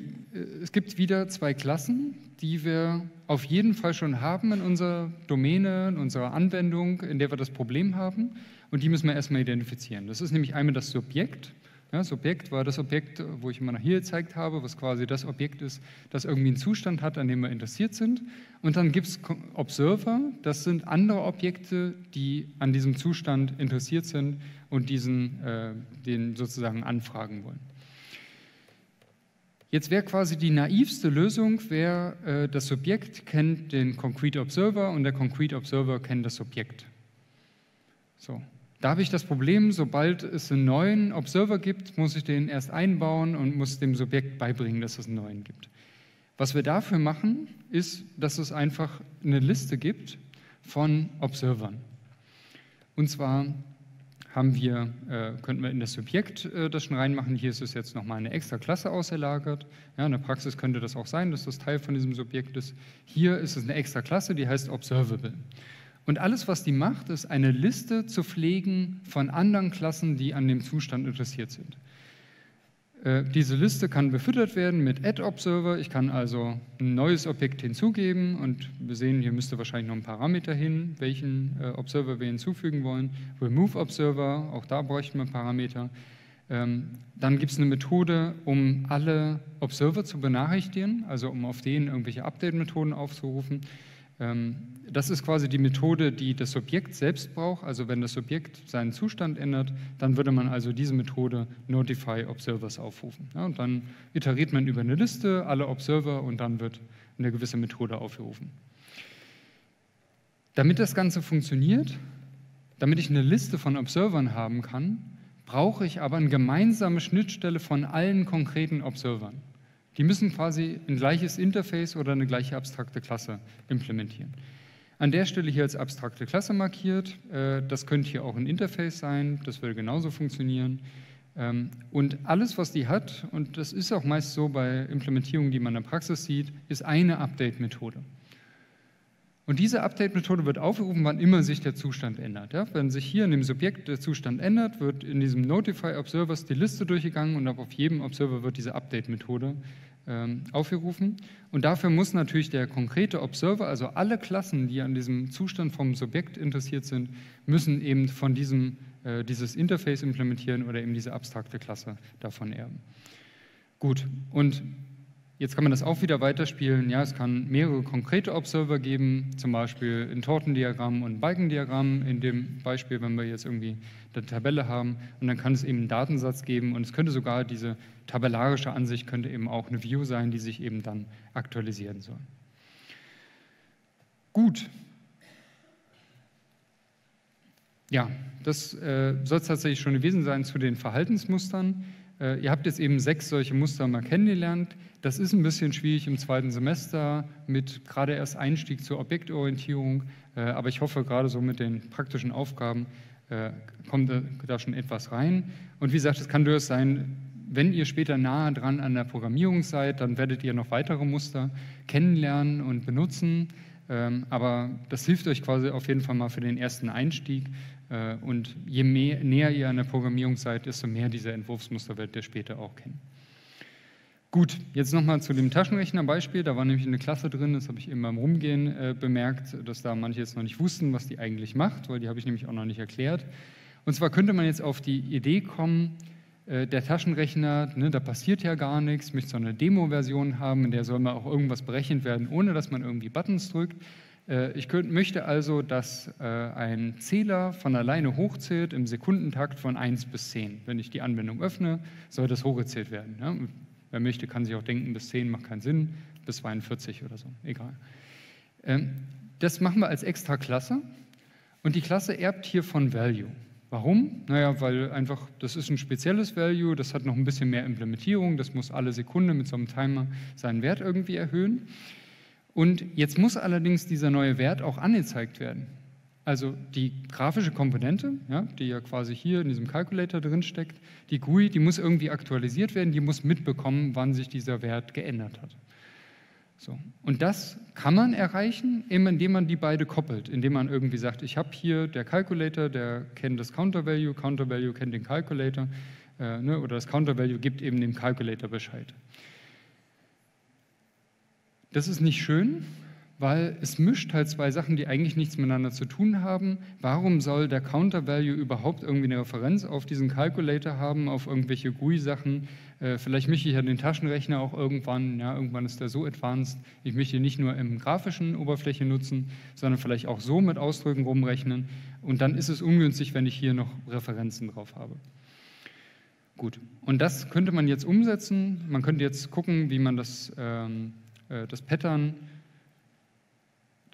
es gibt wieder zwei Klassen, die wir auf jeden Fall schon haben in unserer Domäne, in unserer Anwendung, in der wir das Problem haben. Und die müssen wir erstmal identifizieren. Das ist nämlich einmal das Subjekt. Ja, Subjekt war das Objekt, wo ich immer nach hier gezeigt habe, was quasi das Objekt ist, das irgendwie einen Zustand hat, an dem wir interessiert sind. Und dann gibt es Observer, das sind andere Objekte, die an diesem Zustand interessiert sind und diesen, äh, den sozusagen anfragen wollen. Jetzt wäre quasi die naivste Lösung, wäre, äh, das Subjekt kennt den Concrete Observer und der Concrete Observer kennt das Subjekt. So. Da habe ich das Problem, sobald es einen neuen Observer gibt, muss ich den erst einbauen und muss dem Subjekt beibringen, dass es einen neuen gibt. Was wir dafür machen, ist, dass es einfach eine Liste gibt von Observern. Und zwar haben wir, äh, könnten wir in das Subjekt äh, das schon reinmachen. Hier ist es jetzt nochmal eine extra Klasse auserlagert. Ja, in der Praxis könnte das auch sein, dass das Teil von diesem Subjekt ist. Hier ist es eine extra Klasse, die heißt Observable. Und alles, was die macht, ist eine Liste zu pflegen von anderen Klassen, die an dem Zustand interessiert sind. Äh, diese Liste kann befüttert werden mit add-Observer. Ich kann also ein neues Objekt hinzugeben und wir sehen, hier müsste wahrscheinlich noch ein Parameter hin, welchen äh, Observer wir hinzufügen wollen. Remove-Observer, auch da bräuchten wir Parameter. Ähm, dann gibt es eine Methode, um alle Observer zu benachrichtigen, also um auf denen irgendwelche Update-Methoden aufzurufen. Ähm, das ist quasi die Methode, die das Subjekt selbst braucht. Also wenn das Subjekt seinen Zustand ändert, dann würde man also diese Methode Notify Observers aufrufen. Ja, und dann iteriert man über eine Liste alle Observer und dann wird eine gewisse Methode aufgerufen. Damit das Ganze funktioniert, damit ich eine Liste von Observern haben kann, brauche ich aber eine gemeinsame Schnittstelle von allen konkreten Observern. Die müssen quasi ein gleiches Interface oder eine gleiche abstrakte Klasse implementieren. An der Stelle hier als abstrakte Klasse markiert. Äh, das könnte hier auch ein Interface sein, das würde genauso funktionieren. Ähm, und alles, was die hat, und das ist auch meist so bei Implementierungen, die man in der Praxis sieht, ist eine Update-Methode. Und diese Update-Methode wird aufgerufen, wann immer sich der Zustand ändert. Ja, wenn sich hier in dem Subjekt der Zustand ändert, wird in diesem Notify Observers die Liste durchgegangen und auf jedem Observer wird diese Update-Methode ähm, aufgerufen. Und dafür muss natürlich der konkrete Observer, also alle Klassen, die an diesem Zustand vom Subjekt interessiert sind, müssen eben von diesem äh, dieses Interface implementieren oder eben diese abstrakte Klasse davon erben. Gut, und Jetzt kann man das auch wieder weiterspielen. Ja, es kann mehrere konkrete Observer geben, zum Beispiel ein Tortendiagramm und ein Balkendiagramm. In dem Beispiel, wenn wir jetzt irgendwie eine Tabelle haben, und dann kann es eben einen Datensatz geben und es könnte sogar diese tabellarische Ansicht könnte eben auch eine View sein, die sich eben dann aktualisieren soll. Gut. Ja, das äh, soll es tatsächlich schon gewesen sein zu den Verhaltensmustern. Äh, ihr habt jetzt eben sechs solche Muster mal kennengelernt. Das ist ein bisschen schwierig im zweiten Semester mit gerade erst Einstieg zur Objektorientierung, äh, aber ich hoffe, gerade so mit den praktischen Aufgaben äh, kommt da schon etwas rein. Und wie gesagt, es kann durchaus sein, wenn ihr später nahe dran an der Programmierung seid, dann werdet ihr noch weitere Muster kennenlernen und benutzen. Ähm, aber das hilft euch quasi auf jeden Fall mal für den ersten Einstieg. Äh, und je mehr, näher ihr an der Programmierung seid, desto mehr dieser Entwurfsmuster werdet ihr später auch kennen. Gut, jetzt nochmal zu dem Taschenrechnerbeispiel. Da war nämlich eine Klasse drin, das habe ich eben beim Rumgehen äh, bemerkt, dass da manche jetzt noch nicht wussten, was die eigentlich macht, weil die habe ich nämlich auch noch nicht erklärt. Und zwar könnte man jetzt auf die Idee kommen, äh, der Taschenrechner, ne, da passiert ja gar nichts, möchte so eine Demo-Version haben, in der soll mal auch irgendwas berechnet werden, ohne dass man irgendwie Buttons drückt. Äh, ich könnt, möchte also, dass äh, ein Zähler von alleine hochzählt im Sekundentakt von 1 bis 10. Wenn ich die Anwendung öffne, soll das hochgezählt werden. Ja? Wer möchte, kann sich auch denken, bis 10 macht keinen Sinn, bis 42 oder so, egal. Ähm, das machen wir als extra Klasse und die Klasse erbt hier von Value. Warum? Naja, weil einfach, das ist ein spezielles Value, das hat noch ein bisschen mehr Implementierung, das muss alle Sekunde mit so einem Timer seinen Wert irgendwie erhöhen. Und jetzt muss allerdings dieser neue Wert auch angezeigt werden. Also die grafische Komponente, ja, die ja quasi hier in diesem Calculator drin steckt, die GUI, die muss irgendwie aktualisiert werden, die muss mitbekommen, wann sich dieser Wert geändert hat. So. Und das kann man erreichen, indem man die beide koppelt, indem man irgendwie sagt, ich habe hier der Calculator, der kennt das Counter Value, Counter Value kennt den Calculator äh, ne, oder das Counter Value gibt eben dem Calculator Bescheid. Das ist nicht schön, weil es mischt halt zwei Sachen, die eigentlich nichts miteinander zu tun haben. Warum soll der Counter Value überhaupt irgendwie eine Referenz auf diesen Calculator haben, auf irgendwelche GUI-Sachen? Äh, vielleicht möchte ich ja den Taschenrechner auch irgendwann, ja, irgendwann ist der so advanced, ich möchte ihn nicht nur im grafischen Oberfläche nutzen, sondern vielleicht auch so mit Ausdrücken rumrechnen. Und dann ist es ungünstig, wenn ich hier noch Referenzen drauf habe. Gut, und das könnte man jetzt umsetzen. Man könnte jetzt gucken, wie man das, ähm, äh, das Pattern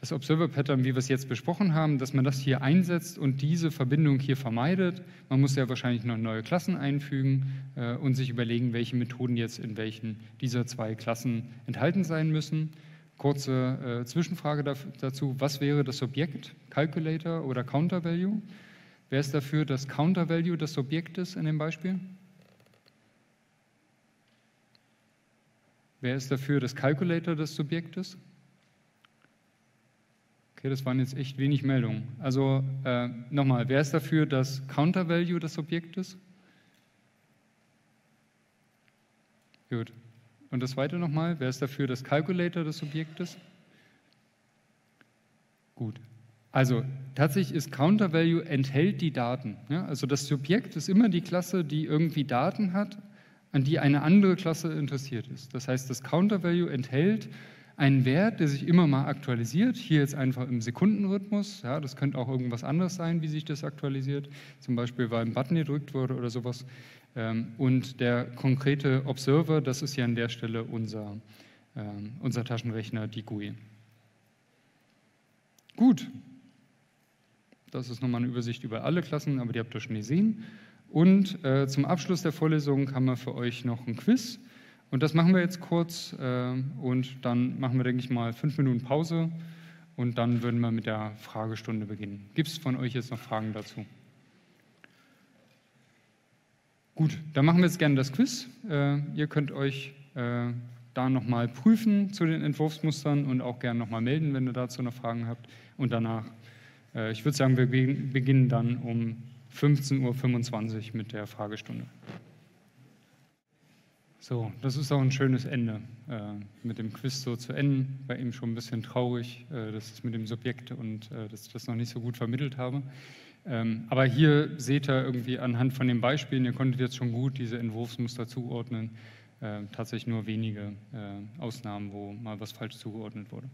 das Observer-Pattern, wie wir es jetzt besprochen haben, dass man das hier einsetzt und diese Verbindung hier vermeidet. Man muss ja wahrscheinlich noch neue Klassen einfügen äh, und sich überlegen, welche Methoden jetzt in welchen dieser zwei Klassen enthalten sein müssen. Kurze äh, Zwischenfrage dazu, was wäre das Objekt, Calculator oder Counter Value? Wer ist dafür, dass Counter Value das Subjekt ist in dem Beispiel? Wer ist dafür, dass Calculator das Subjekt ist? Okay, das waren jetzt echt wenig Meldungen. Also äh, nochmal, wer ist dafür, dass Counter Value das Objekt ist? Gut. Und das zweite nochmal, wer ist dafür, dass Calculator das Objekt ist? Gut. Also tatsächlich ist Counter Value enthält die Daten. Ja? Also das Subjekt ist immer die Klasse, die irgendwie Daten hat, an die eine andere Klasse interessiert ist. Das heißt, das Counter Value enthält einen Wert, der sich immer mal aktualisiert. Hier jetzt einfach im Sekundenrhythmus. Ja, das könnte auch irgendwas anderes sein, wie sich das aktualisiert. Zum Beispiel, weil ein Button gedrückt wurde oder sowas. Ähm, und der konkrete Observer, das ist ja an der Stelle unser, ähm, unser Taschenrechner, die GUI. Gut. Das ist nochmal eine Übersicht über alle Klassen, aber die habt ihr schon gesehen. Und äh, zum Abschluss der Vorlesung haben wir für euch noch ein Quiz. Und das machen wir jetzt kurz äh, und dann machen wir, denke ich mal, fünf Minuten Pause und dann würden wir mit der Fragestunde beginnen. Gibt es von euch jetzt noch Fragen dazu? Gut, dann machen wir jetzt gerne das Quiz. Äh, ihr könnt euch äh, da nochmal prüfen zu den Entwurfsmustern und auch gerne nochmal melden, wenn ihr dazu noch Fragen habt. Und danach, äh, ich würde sagen, wir beginnen dann um 15.25 Uhr mit der Fragestunde. So, das ist auch ein schönes Ende, äh, mit dem Quiz so zu enden. War eben schon ein bisschen traurig, äh, dass es mit dem Subjekt und äh, dass ich das noch nicht so gut vermittelt habe. Ähm, aber hier seht ihr irgendwie anhand von den Beispielen, ihr konntet jetzt schon gut diese Entwurfsmuster zuordnen. Äh, tatsächlich nur wenige äh, Ausnahmen, wo mal was falsch zugeordnet wurde.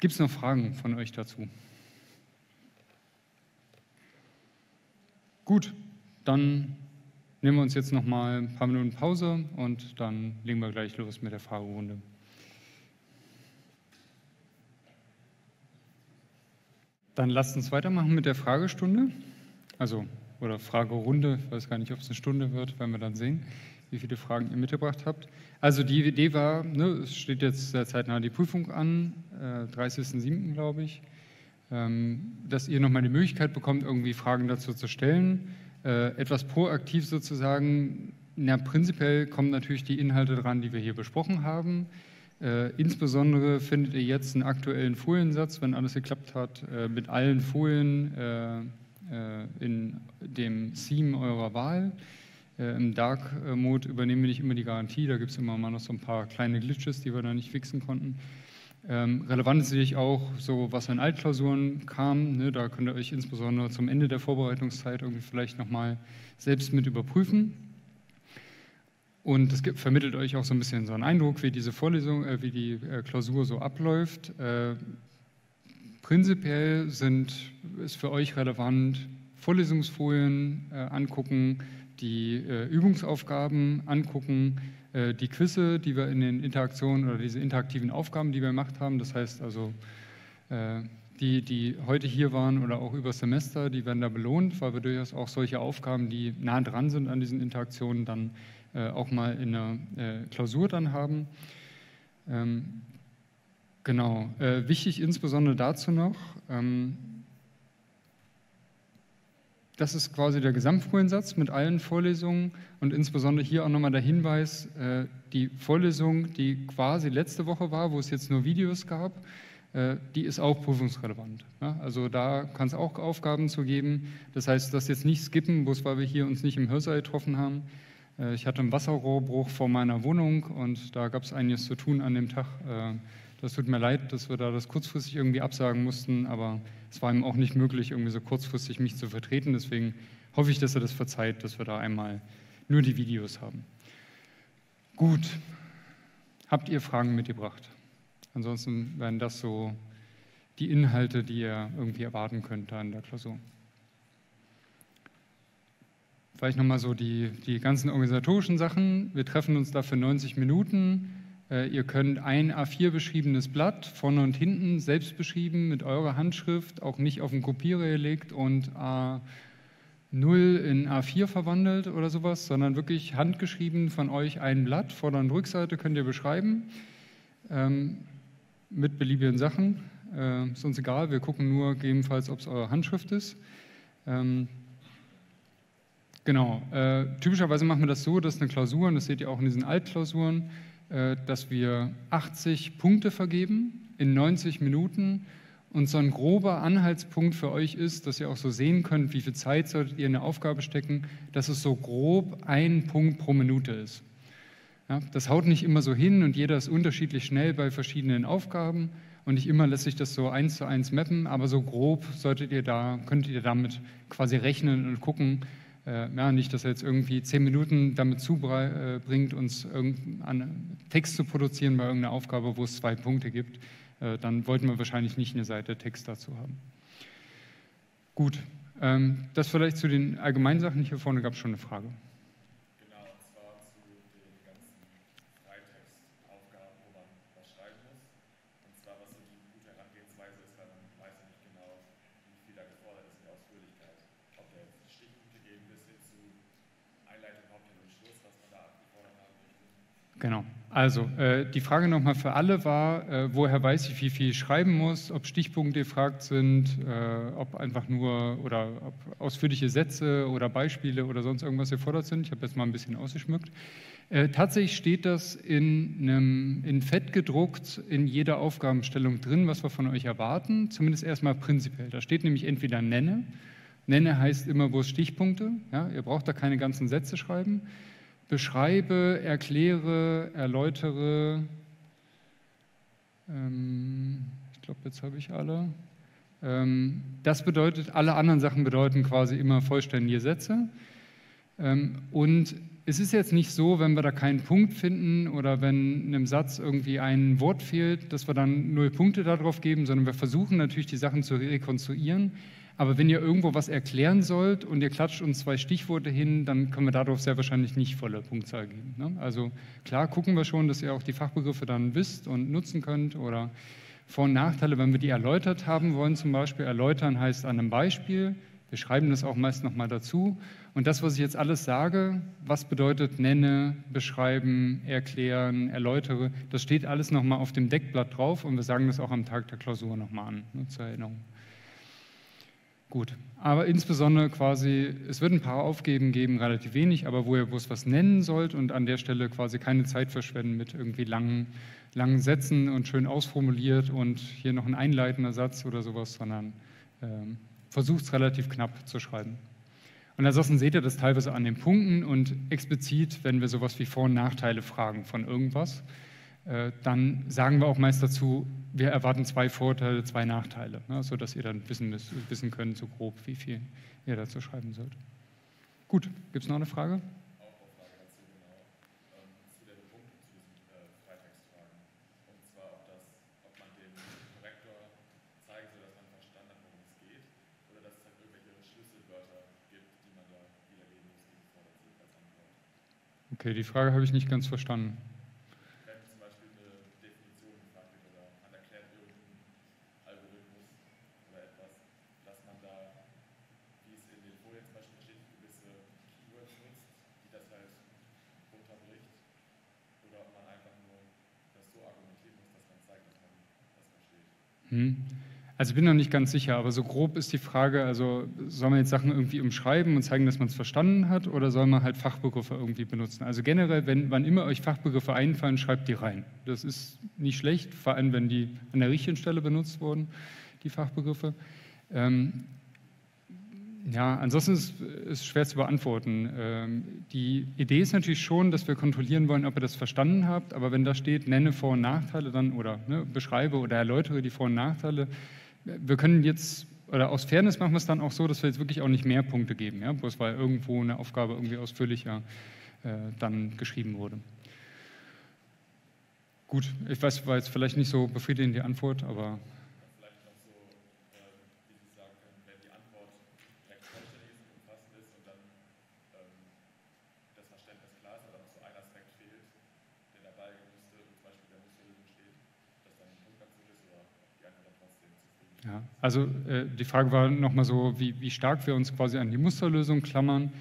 Gibt es noch Fragen von euch dazu? Gut, dann nehmen wir uns jetzt noch mal ein paar Minuten Pause und dann legen wir gleich los mit der Fragerunde. Dann lasst uns weitermachen mit der Fragestunde, also oder Fragerunde. Ich weiß gar nicht, ob es eine Stunde wird, werden wir dann sehen, wie viele Fragen ihr mitgebracht habt. Also die Idee war, ne, es steht jetzt sehr zeitnah die Prüfung an, äh, 30.07. glaube ich, dass ihr nochmal die Möglichkeit bekommt, irgendwie Fragen dazu zu stellen äh, etwas proaktiv sozusagen, na, prinzipiell kommen natürlich die Inhalte dran, die wir hier besprochen haben. Äh, insbesondere findet ihr jetzt einen aktuellen Foliensatz, wenn alles geklappt hat, äh, mit allen Folien in dem Theme eurer Wahl. Im Dark Mode übernehmen wir nicht immer die Garantie, da gibt es immer mal noch so ein paar kleine Glitches, die wir da nicht fixen konnten. Ähm, relevant ist sicherlich auch so, was an Altklausuren kam. Ne, da könnt ihr euch insbesondere zum Ende der Vorbereitungszeit irgendwie vielleicht nochmal selbst mit überprüfen. Und es vermittelt euch auch so ein bisschen so einen Eindruck, wie diese Vorlesung, äh, wie die äh, Klausur so abläuft. Äh, prinzipiell sind, ist für euch relevant, Vorlesungsfolien äh, angucken, die äh, Übungsaufgaben angucken, die Quizze, die wir in den Interaktionen oder diese interaktiven Aufgaben, die wir gemacht haben. Das heißt also, äh, die, die heute hier waren oder auch über Semester, die werden da belohnt, weil wir durchaus auch solche Aufgaben, die nah dran sind an diesen Interaktionen, dann äh, auch mal in der Klausur dann haben. Ähm, genau. wichtig insbesondere dazu noch, ähm, das ist quasi der Gesamtfoliensatz mit allen Vorlesungen und insbesondere hier auch nochmal der Hinweis, äh, die Vorlesung, die quasi letzte Woche war, wo es jetzt nur Videos gab, äh, die ist auch prüfungsrelevant. Also da kann es auch Aufgaben zu geben. Das heißt, das jetzt nicht skippen, bloß weil wir hier uns nicht im Hörsaal getroffen haben. Äh, ich hatte einen Wasserrohrbruch vor meiner Wohnung und da gab es einiges zu tun an dem Tag. Das tut mir leid, dass wir da das kurzfristig irgendwie absagen mussten, aber es war ihm auch nicht möglich, irgendwie so kurzfristig mich zu vertreten. Deswegen hoffe ich, dass er das verzeiht, dass wir da einmal nur die Videos haben. Gut, habt ihr Fragen mitgebracht? Ansonsten wären das so die Inhalte, die ihr irgendwie erwarten könnt da in der Klausur. Vielleicht nochmal so die, die ganzen organisatorischen Sachen. Wir treffen uns da für 90 Minuten. Äh, ihr könnt ein A4 beschriebenes Blatt, vorne und hinten, selbst beschrieben, mit eurer Handschrift, auch nicht auf den Kopierer gelegt und A0 in A4 verwandelt oder sowas, sondern wirklich handgeschrieben von euch ein Blatt, Vorder- und Rückseite könnt ihr beschreiben, ähm, mit beliebigen Sachen. Äh, ist uns egal, wir gucken nur gegebenenfalls, ob es eure Handschrift ist. Ähm, genau, äh, typischerweise machen wir das so, dass eine Klausur, und das seht ihr auch in diesen Altklausuren, dass wir 80 Punkte vergeben in 90 Minuten. Und so ein grober Anhaltspunkt für euch ist, dass ihr auch so sehen könnt, wie viel Zeit solltet ihr in eine Aufgabe stecken, dass es so grob ein Punkt pro Minute ist. Ja, das haut nicht immer so hin und jeder ist unterschiedlich schnell bei verschiedenen Aufgaben und nicht immer lässt sich das so eins zu eins mappen, aber so grob solltet ihr da, könntet ihr damit quasi rechnen und gucken, äh, ja, nicht, dass er jetzt irgendwie zehn Minuten damit zubringt, uns einen Text zu produzieren bei irgendeiner Aufgabe, wo es zwei Punkte gibt. Äh, dann wollten wir wahrscheinlich nicht eine Seite Text dazu haben. Gut, ähm, das vielleicht zu den allgemeinen Sachen. Hier vorne gab es schon eine Frage. Genau. Also äh, die Frage nochmal für alle war, äh, woher weiß ich, wie viel ich schreiben muss, ob Stichpunkte gefragt sind, äh, ob einfach nur oder ob ausführliche Sätze oder Beispiele oder sonst irgendwas gefordert sind. Ich habe jetzt mal ein bisschen ausgeschmückt. Äh, tatsächlich steht das in, einem, in Fett gedruckt in jeder Aufgabenstellung drin, was wir von euch erwarten, zumindest erstmal prinzipiell. Da steht nämlich entweder nenne. Nenne heißt immer bloß Stichpunkte. Ja? Ihr braucht da keine ganzen Sätze schreiben beschreibe, erkläre, erläutere. Ähm, ich glaube, jetzt habe ich alle. Ähm, das bedeutet, alle anderen Sachen bedeuten quasi immer vollständige Sätze. Ähm, und es ist jetzt nicht so, wenn wir da keinen Punkt finden oder wenn einem Satz irgendwie ein Wort fehlt, dass wir dann null Punkte darauf geben, sondern wir versuchen natürlich die Sachen zu rekonstruieren. Aber wenn ihr irgendwo was erklären sollt und ihr klatscht uns zwei Stichworte hin, dann können wir darauf sehr wahrscheinlich nicht volle Punktzahl geben. Ne? Also klar gucken wir schon, dass ihr auch die Fachbegriffe dann wisst und nutzen könnt oder Vor- und Nachteile, wenn wir die erläutert haben wollen, zum Beispiel erläutern heißt an einem Beispiel. Wir schreiben das auch meist nochmal dazu. Und das, was ich jetzt alles sage, was bedeutet nenne, beschreiben, erklären, erläutere, das steht alles nochmal auf dem Deckblatt drauf und wir sagen das auch am Tag der Klausur nochmal an, ne, zur Erinnerung. Gut, aber insbesondere quasi, es wird ein paar Aufgeben geben, relativ wenig, aber wo ihr bloß was nennen sollt und an der Stelle quasi keine Zeit verschwenden mit irgendwie langen, langen Sätzen und schön ausformuliert und hier noch ein einleitender Satz oder sowas, sondern ähm, versucht es relativ knapp zu schreiben. Und ansonsten seht ihr das teilweise an den Punkten und explizit, wenn wir sowas wie Vor- und Nachteile fragen von irgendwas, dann sagen wir auch meist dazu, wir erwarten zwei Vorteile, zwei Nachteile, ne, sodass ihr dann wissen, wissen könnt, so grob, wie viel ihr dazu schreiben sollt. Gut, gibt es noch eine Frage? Okay, die Frage habe ich nicht ganz verstanden. Hm? Also ich bin noch nicht ganz sicher, aber so grob ist die Frage, also soll man jetzt Sachen irgendwie umschreiben und zeigen, dass man es verstanden hat oder soll man halt Fachbegriffe irgendwie benutzen? Also generell, wenn, wann immer euch Fachbegriffe einfallen, schreibt die rein. Das ist nicht schlecht, vor allem wenn die an der richtigen Stelle benutzt wurden, die Fachbegriffe. Ähm, ja, ansonsten ist es schwer zu beantworten. Ähm, die Idee ist natürlich schon, dass wir kontrollieren wollen, ob ihr das verstanden habt, aber wenn da steht, nenne Vor- und Nachteile dann oder ne, beschreibe oder erläutere die Vor- und Nachteile, wir können jetzt, oder aus Fairness machen wir es dann auch so, dass wir jetzt wirklich auch nicht mehr Punkte geben, ja, bloß weil irgendwo eine Aufgabe irgendwie ausführlicher äh, dann geschrieben wurde. Gut, ich weiß, war jetzt vielleicht nicht so befriedigend die Antwort, aber Ja, also äh, die Frage war nochmal so, wie, wie stark wir uns quasi an die Musterlösung klammern.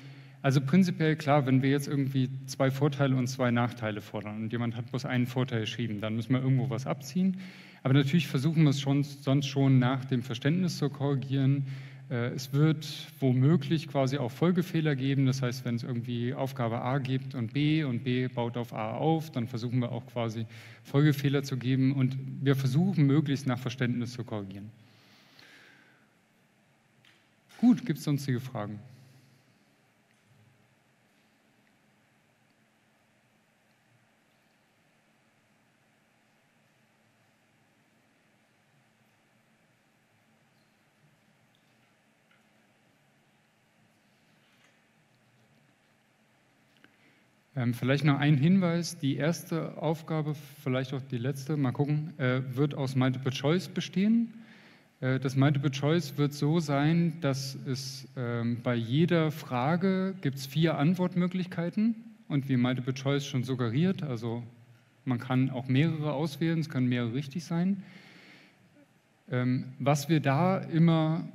Also prinzipiell klar, wenn wir jetzt irgendwie zwei Vorteile und zwei Nachteile fordern und jemand hat bloß einen Vorteil geschrieben, dann müssen wir irgendwo was abziehen. Aber natürlich versuchen wir es schon, sonst schon nach dem Verständnis zu korrigieren. Äh, es wird womöglich quasi auch Folgefehler geben. Das heißt, wenn es irgendwie Aufgabe A gibt und B und B baut auf A auf, dann versuchen wir auch quasi Folgefehler zu geben und wir versuchen möglichst nach Verständnis zu korrigieren. Gut, gibt es sonstige Fragen? Ähm, vielleicht noch ein Hinweis, die erste Aufgabe, vielleicht auch die letzte, mal gucken, äh, wird aus Multiple Choice bestehen. Äh, das Multiple Choice wird so sein, dass es ähm, bei jeder Frage gibt es vier Antwortmöglichkeiten und wie Multiple Choice schon suggeriert, also man kann auch mehrere auswählen, es können mehrere richtig sein. Ähm, was wir da immer,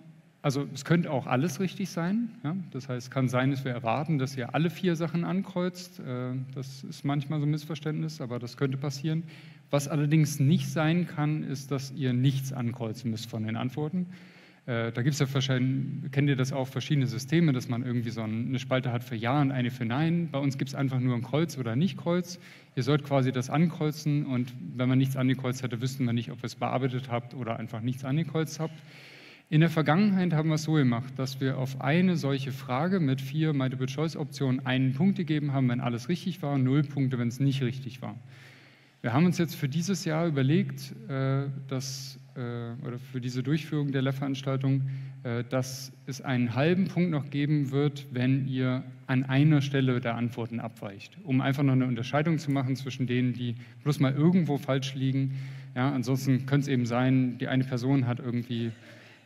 also es könnte auch alles richtig sein, ja? das heißt, es kann sein, dass wir erwarten, dass ihr alle vier Sachen ankreuzt, äh, das ist manchmal so ein Missverständnis, aber das könnte passieren. Was allerdings nicht sein kann, ist, dass ihr nichts ankreuzen müsst von den Antworten. Äh, da gibt es ja wahrscheinlich, kennt ihr das auch, verschiedene Systeme, dass man irgendwie so eine Spalte hat für Ja und eine für Nein. Bei uns gibt es einfach nur ein Kreuz oder Nicht-Kreuz. Ihr sollt quasi das ankreuzen und wenn man nichts angekreuzt hätte, wüssten wir nicht, ob ihr es bearbeitet habt oder einfach nichts angekreuzt habt. In der Vergangenheit haben wir es so gemacht, dass wir auf eine solche Frage mit vier Multiple-Choice-Optionen einen Punkt gegeben haben, wenn alles richtig war, null Punkte, wenn es nicht richtig war. Wir haben uns jetzt für dieses Jahr überlegt, äh, dass, äh, oder für diese Durchführung der Lehrveranstaltung, äh, dass es einen halben Punkt noch geben wird, wenn ihr an einer Stelle der Antworten abweicht, um einfach noch eine Unterscheidung zu machen zwischen denen, die bloß mal irgendwo falsch liegen. Ja, ansonsten könnte es eben sein, die eine Person hat irgendwie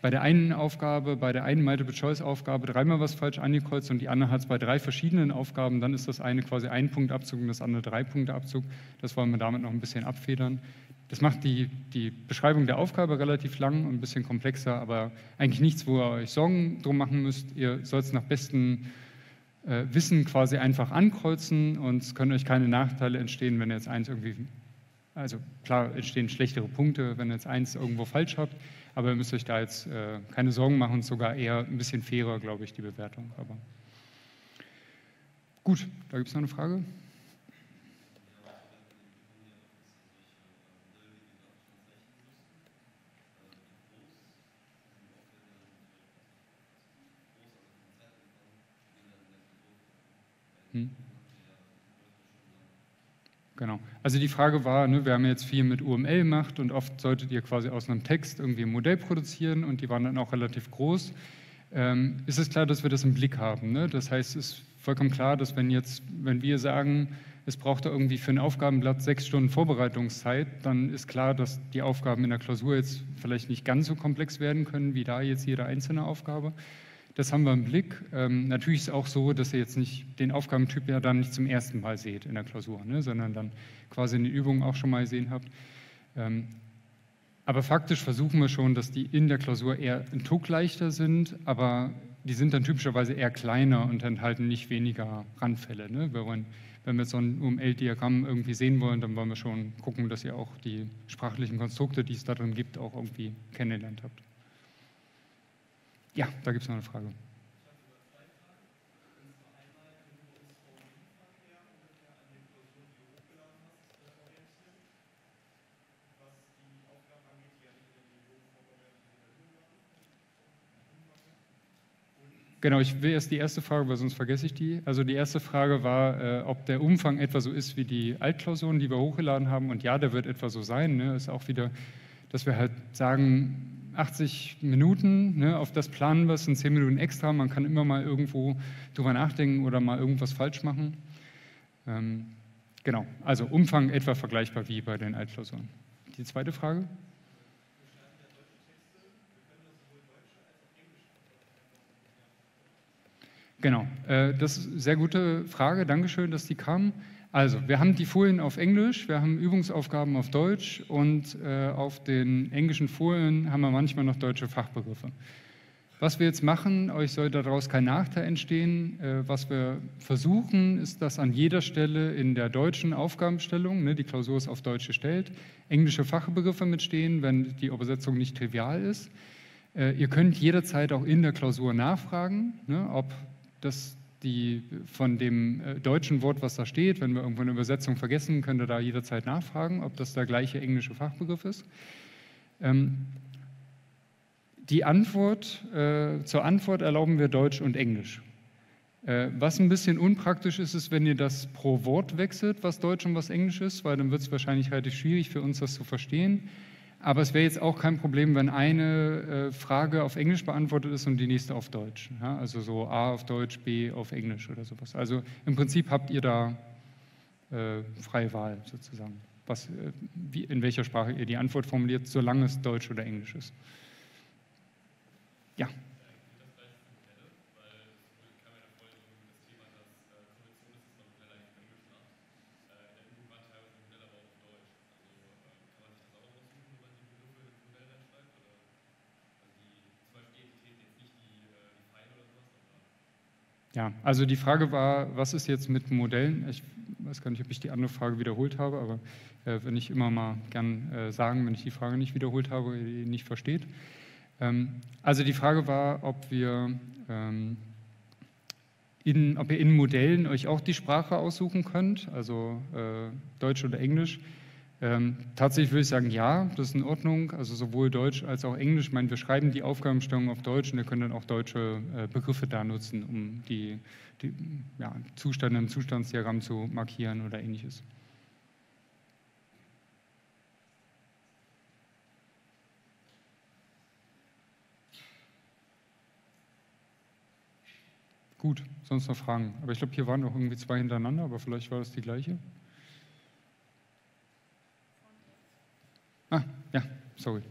bei der einen Aufgabe, bei der einen Multiple-Choice-Aufgabe dreimal was falsch angekreuzt und die andere hat es bei drei verschiedenen Aufgaben, dann ist das eine quasi ein Punkt Abzug und das andere drei Punkte Abzug. Das wollen wir damit noch ein bisschen abfedern. Das macht die, die Beschreibung der Aufgabe relativ lang und ein bisschen komplexer, aber eigentlich nichts, wo ihr euch Sorgen drum machen müsst. Ihr sollt es nach bestem äh, Wissen quasi einfach ankreuzen und es können euch keine Nachteile entstehen, wenn ihr jetzt eins irgendwie, also klar entstehen schlechtere Punkte, wenn ihr jetzt eins irgendwo falsch habt. Aber ihr müsst euch da jetzt äh, keine Sorgen machen, sogar eher ein bisschen fairer, glaube ich, die Bewertung. Aber gut, da gibt es noch eine Frage. Hm? Genau. Also die Frage war, ne, wir haben jetzt viel mit UML gemacht und oft solltet ihr quasi aus einem Text irgendwie ein Modell produzieren und die waren dann auch relativ groß. Ähm, ist es klar, dass wir das im Blick haben? Ne? Das heißt, es ist vollkommen klar, dass wenn jetzt, wenn wir sagen, es braucht da irgendwie für ein Aufgabenblatt sechs Stunden Vorbereitungszeit, dann ist klar, dass die Aufgaben in der Klausur jetzt vielleicht nicht ganz so komplex werden können, wie da jetzt jede einzelne Aufgabe. Das haben wir im Blick. Ähm, natürlich ist es auch so, dass ihr jetzt nicht den Aufgabentyp ja dann nicht zum ersten Mal seht in der Klausur, ne, sondern dann quasi in den Übungen auch schon mal gesehen habt. Ähm, aber faktisch versuchen wir schon, dass die in der Klausur eher ein Tuck leichter sind, aber die sind dann typischerweise eher kleiner und enthalten nicht weniger Randfälle. Ne? Wir wollen, wenn wir so ein UML-Diagramm irgendwie sehen wollen, dann wollen wir schon gucken, dass ihr auch die sprachlichen Konstrukte, die es da drin gibt, auch irgendwie kennengelernt habt. Ja, da gibt es noch eine Frage. Genau, ich will erst die erste Frage, weil sonst vergesse ich die. Also die erste Frage war, äh, ob der Umfang etwa so ist wie die Altklausuren, die wir hochgeladen haben. Und ja, der wird etwa so sein. Ne? Ist auch wieder, dass wir halt sagen, 80 Minuten, ne, auf das planen es sind 10 Minuten extra. Man kann immer mal irgendwo drüber nachdenken oder mal irgendwas falsch machen. Ähm, genau, also Umfang etwa vergleichbar wie bei den Altklausuren. Die zweite Frage? Genau, äh, das ist eine sehr gute Frage. Dankeschön, dass die kam. Also, wir haben die Folien auf Englisch, wir haben Übungsaufgaben auf Deutsch und äh, auf den englischen Folien haben wir manchmal noch deutsche Fachbegriffe. Was wir jetzt machen, euch soll daraus kein Nachteil entstehen. Äh, was wir versuchen, ist, dass an jeder Stelle in der deutschen Aufgabenstellung, ne, die Klausur ist auf Deutsch gestellt, englische Fachbegriffe mitstehen, wenn die Übersetzung nicht trivial ist. Ihr könnt jederzeit auch in der Klausur nachfragen, ne, ob dass die von dem äh, deutschen Wort, was da steht, wenn wir irgendwo eine Übersetzung vergessen, könnt ihr da jederzeit nachfragen, ob das der gleiche englische Fachbegriff ist. Ähm, die Antwort, äh, zur Antwort erlauben wir Deutsch und Englisch. Äh, was ein bisschen unpraktisch ist, ist, wenn ihr das pro Wort wechselt, was Deutsch und was Englisch ist, weil dann wird es wahrscheinlich relativ schwierig für uns, das zu verstehen. Aber es wäre jetzt auch kein Problem, wenn eine äh, Frage auf Englisch beantwortet ist und die nächste auf Deutsch. Ja? Also so A auf Deutsch, B auf Englisch oder sowas. Also im Prinzip habt ihr da äh, freie Wahl sozusagen, was, äh, wie, in welcher Sprache ihr die Antwort formuliert, solange es Deutsch oder Englisch ist. Ja. Ja, also die Frage war, was ist jetzt mit Modellen? Ich weiß gar nicht, ob ich die andere Frage wiederholt habe, aber äh, wenn ich immer mal gern äh, sagen, wenn ich die Frage nicht wiederholt habe, oder ihr nicht versteht. Ähm, also die Frage war, ob wir ähm, in, ob ihr in Modellen euch auch die Sprache aussuchen könnt, also äh, Deutsch oder Englisch. Ähm, tatsächlich würde ich sagen, ja, das ist in Ordnung. Also sowohl Deutsch als auch Englisch. Ich meine, wir schreiben die Aufgabenstellung auf Deutsch und ihr könnt dann auch deutsche äh, Begriffe da nutzen, um die, die ja, Zustände im Zustandsdiagramm zu markieren oder ähnliches. Gut, sonst noch Fragen. Aber ich glaube, hier waren noch irgendwie zwei hintereinander, aber vielleicht war das die gleiche. Ah, ja, sorry.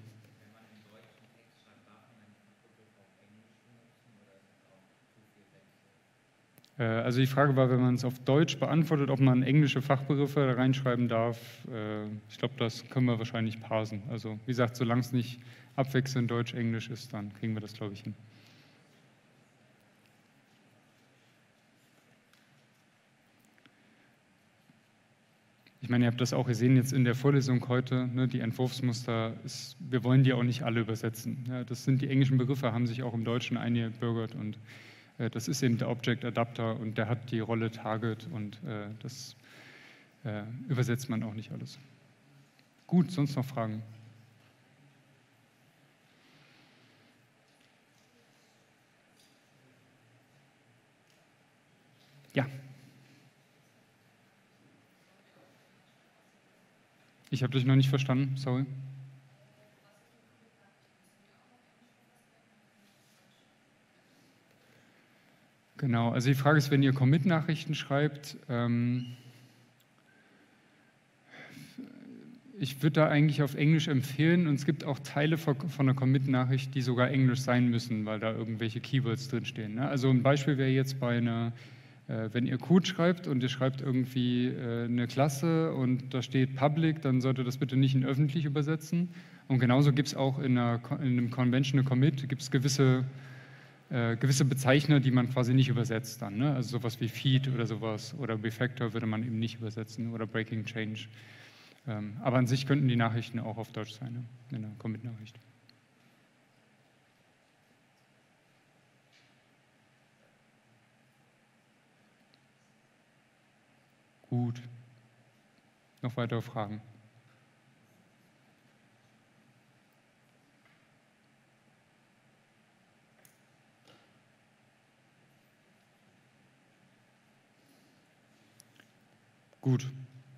Äh, also die Frage war, wenn man es auf Deutsch beantwortet, ob man englische Fachbegriffe reinschreiben darf. Äh, ich glaube, das können wir wahrscheinlich parsen. Also wie gesagt, solange es nicht abwechselnd Deutsch-Englisch ist, dann kriegen wir das, glaube ich, hin. Ich meine, ihr habt das auch gesehen jetzt in der Vorlesung heute, ne, die Entwurfsmuster, ist, wir wollen die auch nicht alle übersetzen. Ja, das sind die englischen Begriffe, haben sich auch im Deutschen eingebürgert und äh, das ist eben der Object Adapter und der hat die Rolle Target und äh, das äh, übersetzt man auch nicht alles. Gut, sonst noch Fragen? Ja. Ich habe dich noch nicht verstanden, sorry. Genau, also die Frage ist, wenn ihr Commit-Nachrichten schreibt, ähm, ich würde da eigentlich auf Englisch empfehlen und es gibt auch Teile von einer Commit-Nachricht, die sogar Englisch sein müssen, weil da irgendwelche Keywords drinstehen. Ne? Also ein Beispiel wäre jetzt bei einer wenn ihr Code schreibt und ihr schreibt irgendwie äh, eine Klasse und da steht Public, dann sollte das bitte nicht in öffentlich übersetzen. Und genauso gibt es auch in, einer, in, einem Conventional Commit gibt's gewisse, äh, gewisse Bezeichner, die man quasi nicht übersetzt dann. Ne? Also sowas wie Feed oder sowas oder Refactor würde man eben nicht übersetzen oder Breaking Change. Ähm, aber an sich könnten die Nachrichten auch auf Deutsch sein, ne? in einer Commit-Nachricht. Gut. Noch weitere Fragen? Gut.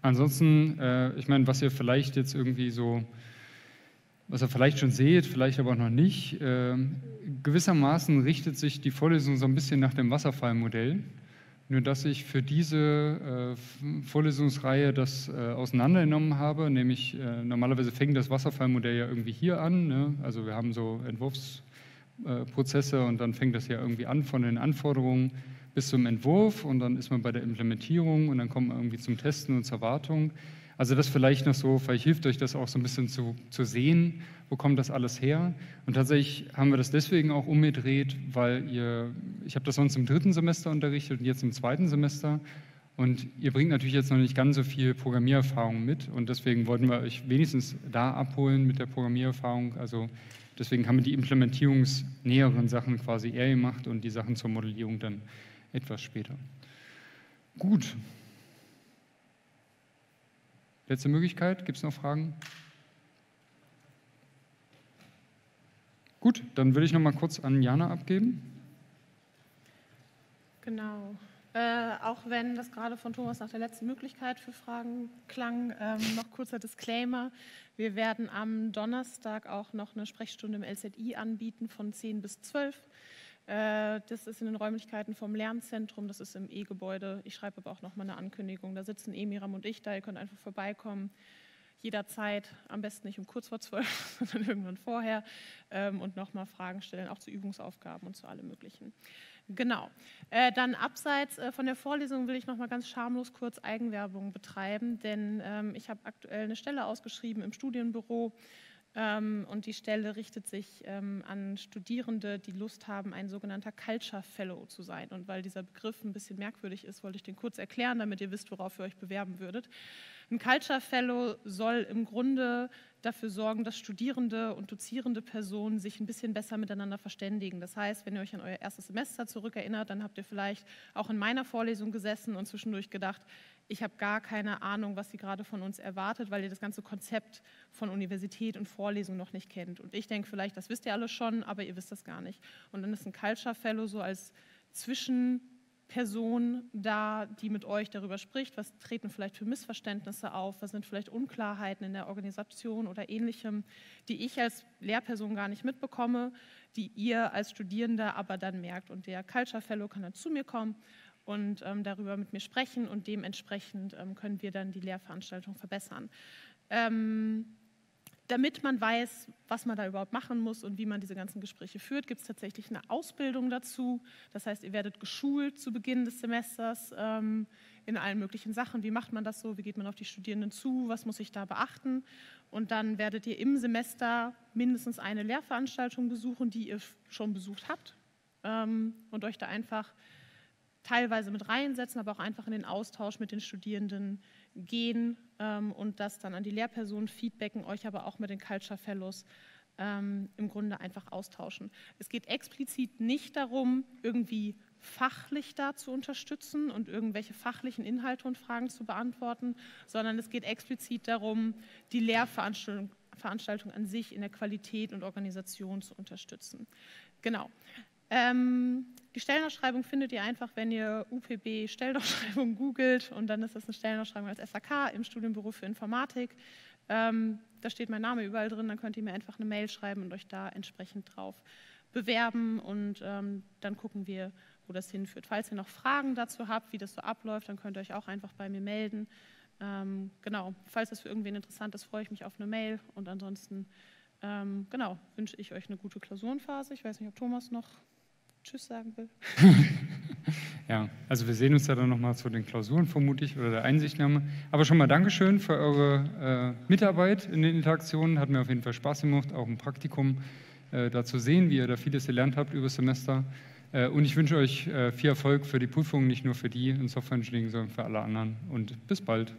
Ansonsten, äh, ich meine, was ihr vielleicht jetzt irgendwie so, was ihr vielleicht schon seht, vielleicht aber noch nicht, äh, gewissermaßen richtet sich die Vorlesung so ein bisschen nach dem Wasserfallmodell. Nur dass ich für diese äh, Vorlesungsreihe das äh, auseinandergenommen habe, nämlich äh, normalerweise fängt das Wasserfallmodell ja irgendwie hier an. Ne? Also wir haben so Entwurfsprozesse und dann fängt das ja irgendwie an von den Anforderungen bis zum Entwurf und dann ist man bei der Implementierung und dann kommt man irgendwie zum Testen und zur Wartung. Also das vielleicht noch so, vielleicht hilft euch das auch so ein bisschen zu, zu sehen, wo kommt das alles her. Und tatsächlich haben wir das deswegen auch umgedreht, weil ihr, ich habe das sonst im dritten Semester unterrichtet und jetzt im zweiten Semester. Und ihr bringt natürlich jetzt noch nicht ganz so viel Programmiererfahrung mit und deswegen wollten wir euch wenigstens da abholen mit der Programmiererfahrung. Also deswegen haben wir die implementierungsnäheren Sachen quasi eher gemacht und die Sachen zur Modellierung dann etwas später. Gut. Letzte Möglichkeit. Gibt es noch Fragen? Gut, dann würde ich noch mal kurz an Jana abgeben. Genau. Äh, auch wenn das gerade von Thomas nach der letzten Möglichkeit für Fragen klang, ähm, noch kurzer Disclaimer. Wir werden am Donnerstag auch noch eine Sprechstunde im LZI anbieten von 10 bis 12. Äh, das ist in den Räumlichkeiten vom Lernzentrum, das ist im E-Gebäude. Ich schreibe aber auch noch mal eine Ankündigung. Da sitzen Emiram und ich da, ihr könnt einfach vorbeikommen. Jederzeit, am besten nicht um kurz vor zwölf, sondern irgendwann vorher ähm, und nochmal Fragen stellen, auch zu Übungsaufgaben und zu allem Möglichen. Genau. Äh, dann abseits äh, von der Vorlesung will ich noch mal ganz schamlos kurz Eigenwerbung betreiben, denn ähm, ich habe aktuell eine Stelle ausgeschrieben im Studienbüro und die Stelle richtet sich ähm, an Studierende, die Lust haben, ein sogenannter Culture Fellow zu sein. Und weil dieser Begriff ein bisschen merkwürdig ist, wollte ich den kurz erklären, damit ihr wisst, worauf ihr euch bewerben würdet. Ein Culture Fellow soll im Grunde dafür sorgen, dass Studierende und dozierende Personen sich ein bisschen besser miteinander verständigen. Das heißt, wenn ihr euch an euer erstes Semester zurückerinnert, dann habt ihr vielleicht auch in meiner Vorlesung gesessen und zwischendurch gedacht, ich habe gar keine Ahnung, was sie gerade von uns erwartet, weil ihr das ganze Konzept von Universität und Vorlesung noch nicht kennt. Und ich denke vielleicht, das wisst ihr alle schon, aber ihr wisst das gar nicht. Und dann ist ein Culture Fellow so als Zwischenperson da, die mit euch darüber spricht, was treten vielleicht für Missverständnisse auf, was sind vielleicht Unklarheiten in der Organisation oder ähnlichem, die ich als Lehrperson gar nicht mitbekomme, die ihr als Studierender aber dann merkt. Und der Culture Fellow kann dann zu mir kommen und ähm, darüber mit mir sprechen und dementsprechend ähm, können wir dann die Lehrveranstaltung verbessern. Ähm, damit man weiß, was man da überhaupt machen muss und wie man diese ganzen Gespräche führt, gibt es tatsächlich eine Ausbildung dazu. Das heißt, ihr werdet geschult zu Beginn des Semesters ähm, in allen möglichen Sachen. Wie macht man das so? Wie geht man auf die Studierenden zu? Was muss ich da beachten? Und dann werdet ihr im Semester mindestens eine Lehrveranstaltung besuchen, die ihr schon besucht habt ähm, und euch da einfach teilweise mit reinsetzen, aber auch einfach in den Austausch mit den Studierenden gehen ähm, und das dann an die Lehrpersonen feedbacken, euch aber auch mit den Culture Fellows ähm, im Grunde einfach austauschen. Es geht explizit nicht darum, irgendwie fachlich da zu unterstützen und irgendwelche fachlichen Inhalte und Fragen zu beantworten, sondern es geht explizit darum, die Lehrveranstaltung Veranstaltung an sich in der Qualität und Organisation zu unterstützen. Genau. Ähm, die Stellenausschreibung findet ihr einfach, wenn ihr UPB Stellenausschreibung googelt und dann ist das eine Stellenausschreibung als SAK im Studienbüro für Informatik. Ähm, da steht mein Name überall drin, dann könnt ihr mir einfach eine Mail schreiben und euch da entsprechend drauf bewerben und ähm, dann gucken wir, wo das hinführt. Falls ihr noch Fragen dazu habt, wie das so abläuft, dann könnt ihr euch auch einfach bei mir melden. Ähm, genau, falls das für irgendwen interessant ist, freue ich mich auf eine Mail und ansonsten ähm, genau, wünsche ich euch eine gute Klausurenphase. Ich weiß nicht, ob Thomas noch Tschüss sagen will. ja, also wir sehen uns ja dann nochmal zu den Klausuren vermutlich oder der Einsichtnahme. Aber schon mal Dankeschön für eure äh, Mitarbeit in den Interaktionen. Hat mir auf jeden Fall Spaß gemacht, auch im Praktikum äh, da zu sehen, wie ihr da vieles gelernt habt über das Semester. Äh, und ich wünsche euch äh, viel Erfolg für die Prüfungen, nicht nur für die in Software Engineering, sondern für alle anderen. Und bis bald.